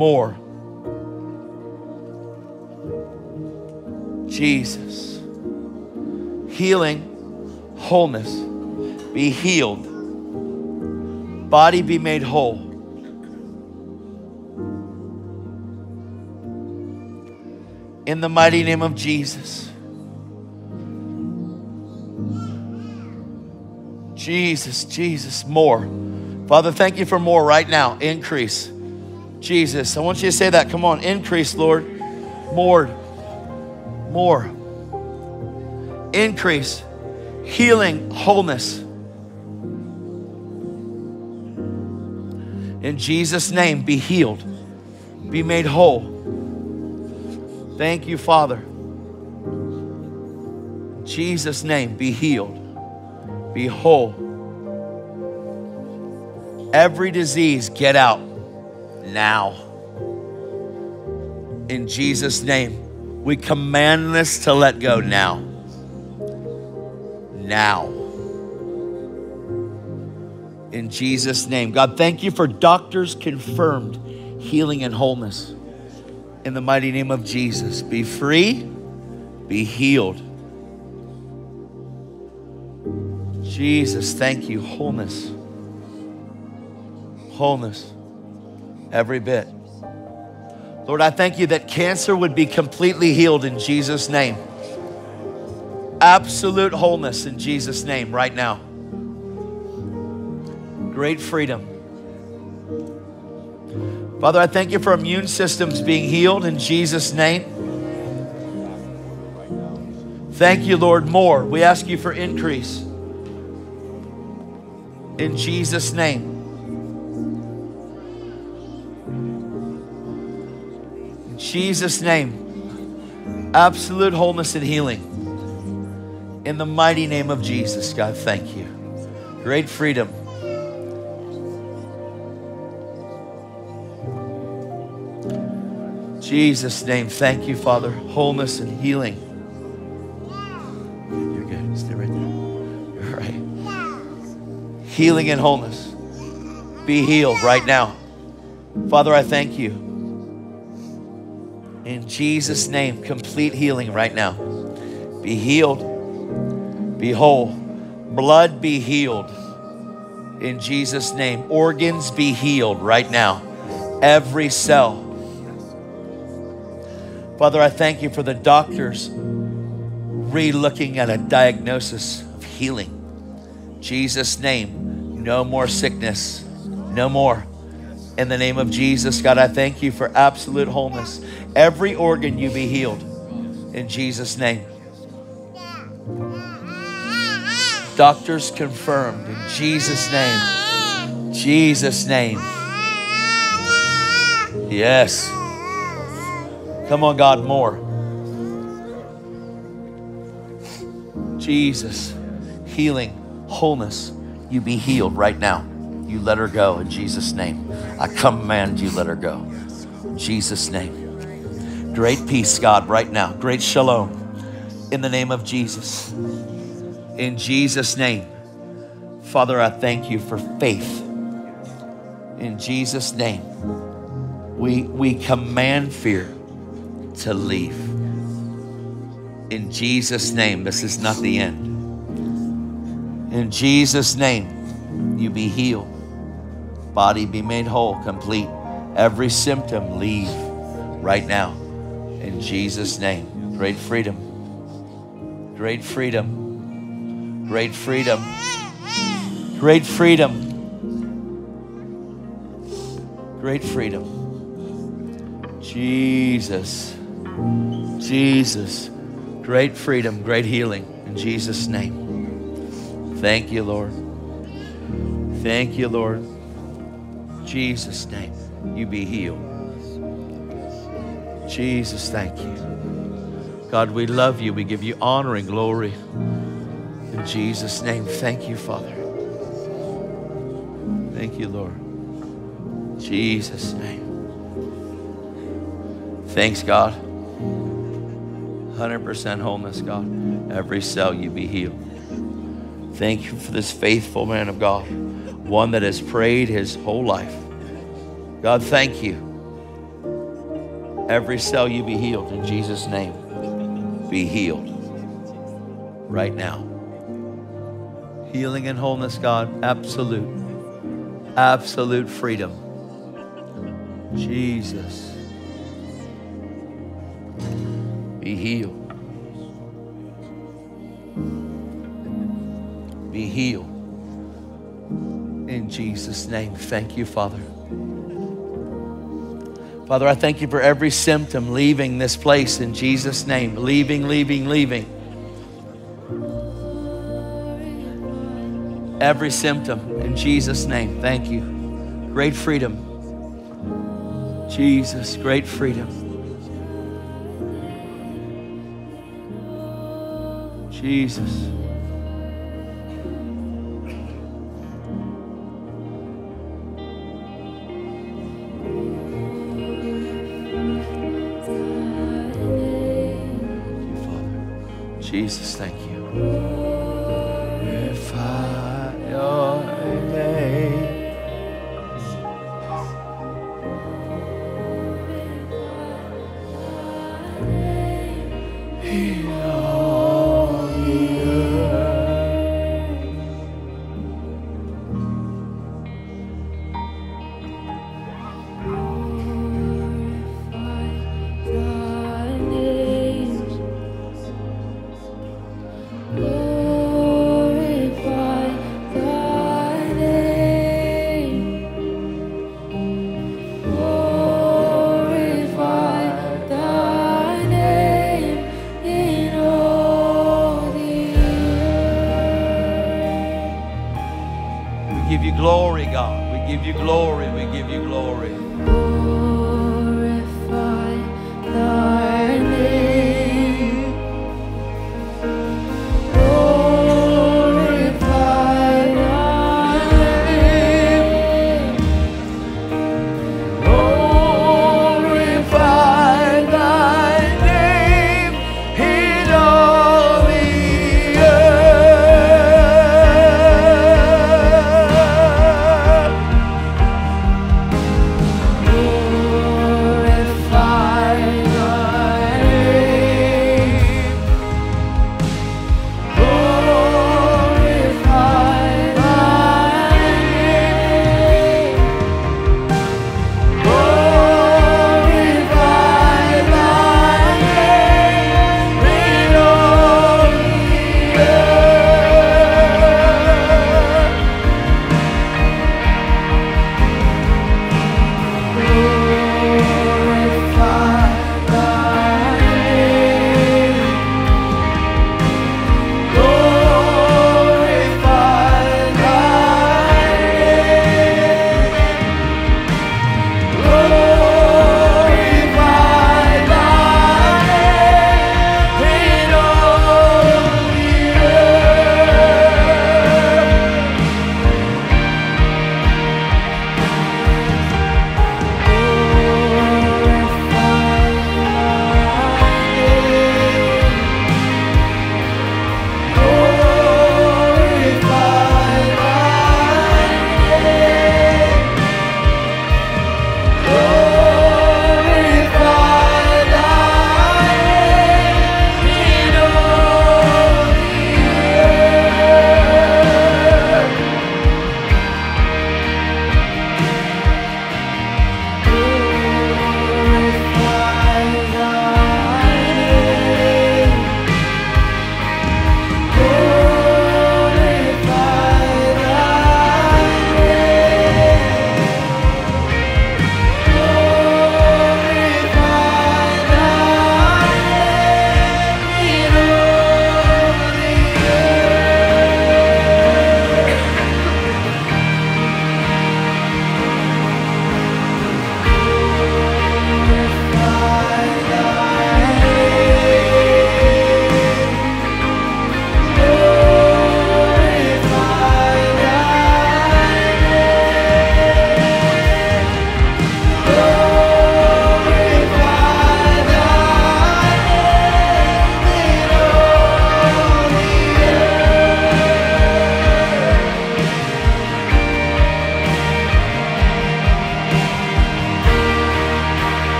More. Jesus. Healing, wholeness. Be healed. Body be made whole. In the mighty name of Jesus. Jesus, Jesus, more. Father, thank you for more right now. Increase. Jesus, I want you to say that. Come on, increase, Lord. More more. Increase, healing, wholeness. In Jesus' name, be healed, be made whole. Thank you, Father. In Jesus' name, be healed, be whole. Every disease, get out now. In Jesus' name. We command this to let go now. Now. In Jesus' name. God, thank you for doctors confirmed healing and wholeness. In the mighty name of Jesus. Be free, be healed. Jesus, thank you. Wholeness. Wholeness. Every bit. Lord, I thank you that cancer would be completely healed in Jesus' name. Absolute wholeness in Jesus' name right now. Great freedom. Father, I thank you for immune systems being healed in Jesus' name. Thank you, Lord, more. We ask you for increase. In Jesus' name. Jesus' name. Absolute wholeness and healing. In the mighty name of Jesus, God, thank you. Great freedom. Jesus' name, thank you, Father. Wholeness and healing. You're good. Stay right there. You're right. Healing and wholeness. Be healed right now. Father, I thank you. In Jesus' name, complete healing right now. Be healed. Be whole. Blood be healed. In Jesus' name. Organs be healed right now. Every cell Father, I thank you for the doctors re looking at a diagnosis of healing. Jesus' name, no more sickness, no more. In the name of Jesus, God, I thank you for absolute wholeness. Every organ you be healed in Jesus' name. Doctors confirmed in Jesus' name. Jesus' name. Yes. Come on, God, more. Jesus, healing, wholeness. You be healed right now. You let her go in Jesus' name. I command you, let her go. In Jesus' name. Great peace, God, right now. Great shalom in the name of Jesus. In Jesus' name. Father, I thank you for faith. In Jesus' name. We, we command fear to leave. In Jesus' name, this is not the end. In Jesus' name, you be healed. Body be made whole, complete. Every symptom leave right now. In Jesus' name, great freedom. Great freedom. Great freedom. Great freedom. Great freedom. Jesus. Jesus. Great freedom, great healing in Jesus' name. Thank you, Lord. Thank you, Lord. Jesus' name, you be healed. Jesus, thank you. God, we love you. We give you honor and glory. In Jesus' name, thank you, Father. Thank you, Lord. Jesus' name. Thanks, God. 100% wholeness, God. Every cell you be healed. Thank you for this faithful man of God, one that has prayed his whole life. God, thank you. Every cell you be healed in Jesus' name. Be healed right now. Healing and wholeness, God, absolute, absolute freedom. Jesus. Be healed. Be healed. Jesus' name, thank you, Father. Father, I thank you for every symptom leaving this place in Jesus' name. Leaving, leaving, leaving. Every symptom in Jesus' name. Thank you. Great freedom. Jesus, great freedom. Jesus. Jesus, thank you.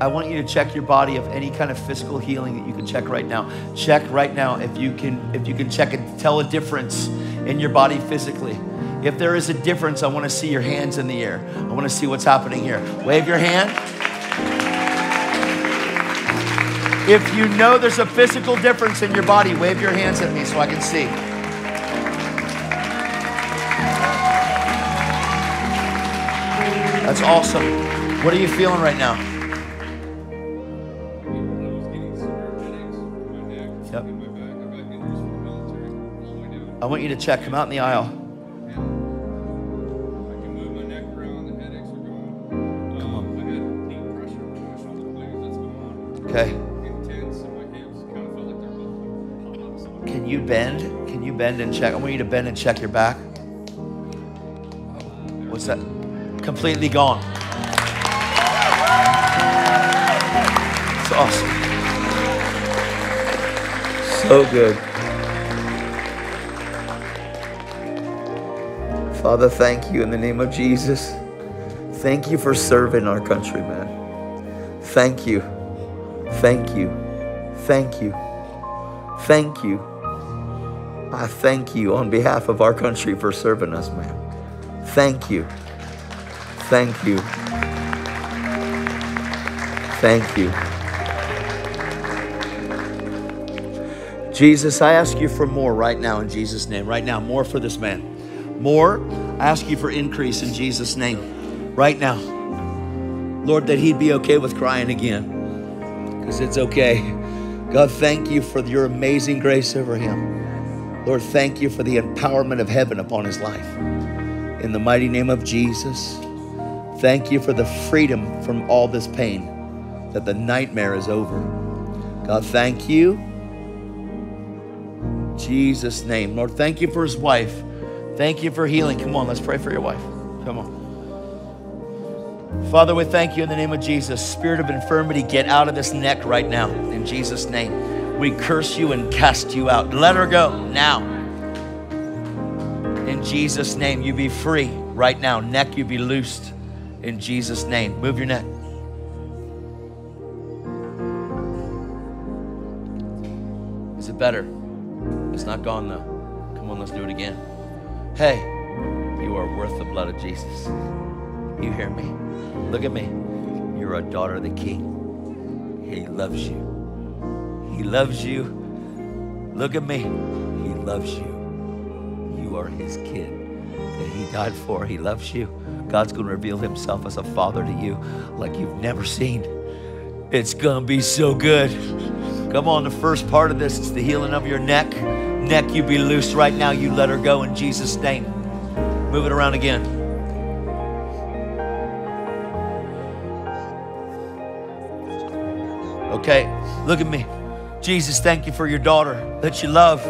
I, want you to check your body of any kind of physical healing that you can check right now. Check right now if you can if you can check and tell a difference in your body physically. If there is a difference, I want to see your hands in the air. I want to see what's happening here. Wave your hand. If you know there's a physical difference in your body, wave your hands at me so I can see. That's awesome. What are you feeling right now? I want you to check. Come out in the aisle. Okay. Can you bend? Can you bend and check? I want you to bend and check your back. What's that? Completely gone. It's awesome. So good. Father, thank you in the name of Jesus. Thank you for serving our country, man. Thank you. Thank you. Thank you. Thank you. I thank you on behalf of our country for serving us, man. Thank you. Thank you. Thank you. Jesus, I ask you for more right now in Jesus' name. Right now, more for this man. More. I ask you for increase in Jesus' name. Right now. Lord, that he'd be okay with crying again. Because it's okay. God, thank you for your amazing grace over him. Lord, thank you for the empowerment of heaven upon his life. In the mighty name of Jesus, thank you for the freedom from all this pain, that the nightmare is over. God, thank you. Jesus' name. Lord, thank you for his wife. Thank you for healing. Come on, let's pray for your wife. Come on. Father, we thank you in the name of Jesus. Spirit of infirmity, get out of this neck right now. In Jesus' name. We curse you and cast you out. Let her go now. In Jesus' name, you be free right now. Neck, you be loosed. In Jesus' name. Move your neck. Is it better? It's not gone though. Come on, let's do it again. Hey, you are worth the blood of Jesus. You hear me? Look at me. You're a daughter of the King. He loves you. He loves you. Look at me. He loves you. You are his kid that he died for. He loves you. God's going to reveal himself as a father to you like you've never seen. It's going to be so good. Come on, the first part of this is the healing of your neck. Neck, you be loose right now. You let her go in Jesus' name. Move it around again. Okay, look at me. Jesus, thank you for your daughter that you love.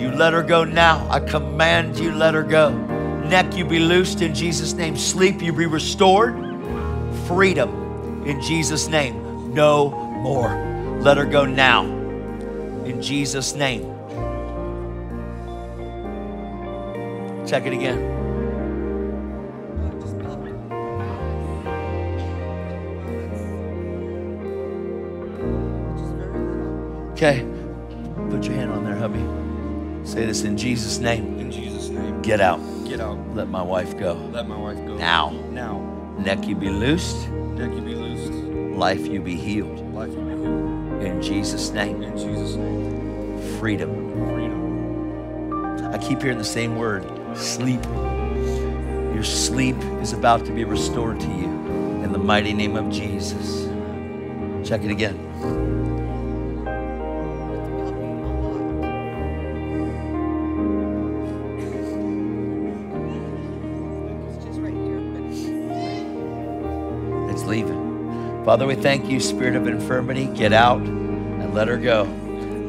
You let her go now. I command you, let her go. Neck, you be loosed in Jesus' name. Sleep, you be restored. Freedom in Jesus' name. No more. Let her go now. In Jesus' name. Check it again. Okay. Put your hand on there, hubby. Say this in Jesus' name. In Jesus' name. Get out. Get out. Let my wife go. Let my wife go. Now. Now. Neck you be loosed. Neck you be loosed. Life you be healed. Life you be healed. In Jesus' name. In Jesus' name. Freedom. Freedom. I keep hearing the same word sleep. Your sleep is about to be restored to you in the mighty name of Jesus. Check it again. It's leaving. Father, we thank you, spirit of infirmity, get out and let her go.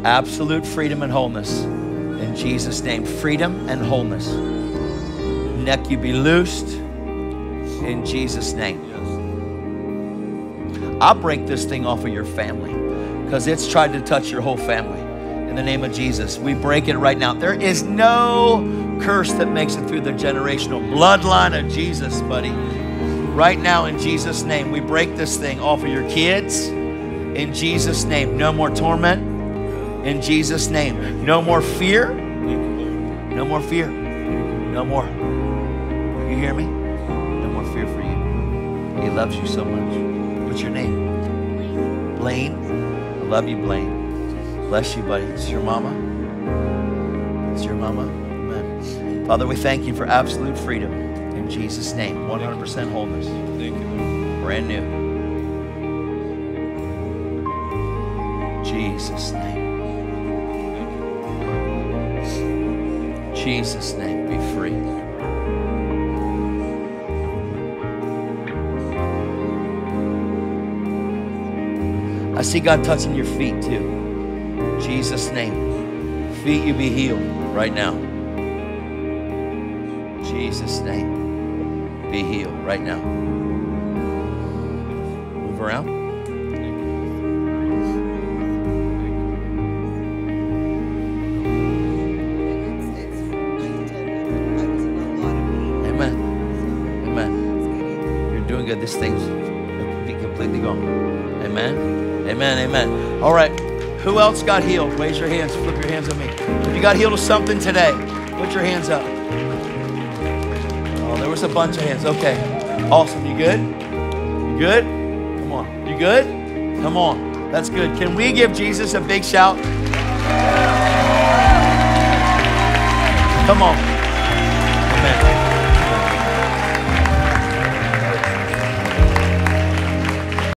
Absolute freedom and wholeness. In Jesus' name, freedom and wholeness. Neck you be loosed. In Jesus' name. I'll break this thing off of your family because it's tried to touch your whole family. In the name of Jesus, we break it right now. There is no curse that makes it through the generational bloodline of Jesus, buddy. Right now, in Jesus' name, we break this thing off of your kids. In Jesus' name, no more torment. In Jesus' name, no more fear. No more fear. No more. You hear me? No more fear for you. He loves you so much. What's your name? Blaine. I love you, Blaine. Bless you, buddy. It's your mama. It's your mama. Amen. Father, we thank you for absolute freedom. In Jesus' name, 100% wholeness. Thank you, Brand new. Jesus' name. Jesus' name, be free. I see God touching your feet too. Jesus' name. Feet, you be healed right now. Jesus' name. Be healed right now. Move around. Else got healed? Raise your hands. Flip your hands at me. If you got healed of something today, put your hands up. Oh, there was a bunch of hands. Okay. Awesome. You good? You good? Come on. You good? Come on. That's good. Can we give Jesus a big shout? Come on.